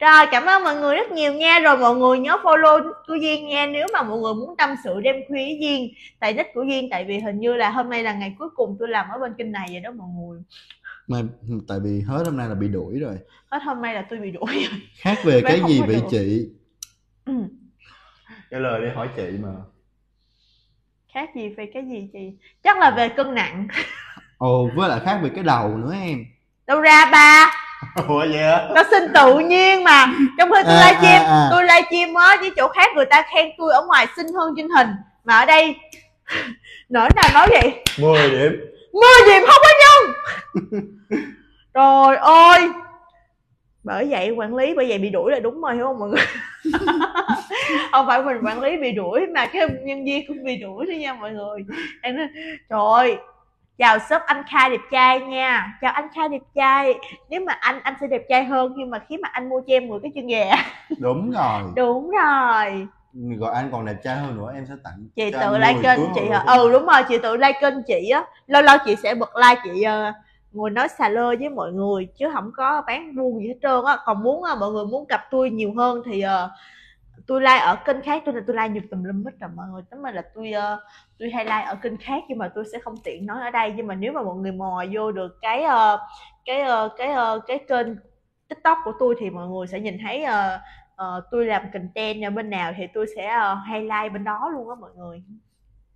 Rồi, cảm ơn mọi người rất nhiều nha. Rồi mọi người nhớ follow của duyên nha. Nếu mà mọi người muốn tâm sự đem khuya với duyên, tại nick của duyên, tại vì hình như là hôm nay là ngày cuối cùng tôi làm ở bên kênh này vậy đó mọi người mà tại vì hết hôm nay là bị đuổi rồi. Hết hôm nay là tôi bị đuổi rồi. Khác về cái gì vậy chị? Ừ. trả lời đi hỏi chị mà. Khác gì về cái gì chị? Chắc là về cân nặng. Ồ với lại khác về cái đầu nữa em. Đâu ra ba? Ủa vậy á nó sinh tự nhiên mà. Trong khi tôi À, livestream à, à. tôi livestream á với chỗ khác người ta khen tôi ở ngoài xinh hơn trên hình. Mà ở đây nỡ nào nói vậy? 10 điểm mưa gì không có nhân trời ơi! Bởi vậy quản lý bởi vậy bị đuổi là đúng rồi hiểu không mọi người? Không phải mình quản lý bị đuổi mà cái nhân viên cũng bị đuổi nữa nha mọi người. Em nói, trời ơi chào shop anh Khai đẹp trai nha chào anh Khai đẹp trai. Nếu mà anh anh sẽ đẹp trai hơn khi mà khi mà anh mua cho em 10 cái chân gà đúng rồi. Đúng rồi gọi anh còn đẹp trai hơn nữa em sẽ tặng chị tự like 10 kênh chị hả? ừ đúng rồi chị tự like kênh chị á. Lâu lâu chị sẽ bật like chị ờ, ngồi nói xà lơ với mọi người chứ không có bán buôn gì hết trơn á. Còn muốn ờ, mọi người muốn gặp tôi nhiều hơn thì ờ, tôi like ở kênh khác. Tôi là tôi like nhiều tùm lum hết rồi mọi người. Lại là tôi tôi hay like ở kênh khác nhưng mà tôi sẽ không tiện nói ở đây. Nhưng mà nếu mà mọi người mò vô được cái ờ, cái cái cái kênh tiktok của tôi thì mọi người sẽ nhìn thấy ờ, ờ, tôi làm content ở bên nào thì tôi sẽ ờ, highlight bên đó luôn á mọi người.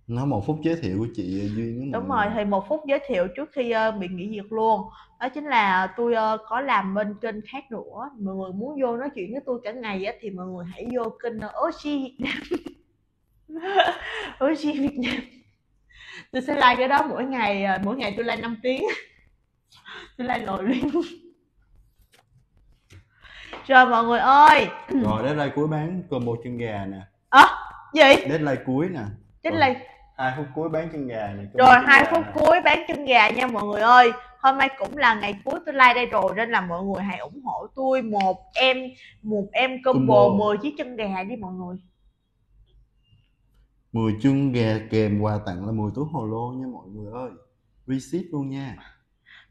Nói một phút giới thiệu của chị duyên đúng rồi thì một phút giới thiệu trước khi ờ, bị nghỉ việc luôn. Đó chính là tôi ờ, có làm bên kênh khác nữa. Mọi người muốn vô nói chuyện với tôi cả ngày á thì mọi người hãy vô kênh Oshi Việt Nam. Oshi Việt Nam. Tôi sẽ like cái đó mỗi ngày mỗi ngày tôi like 5 tiếng. Tôi like nồi liên rồi mọi người ơi. Rồi deadline cuối bán combo chân gà nè. Ơ gì? Deadline cuối nè. Rồi. là hai phút cuối bán chân gà nè rồi hai phút nè. cuối bán chân gà nha mọi người ơi. Hôm nay cũng là ngày cuối tôi like đây rồi nên là mọi người hãy ủng hộ tôi. Một em một em combo, Combo. 10 chiếc chân gà đi mọi người. 10 chân gà kèm quà tặng là 10 túi hồ lô nha mọi người ơi. Receipt luôn nha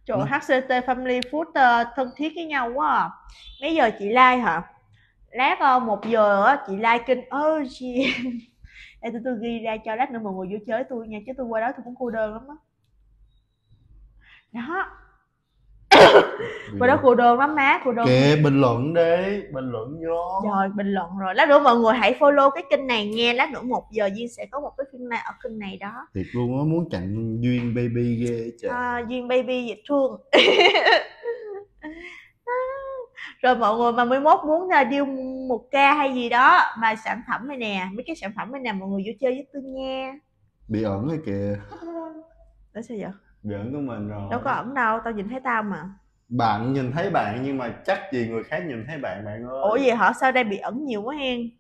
Trời Vâng. HCT Family Food ờ, thân thiết với nhau quá à. Mấy giờ chị like hả? Lát ờ, một giờ á chị like kênh ơ chị Để tôi, tôi ghi ra cho lát nữa mọi người vô chơi tôi nha Chứ tôi qua đó tôi cũng cô đơn lắm á Đó Qua đó cô đơn lắm má cô đơn. Kệ bình luận đi bình luận vô. Rồi bình luận rồi. Lát nữa mọi người hãy follow cái kênh này nha. Lát nữa một giờ Duyên sẽ có một cái phim này ở kênh này đó. Thiệt luôn á muốn chặn duyên baby ghê trời. À, Duyên baby dễ thương. Rồi mọi người mà 11 muốn là điêu một ca hay gì đó mà sản phẩm này nè mấy cái sản phẩm này nè mọi người vô chơi với tôi nha. Bị ẩn rồi kìa. Để sao vậy giỡn của mình rồi. Đâu có ẩn đâu tao nhìn thấy tao mà. Bạn nhìn thấy bạn nhưng mà chắc gì người khác nhìn thấy bạn bạn ơi. Ủa gì hả? Sao đây bị ẩn nhiều quá hen?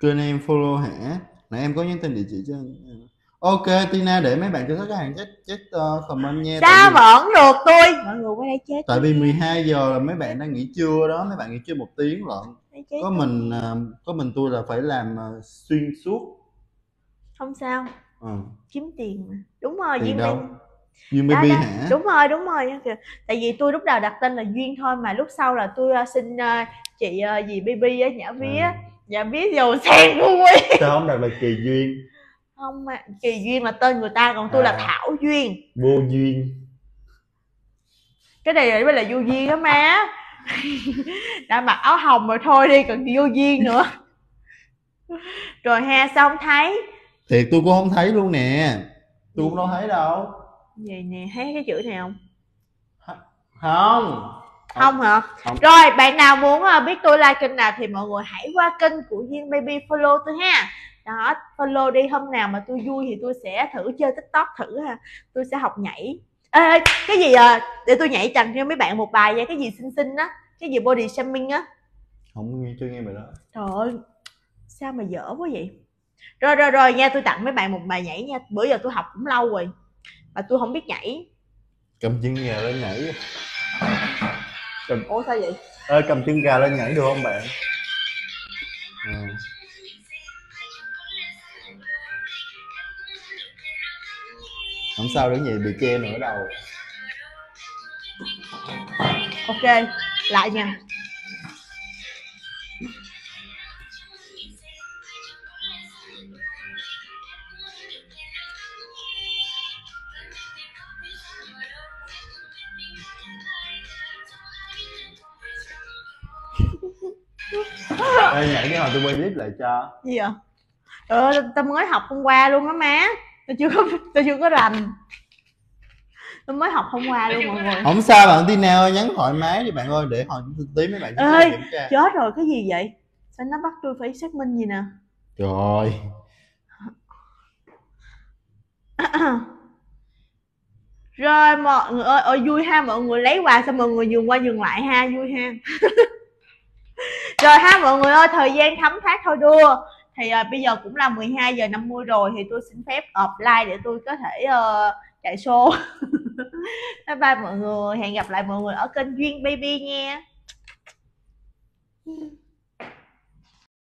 Kênh em follow hả? Nãy em có nhắn tin địa chỉ cho anh. ok tina để mấy bạn cho khách hàng check check uh, comment nha sao mà ẩn được tôi? Mọi người qua đây chết tại vì 12 giờ là mấy bạn đang nghỉ trưa đó mấy bạn nghỉ trưa một tiếng lận. Chết có mình ờ, có mình tôi là phải làm ờ, xuyên suốt. Không sao. Ờ, kiếm tiền mà đúng rồi Duyên đâu? baby duyên Đó, baby đó. hả? Đúng rồi đúng rồi. Tại vì tôi lúc đầu đặt tên là duyên thôi mà lúc sau là tôi ờ, xin ờ, chị ờ, gì baby á nhã vía. À. nhã vía giàu sang vui sao không đặt là kỳ duyên? Không mà kỳ duyên là tên người ta còn tôi là À. thảo duyên. Vô duyên. Cái này mới là vô duyên đó má. Đã mặc áo hồng rồi thôi đi còn vô duyên nữa. Rồi ha sao không thấy? Thiệt tôi cũng không thấy luôn nè tôi cũng đâu thấy đâu. Vậy nè thấy cái chữ này không? Không. Không hả? Không. rồi bạn nào muốn ờ, biết tôi like kênh nào thì mọi người hãy qua kênh của duyên baby follow tôi ha. Đó follow đi hôm nào mà tôi vui thì tôi sẽ thử chơi tiktok thử ha. Tôi sẽ học nhảy. Ê, ê, cái gì à để tôi nhảy chằng cho mấy bạn một bài vậy cái gì xinh xinh á cái gì body shaming á. Không nghe chưa nghe bài đó. Trời ơi sao mà dở quá vậy rồi rồi rồi nha tôi tặng mấy bạn một bài nhảy nha bữa giờ tôi học cũng lâu rồi mà tôi không biết nhảy. Cầm chân gà lên nhảy. Cầm ủa sao vậy? Ơi cầm chân gà lên nhảy được không bạn? Ừ. không sao đứng vậy bị che nửa đầu. Ok lại nha Ê, nhảy cái hồi tôi quay clip lại cho. Gì vậy? Ờ tao mới học hôm qua luôn á má. Tao chưa có tao chưa có rành. Tao mới học hôm qua luôn mọi người. Không sao bạn Tina ơi nhắn thoại mái đi bạn ơi để hồi tí mấy bạn Ê, kiểm tra. chết rồi cái gì vậy? Sao nó bắt tôi phải xác minh gì nè? Trời. Rồi mọi người ơi ơi vui ha mọi người lấy quà xong mọi người dừng qua dừng lại ha vui ha rồi ha mọi người ơi thời gian thấm thoát thôi đua thì à, bây giờ cũng là 12 giờ 50 rồi thì tôi xin phép offline để tôi có thể uh, chạy show. Bye bye mọi người hẹn gặp lại mọi người ở kênh duyên baby nha.